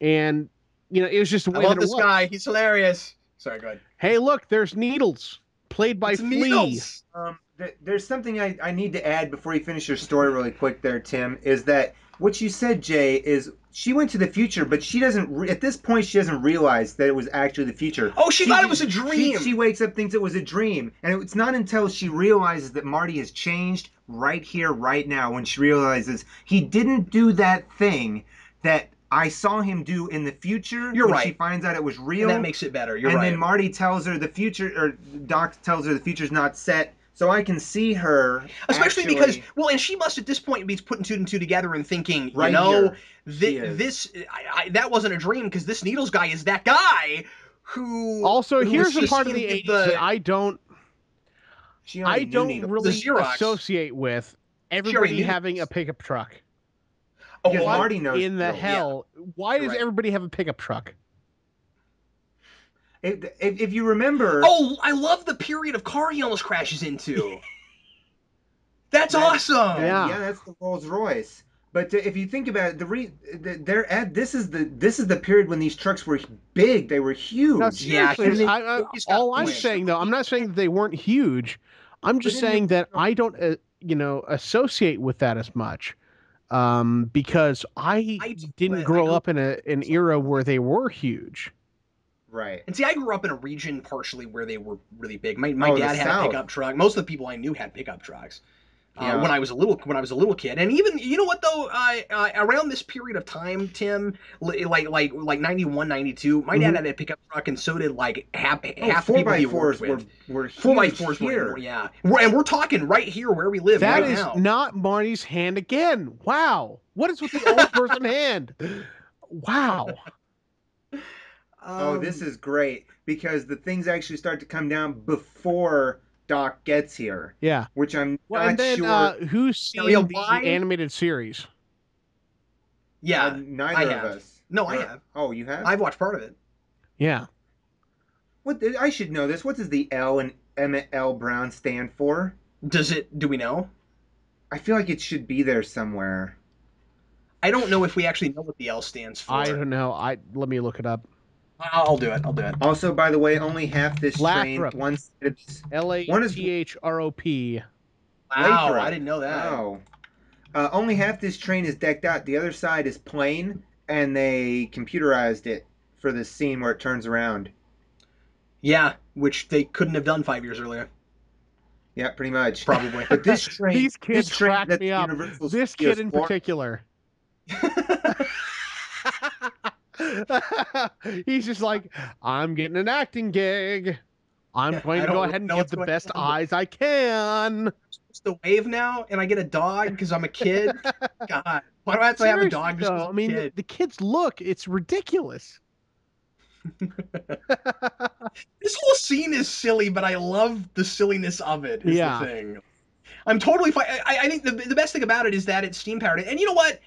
and you know, it was just the I love this guy. He's hilarious. Sorry, go ahead. Hey, look, there's Needles, played by It's Flea. Um, th- there's something I, I need to add before you finish your story really quick there, Tim, is that what you said, Jay, is she went to the future, but she doesn't, re- at this point, she doesn't realize that it was actually the future. Oh, she, thought it was a she- dream. She, wakes up, thinks it was a dream. And it's not until she realizes that Marty has changed right here, right now, when she realizes he didn't do that thing that I saw him do in the future. You're when right. She finds out it was real. and that makes it better. You're and right. And then Marty tells her the future, or Doc tells her the future's not set. So I can see her. Especially actually- because, well, and she must at this point be putting two and two together and thinking, Right you know, here, thi- this, I, I, that wasn't a dream because this Needles guy is that guy who. Also, who here's was the part of the just '80s the- that I don't I don't Needle. really associate with everybody knew having this. a pickup truck. Oh, Because what? Marty knows in the Needle, yeah. hell? Why You're does right. everybody have a pickup truck? If, if, if you remember, Oh, I love the period of car he almost crashes into. That's That's- awesome. Yeah. yeah, that's the Rolls Royce. But if you think about it, the re they're at this is the this is the period when these trucks were big. They were huge. No, Yeah, seriously, I, I, all I'm points. saying though, I'm not saying that they weren't huge. I'm just saying that original- I don't, uh, you know, associate with that as much, um, because I, I didn't but grow grew- up in a an era where they were huge. Right. And see, I grew up in a region partially where they were really big. My, my Oh, dad had South. a pickup truck. Most of the people I knew had pickup trucks. Uh, Yeah. when I was a little when I was a little kid, and even you know what though, I uh, around this period of time, Tim, li- like like like 91, 92, my dad Mhm. had a pickup truck, and so did like half Oh, half the four people by he fours worked were with. were Four by fours here. were yeah, we're, and we're talking right here where we live That right is now. not Marty's hand again. Wow, what is with the old person hand? Wow. Oh, Um, this is great because the things actually start to come down before Doc gets here, Yeah. which I'm Well, not and then sure. uh, who's seen Ariel, the why- animated series? yeah. uh, neither I of have. us. No, I have. Oh, you have. I've watched part of it. Yeah. What I should know this. What does the L and Emmett L. Brown stand for? Does it? Do we know? I feel like it should be there somewhere. I don't know if we actually know what the L stands for. I don't know. I let me look it up. I'll I'll do it. I'll do it. Also, by the way, only half this train. Lathrop. One side of this- One is- T H R O P. Wow, I didn't know that. Oh. Uh, only half this train is decked out. The other side is plain, and they computerized it for this scene where it turns around. Yeah, which they couldn't have done five years earlier, Yeah, pretty much. probably. But this train, These kids this train crack me up. Universal This Studios kid in floor- particular. He's just like, I'm getting an acting gig. I'm Yeah, going to go ahead and get the best on. eyes I can. supposed to wave now, and I get a dog because I'm a kid. God, why do I have to have a dog? Just though, I mean, the, kid? the kids look, it's ridiculous. this whole scene is silly, but I love the silliness of it. Is Yeah. the thing. I'm totally fine. I, I think the, the best thing about it is that it's steam powered. And you know what?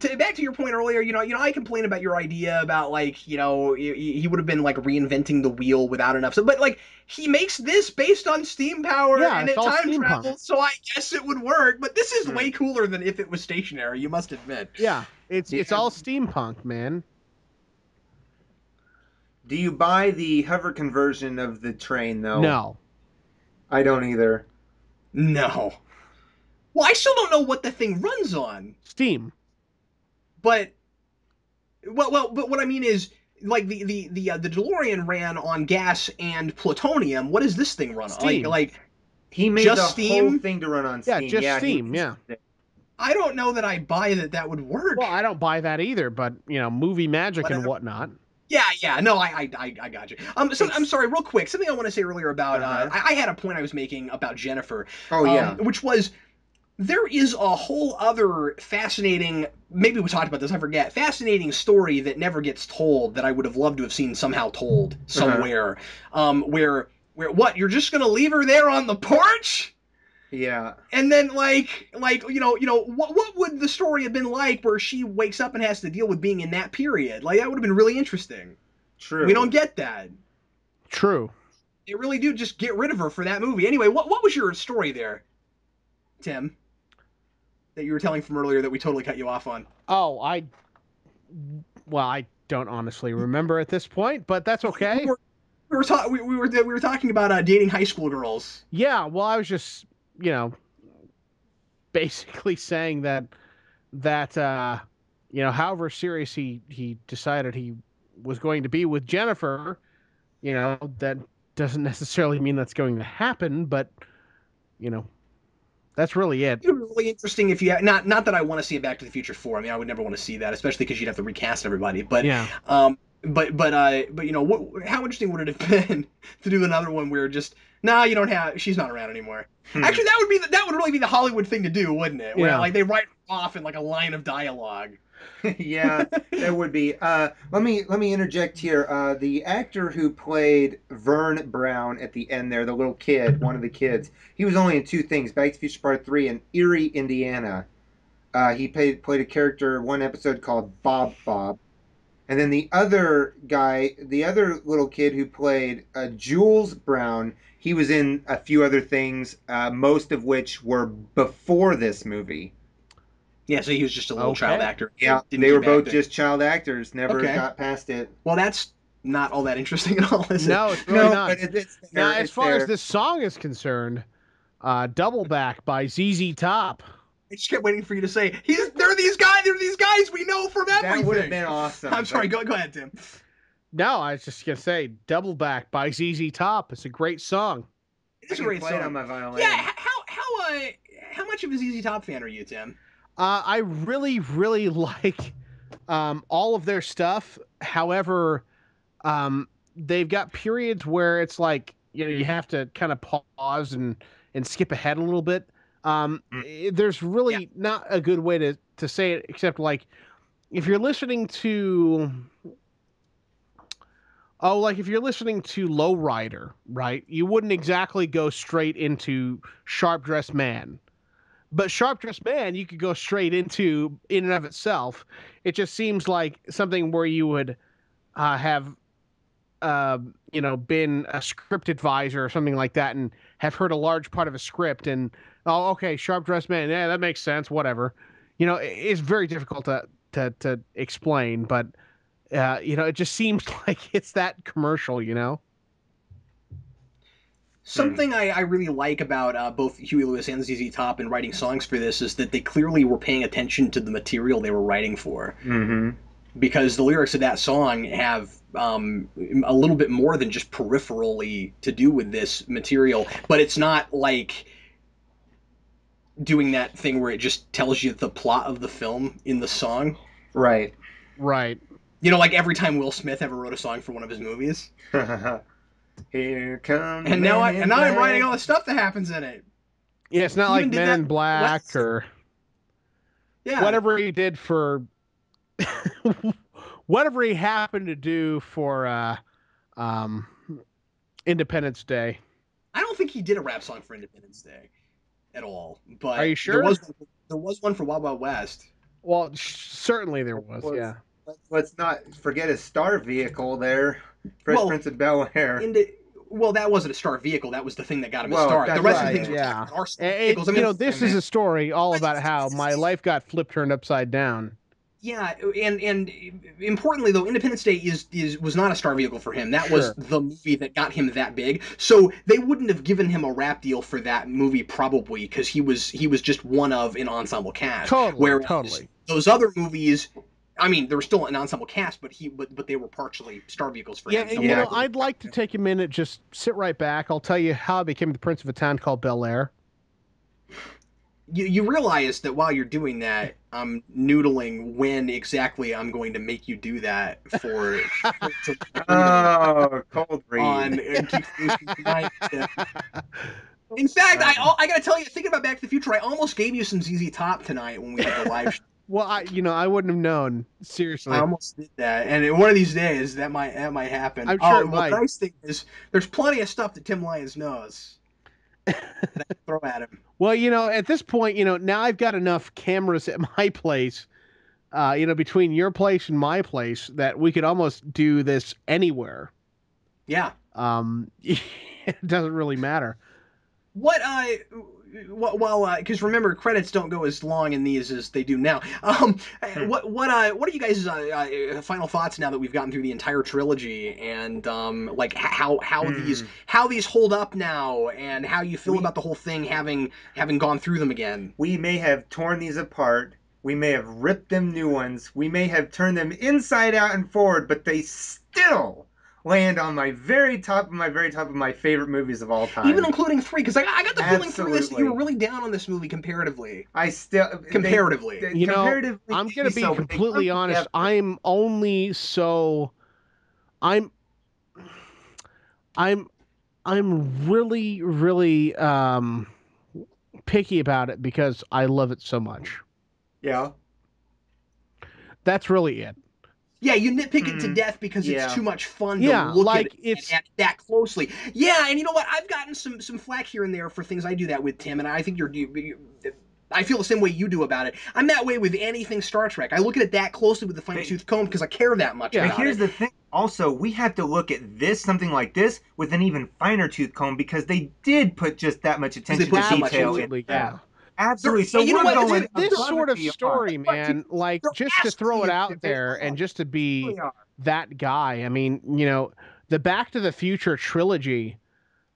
To, back to your point earlier, you know, you know, I complain about your idea about like, you know, he, he would have been like reinventing the wheel without enough. So, but like, he makes this based on steam power Yeah, and it time steampunk. travel, so I guess it would work. But this is Hmm. way cooler than if it was stationary. You must admit. yeah, it's it's all steampunk, man. Do you buy the hover conversion of the train though? No. I don't either. No. Well, I still don't know what the thing runs on. Steam. But well, well, but what I mean is like the the the uh, the DeLorean ran on gas and plutonium. What does this thing run on? Like like He made Just the Steam? whole thing to run on Yeah, Steam. just he- Steam, yeah. I don't know that I buy that that would work. Well, I don't buy that either, but you know, movie magic and Whatever. whatnot. yeah, yeah, no, I I I, I got you. Um, so, I'm sorry, real quick, something I want to say earlier about Uh-huh. uh, I, I had a point I was making about Jennifer. Oh um, yeah. which was there is a whole other fascinating maybe we talked about this i forget fascinating story that never gets told that i would have loved to have seen somehow told somewhere. Um where where what you're just gonna leave her there on the porch? Yeah. and then like like you know you know what what would the story have been like where she wakes up and has to deal with being in that period? Like that would have been really interesting. True. we don't get that. True. they really do just get rid of her for that movie. Anyway what what was your story there tim that you were telling from earlier that we totally cut you off on Oh, I. Well, I don't honestly remember at this point, but that's okay. we were we were, ta- we, we were we were talking about uh, dating high school girls Yeah, well, I was just, you know, basically saying that that uh, you know, however serious he he decided he was going to be with Jennifer, you know, that doesn't necessarily mean that's going to happen, but you know, that's really it. it would be really interesting if you not not that I want to see a Back to the Future four. I mean, I would never want to see that, especially because you'd have to recast everybody. But Yeah. um, but but uh, but you know, what, how interesting would it have been to do another one where just nah, you don't have, she's not around anymore. Hmm. Actually, that would be the, that would really be the Hollywood thing to do, wouldn't it? Where Yeah. like they write off in like a line of dialogue. yeah, that would be. Uh, let me let me interject here. Uh, the actor who played Vern Brown at the end there, the little kid, one of the kids, he was only in two things: Back to Future Part Three and Erie, Indiana. Uh, he played played a character one episode called Bob Bob, and then the other guy, the other little kid who played uh, Jules Brown, he was in a few other things, uh, most of which were before this movie. Yeah, so he was just a little Okay. child actor. Yeah, Didn't they were both just child actors. Never Okay. got past it. Well, that's not all that interesting at all, is it? No, it's really no, not. but it, it's Now, as far there. as this song is concerned, uh, Double Back by ZZ Top. I just kept waiting for you to say he's. There are these guys. There are these guys we know from everything. that would have been awesome. I'm sorry. Go, go ahead, Tim. No, I was just gonna say Double Back by ZZ Top. It's a great song. It's I a can great play it on song. my violin. Yeah. How how uh how much of a ZZ Top fan are you, Tim? Uh, I really, really like um, all of their stuff. However, um, they've got periods where it's like you know you have to kind of pause and and skip ahead a little bit. Um, Mm. eh, There's really not a good way to to say it except like if you're listening to oh like if you're listening to Lowrider, right? You wouldn't exactly go straight into Sharp Dressed Man but sharp dressed man you could go straight into in and of itself. It just seems like something where you would uh, have uh, you know been a script advisor or something like that and have heard a large part of a script and oh okay sharp dressed man yeah that makes sense whatever. You know it- it's very difficult to to, to explain but uh, you know it just seems like it's that commercial you know Something I, I really like about uh, both Huey Lewis and ZZ Top in writing songs for this is that they clearly were paying attention to the material they were writing for. Mm-hmm. Because the lyrics of that song have um, a little bit more than just peripherally to do with this material, but it's not like doing that thing where it just tells you the plot of the film in the song. Right. right You know, like every time Will Smith ever wrote a song for one of his movies. Here comes. And now I and now I'm writing all the stuff that happens in it. yeah it's not He like men that in black last- or Yeah. whatever he did for whatever he happened to do for uh, um, Independence Day. I don't think he did a rap song for Independence Day at all. But Are you sure? There was there was one for Wild Wild West. Well, sh- certainly there was. Was- Yeah. Let's, let's not forget a star vehicle there. Fresh Well, Prince of Bel Air. Well, that wasn't a star vehicle. That was the thing that got him Well, a star. The that's rest of right, the things were yeah. technically are star And, and, vehicles. I you mean, know, this is a story all about how my life got flipped turned upside down. Yeah, and and importantly though, Independence Day is is was not a star vehicle for him. That was the movie that got him that big. So they wouldn't have given him a rap deal for that movie probably because he was he was just one of an ensemble cast. Totally, Whereas totally. those other movies, I mean, there was still an ensemble cast, but he but but they were partially star vehicles for Yeah, him. and, So you know, I'd like to take a minute, just sit right back. I'll tell you how I became the prince of a town called Bel Air. you, you realize that while you're doing that, I'm noodling when exactly I'm going to make you do that for Oh, cold read. on In fact, I I gotta tell you, thinking about Back to the Future, I almost gave you some ZZ Top tonight when we did the live. Well, I, you know, I wouldn't have known. Seriously. I almost did that, and one of these days that might that might happen. I'm sure oh, it well, might. The nice thing is, there's plenty of stuff that Tim Lyons knows. I throw at him. Well, you know, at this point, you know, now I've got enough cameras at my place, uh, you know, between your place and my place that we could almost do this anywhere. Yeah. Um, it doesn't really matter. What uh, well, uh, because remember credits don't go as long in these as they do now. Um, Hmm. what what uh, what are you guys' uh, uh, final thoughts now that we've gotten through the entire trilogy and um, like how how Hmm. these how these hold up now and how you feel We- about the whole thing having having gone through them again? We may have torn these apart. We may have ripped them new ones. We may have turned them inside out and forward, but they still land on my very top of my very top of my favorite movies of all time. Even including three, because I, I got the feeling through this that you were really down on this movie comparatively. I still Comparatively. they- You know, I'm gonna be so, completely come honest. together. I'm only so I'm I'm I'm really really um picky about it because I love it so much. Yeah. That's really it. Yeah, you nitpick it to Mhm. death because Yeah. it's too much fun Yeah, to look like, at, it it's- at that closely. Yeah, and you know what? I've gotten some some flack here and there for things I do that with Tim, and I think you're. You, you- I feel the same way you do about it. I'm that way with anything Star Trek. I look at it that closely with the fine tooth comb because I care that much Yeah. But about here's it. the thing. Also, we have to look at this, something like this, with an even finer tooth comb because they did put just that much attention put to so much detail. into in Absolutely, that. yeah. Absolutely. So you know what? going This- This sort of story, man, like just to throw it out there and just to be that guy. I mean, you know, the Back to the Future trilogy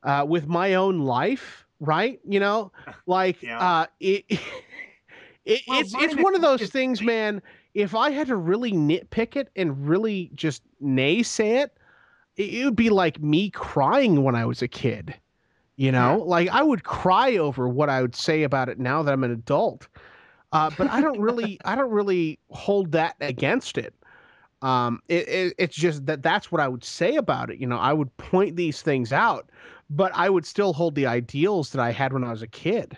uh, with my own life, right? You know, like Yeah. uh, it, it Well, it's it's one of those things, man. If I had to really nitpick it and really just naysay it, it, it would be like me crying when I was a kid. You know, like I would cry over what I would say about it now that I'm an adult. Uh, but I don't really, I don't really hold that against it. Um, it, it, it's just that that's what I would say about it. You know, I would point these things out, but I would still hold the ideals that I had when I was a kid.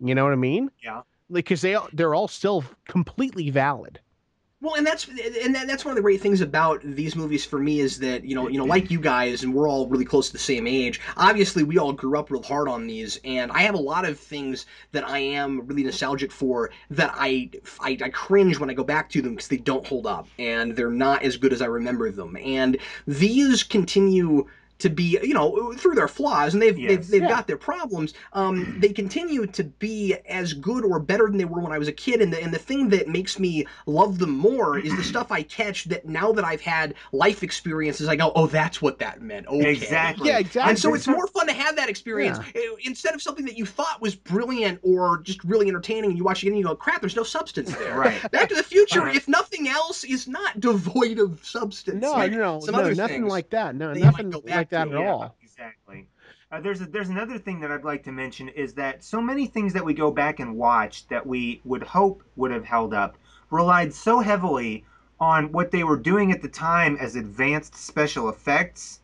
You know what I mean? Yeah. Because they all- they're all still completely valid. Well, and that's and that, that's one of the great things about these movies for me is that you know you know like you guys and we're all really close to the same age. Obviously, we all grew up real hard on these, and I have a lot of things that I am really nostalgic for that I I, I cringe when I go back to them because they don't hold up and they're not as good as I remember them. And these continue to be you know through their flaws and they've they've, they've Yeah. got their problems um they continue to be as good or better than they were when i was a kid and the, and the thing that makes me love them more is the stuff i catch that now that i've had life experiences i go oh that's what that meant okay Exactly. Yeah, exactly. and so it's more fun to have that experience Uh, instead of something that you thought was brilliant or just really entertaining and you watch it and you go crap there's no substance there Right. back to the future Uh-huh. if nothing else is not devoid of substance No, Like, no, some no, other nothing things like that. No, that nothing go back like that to, at all. Exactly. Uh, there's a, there's another thing that I'd like to mention is that so many things that we go back and watch that we would hope would have held up relied so heavily on what they were doing at the time as advanced special effects.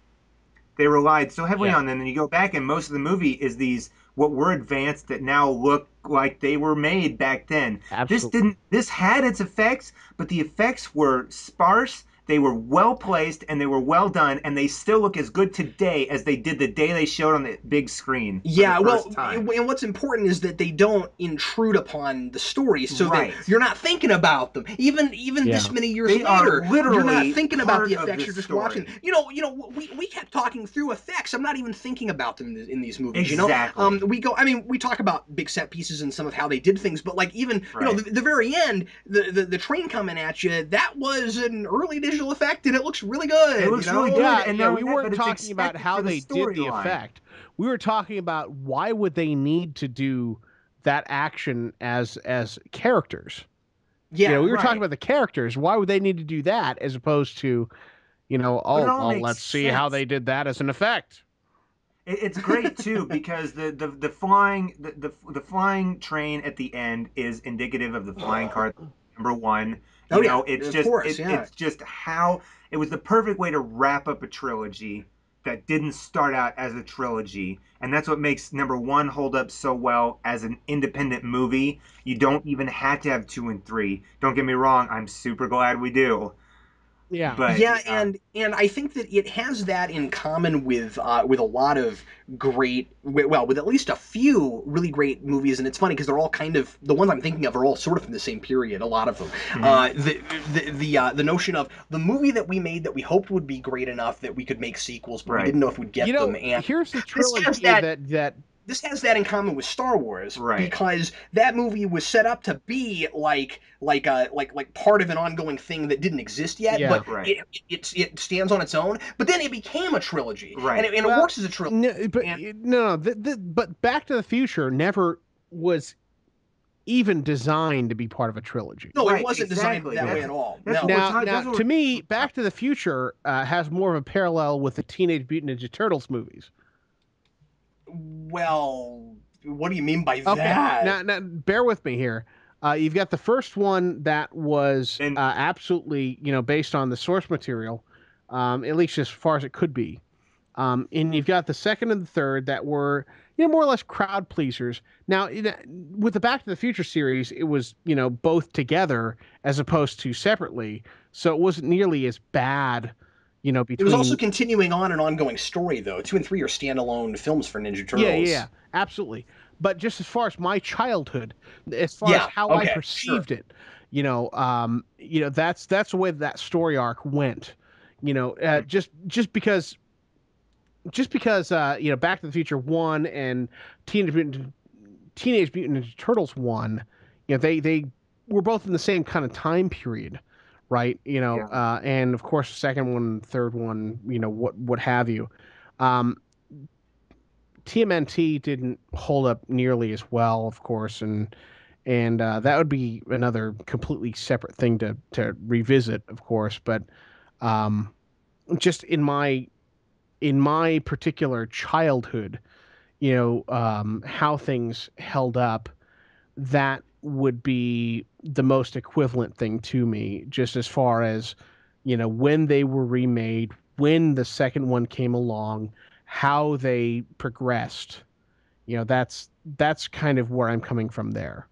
They relied so heavily Yeah. on them, and you go back and most of the movie is these what were advanced that now look like they were made back then. This didn't. This had its effects, but the effects were sparse. They were well placed and they were well done, and they still look as good today as they did the day they showed on the big screen. Yeah, well, time. and what's important is that they don't intrude upon the story, so Right. that you're not thinking about them. Even even this many years They are later, you're not thinking about the effects. the You're just story. watching. You know, you know, we, we kept talking through effects. I'm not even thinking about them in, these movies. You know, um, we go. I mean, we talk about big set pieces and some of how they did things, but like even you know the, the very end, the, the the train coming at you, that was an early digital effect, and it looks really good. It looks you know? really good. Yeah, and yeah, not we that, weren't talking about how for the they did the storyline. effect. We were talking about why would they need to do that action as as characters. Yeah, you know, we were right. talking about the characters. Why would they need to do that as opposed to, you know, oh, it well, let's see how they did that as an effect. It's great too because the, the, the flying the, the the flying train at the end is indicative of the flying car number one. Oh, you Oh, yeah, know, it's of just course, it- yeah. it's just how it was the perfect way to wrap up a trilogy that didn't start out as a trilogy. And that's what makes number one hold up so well as an independent movie. You don't even have to have two and three. Don't get me wrong, I'm super glad we do. Yeah. But yeah, and and I think that it has that in common with uh, with a lot of great, well, with at least a few really great movies, and it's funny because they're all kind of the ones I'm thinking of are all sort of from the same period. A lot of them. Mhm. Uh, the the the, uh, the notion of the movie that we made that we hoped would be great enough that we could make sequels, but Right. we didn't know if we'd get you know, them. And here's the has trilogy that- that that this has that in common with Star Wars, Right. Because that movie was set up to be like like a like like part of an ongoing thing that didn't exist yet, Yeah. but Right. it, it it stands on its own. But then it became a trilogy, Right. And, it, and it works as a trilogy. No, but And- no, no. The, the, but Back to the Future never was even designed to be part of a trilogy. No, Right, it wasn't exactly. designed that way at all. No. Now, talking- now to me, Back to the Future uh, has more of a parallel with the Teenage Mutant Ninja Turtles movies. Well, what do you mean by Okay, that? now, now bear with me here. Uh, you've got the first one that was And- uh, absolutely, you know, based on the source material, um, at least as far as it could be. Um, and you've got the second and the third that were, you know, more or less crowd pleasers. Now, in, with the Back to the Future series, it was, you know, both together as opposed to separately, so it wasn't nearly as bad, you know, it was also continuing on an ongoing story, though. Two and three are standalone films for Ninja Turtles. Yeah, yeah, absolutely. But just as far as my childhood, as far Yeah, as how okay, I perceived it, you know, um, you know, that's that's the way that story arc went. You know, uh, just just because, just because, uh, you know, Back to the Future one and Teenage Mutant Teenage Mutant Ninja Turtles one, you know, they they were both in the same kind of time period, right? You know, Yeah. uh, and of course the second one, third one, you know, what what have you. Um, TMNT didn't hold up nearly as well, of course, and and uh, that would be another completely separate thing to to revisit, of course. But um, just in my in my particular childhood, you know, um, how things held up, that would be the most equivalent thing to me, just as far as you know when they were remade, when the second one came along how they progressed. You know that's that's kind of where i'm coming from there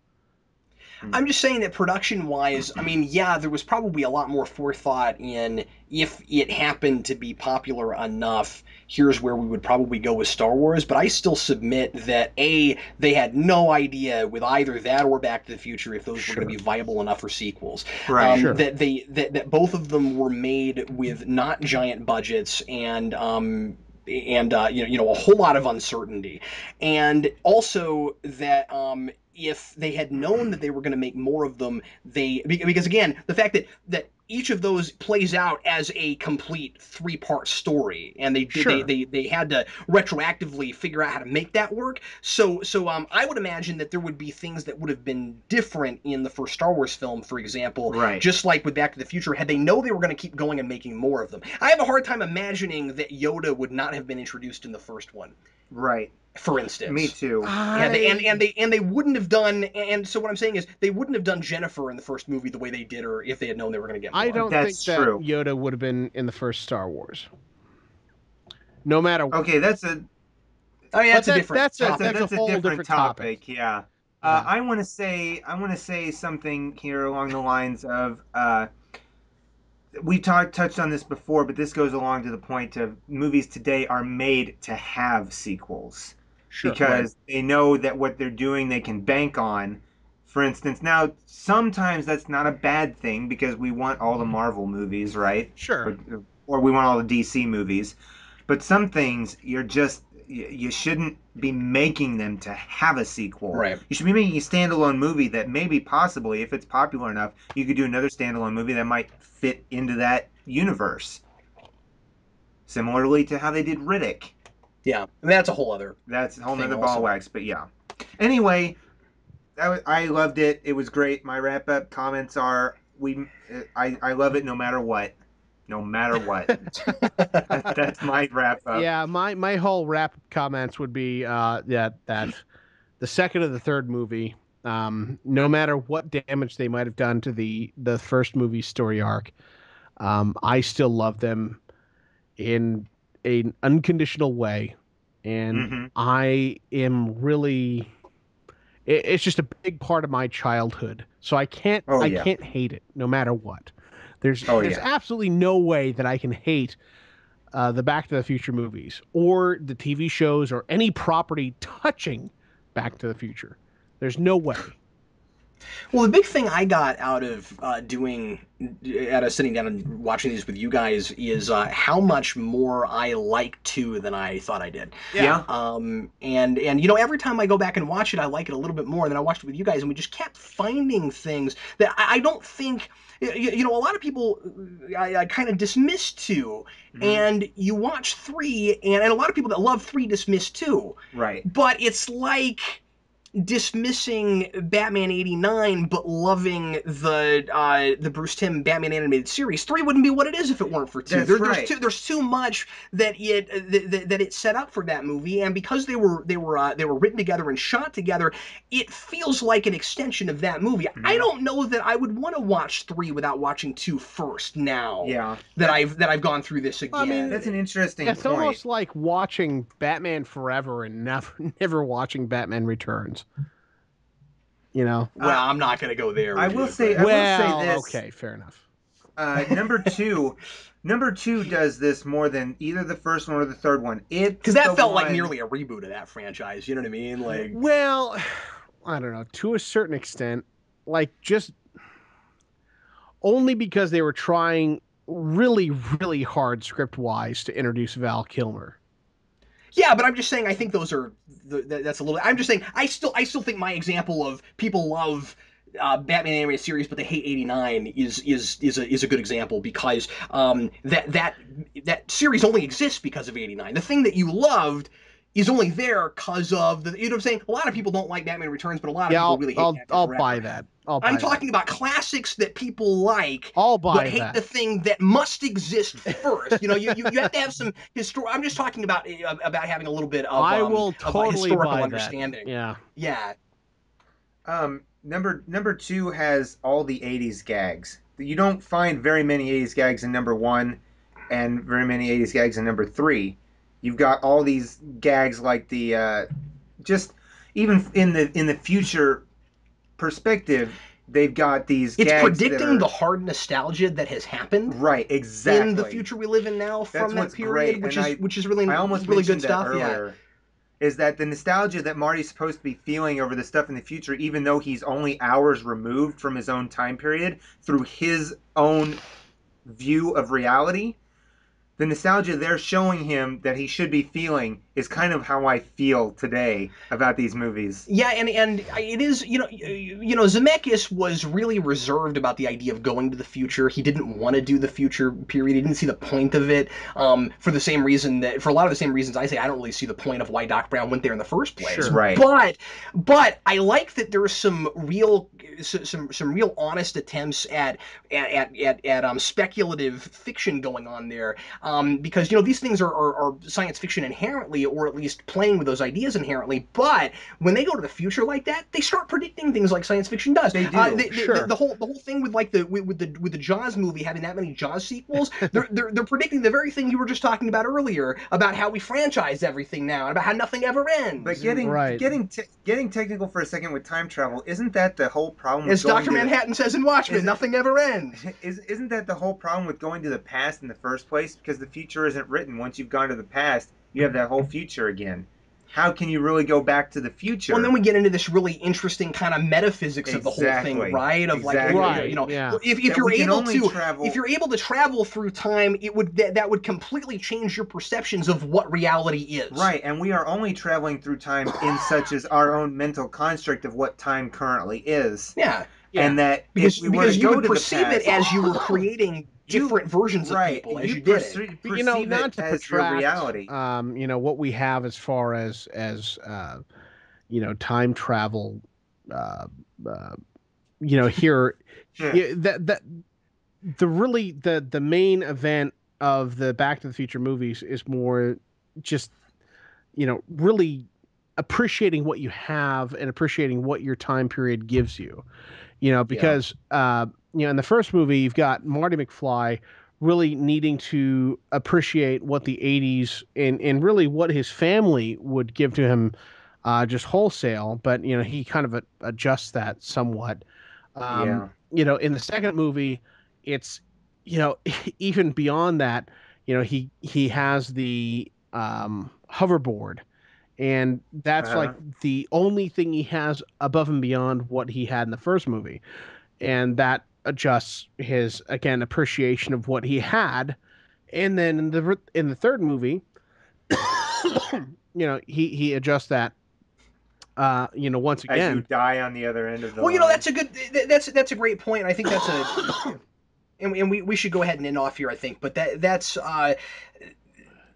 I'm just saying that production wise, I mean, yeah, there was probably a lot more forethought in if it happened to be popular enough, here's where we would probably go with Star Wars. But I still submit that A, they had no idea with either that or Back to the Future if those were going to be viable enough for sequels. Right. Um, Sure. That they that, that both of them were made with not giant budgets and um and uh, you know you know a whole lot of uncertainty, and also that um if they had known that they were going to make more of them, they because again the fact that that each of those plays out as a complete three part story, and they, Sure. they they they had to retroactively figure out how to make that work. So so um I would imagine that there would be things that would have been different in the first Star Wars film, for example, Right. just like with Back to the Future, had they know they were going to keep going and making more of them. I have a hard time imagining that Yoda would not have been introduced in the first one, Right. For instance. Me too. Yeah, they, and and they and they wouldn't have done. And so what I'm saying is, they wouldn't have done Jennifer in the first movie the way they did her if they had known they were going to get. More. i don't That's think that true. yoda would have been in the first star wars no matter what Okay, that's a I mean, But that's a that- different. that's a- topic. that's, that's a, a whole different, different topic. topic. Yeah. Uh, Yeah. I want to say I want to say something here along the lines of uh, we talked touched on this before, but this goes along to the point of movies today are made to have sequels Sure. because they know that what they're doing they can bank on. For instance, now sometimes that's not a bad thing because we want all the Marvel movies, right? Sure. Or, or we want all the DC movies. But some things you're just you shouldn't be making them to have a sequel. Right. You should be making a standalone movie that maybe possibly, if it's popular enough, you could do another standalone movie that might fit into that universe. Similarly to how they did Riddick. Yeah, and that's a whole other. That's a whole Thing nother also. ball wax, but yeah. Anyway, I, I loved it. It was great. My wrap up comments are we. I, I love it no matter what. No matter what. That- that's my wrap up. yeah, my my whole wrap up comments would be uh that that the second or the third movie, um, no matter what damage they might have done to the the first movie story arc, um, I still love them in an unconditional way, and Mhm. I am really. it- It's just a big part of my childhood, so I can't Oh, I yeah. can't hate it no matter what. There's Oh, there's yeah. absolutely no way that I can hate uh, the Back to the Future movies or the TV shows or any property touching Back to the Future. There's no way. Well, the big thing I got out of uh, doing, out of sitting down and watching these with you guys, is uh, how much more I like two than I thought I did. Yeah. Um, and and you know, every time I go back and watch it, I like it a little bit more. And then I watched it with you guys, and we just kept finding things that I, I don't think. You, you know, a lot of people I, I kind of dismiss 2 Mhm. and you watch three, and, and a lot of people that love three dismiss two Right. but it's like dismissing Batman 89 but loving the uh, the Bruce Timm Batman animated series 3 wouldn't be what it is if it weren't for 2 That's There- right. there's too there's too much that it that, that, that it set up for that movie and because they were they were uh, they were written together and shot together it feels like an extension of that movie I Mhm. don't know that I would want to watch 3 without watching 2 first now Yeah. that I've that I've gone through this again I mean, That's an interesting It's point. almost like watching Batman Forever and never never watching Batman Returns. You know. well I'm not going to go there I will you, say- but- I will well, this. okay, fair enough. Uh, number two, number two does this more than either the first one or the third one. It Because that felt like nearly a reboot of that franchise. You know what I mean? Like, Well, I don't know. To a certain extent, like just only because they were trying really, really hard script wise to introduce Val Kilmer. Yeah, but I'm just saying. I think those are the, that- that's a little. I'm just saying. I still, I still think my example of people love. Uh, Batman animated series, but they hate '89 is is is a is a good example because um, that that that series only exists because of '89. The thing that you loved is only there because of the. You know what I'm saying? A lot of people don't like Batman Returns, but a lot of Yeah, people I'll, really hate I'll, Batman I'll Forever. buy that. I'll buy I'm that. talking about classics that people like I'll buy but hate that. the thing that must exist first. You know, you, you, you have to have some histor. I'm just talking about uh, about having a little bit of I um, will of a totally historical buy that. understanding. Yeah. Yeah. Um, number number two has all the '80s gags. You don't find very many '80s gags in number one, and very many '80s gags in number three. You've got all these gags like the uh, just even in the in the future perspective, they've got these. It's gags that predicting are- the hard nostalgia that has happened right exactly in the future we live in now That's from that what's period, great, which and is I- which is really I almost really good that stuff. Yeah. Is that the nostalgia that Marty's supposed to be feeling over the stuff in the future, even though he's only hours removed from his own time period through his own view of reality? The nostalgia they're showing him that he should be feeling is kind of how I feel today about these movies. Yeah, and and it is you know you you know Zemeckis was really reserved about the idea of going to the future. He didn't want to do the future period. He didn't see the point of it. Um, for the same reason that for a lot of the same reasons I say I don't really see the point of why Doc Brown went there in the first place. Sure. Right. But but I like that there's some real some some real honest attempts at at at, at, at um speculative fiction going on there. Um, because you know these things are, are, are science fiction inherently. Or at least playing with those ideas inherently. But when they go to the future like that, they start predicting things like science fiction does. They do, Uh, the, the- sure. the, the whole the whole thing with like the with, with the with the Jaws movie having that many Jaws sequels, they're, they're they're predicting the very thing you were just talking about earlier about how we franchise everything now and about how nothing ever ends. But getting Right. getting te- getting technical for a second with time travel, isn't that the whole problem? as going Doctor to Manhattan says in Watchmen, Is it- nothing ever ends. Is, isn't that the whole problem with going to the past in the first place? Because the future isn't written. Once you've gone to the past, you have that whole future again. How can you really go back to the future? Well, and then we get into this really interesting kind of metaphysics of the whole thing, right? Of like, Right, you know, yeah. if, if That you're able to, travel- if you're able to travel through time, it would that, that would completely change your perceptions of what reality is. Right, and we are only traveling through time in such as our own mental construct of what time currently is, Yeah. And that Because if we were because to you go would to the perceive past, it as you were creating You- different versions of right, people as you, did it. But, you know, not it to as your protract, reality. um, you know what we have as far as as uh, you know time travel, uh, uh, you know here, Yeah. yeah, that that the really the the main event of the Back to the Future movies is more just you know really appreciating what you have and appreciating what your time period gives you you know because uh you know in the first movie you've got marty mcfly really needing to appreciate what the 80s and and really what his family would give to him uh just wholesale but you know he kind of a, adjusts that somewhat um yeah. you know in the second movie it's you know even beyond that you know he he has the um hoverboard and that's Uh-huh. like the only thing he has above and beyond what he had in the first movie and that adjusts his again appreciation of what he had and then in the in the third movie you know he he adjusts that uh you know once again, As you die on the other end of the Well, you know that's a good that's that's a great point. I think that's a and, and we, we should go ahead and end off here. I think, but that that's uh,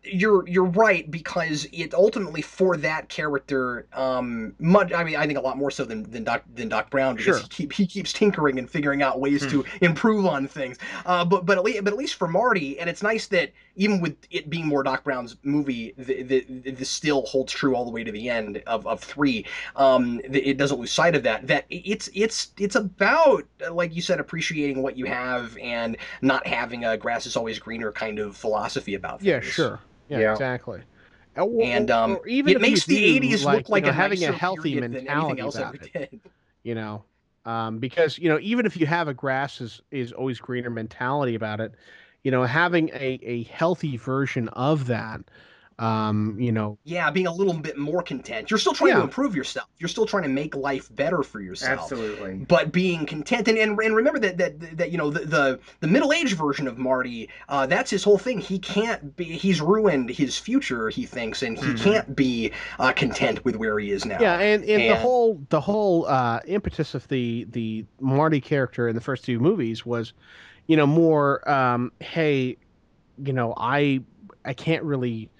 you're you're right because it ultimately for that character um much I mean I think a lot more so than than Doc than Doc Brown because Sure. he keep he keeps tinkering and figuring out ways to improve on things. Uh, but but at least but at least for Marty, and it's nice that even with it being more Doc Brown's movie, the the, the, the still holds true all the way to the end of, of three. Um, the, it doesn't lose sight of that. That it's it's it's about like you said, appreciating what you have and not having a grass is always greener kind of philosophy about things. yeah sure yeah, Yeah. exactly Uh, or- And um, even it makes the do, '80s like, look like you know, a having a healthy period than anything mentality about it. did. you know um, because you know even if you have a grass is, is always greener mentality about it you know having a, a healthy version of that um, you know Yeah, being a little bit more content. You're still trying to improve yourself. You're still trying to make life better for yourself. absolutely. but being content and, and, and remember that, that that you know the the, the middle-aged version of marty uh, that's his whole thing he can't be he's ruined his future he thinks and he Mhm. can't be uh, content with where he is now yeah and, and, the whole the whole uh, impetus of the the marty character in the first two movies was you know more um, hey you know i i can't really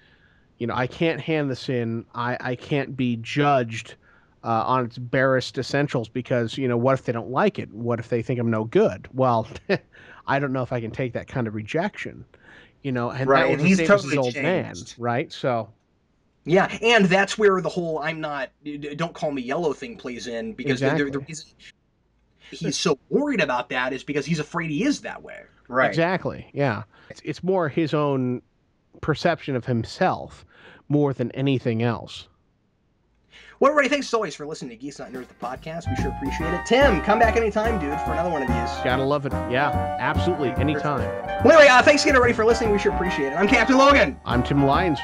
you know i can't hand this in i i can't be judged uh, on its barest essentials because you know what if they don't like it what if they think i'm no good well i don't know if i can take that kind of rejection you know and Right, that and he's totally old man changed. right so yeah and that's where the whole i'm not don't call me yellow thing plays in because the- the, the reason he's so worried about that is because he's afraid he is that way Right. Exactly. Yeah. It's, it's more his own perception of himself more than anything else. well everybody thanks as always for listening to geese not nerds the podcast we sure appreciate it tim come back anytime dude for another one of these Gotta love it. Yeah, absolutely. Anytime. well anyway uh, thanks again everybody for listening we sure appreciate it i'm captain logan I'm Tim Lyons.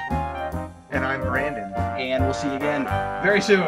And I'm Brandon. and we'll see you again very soon.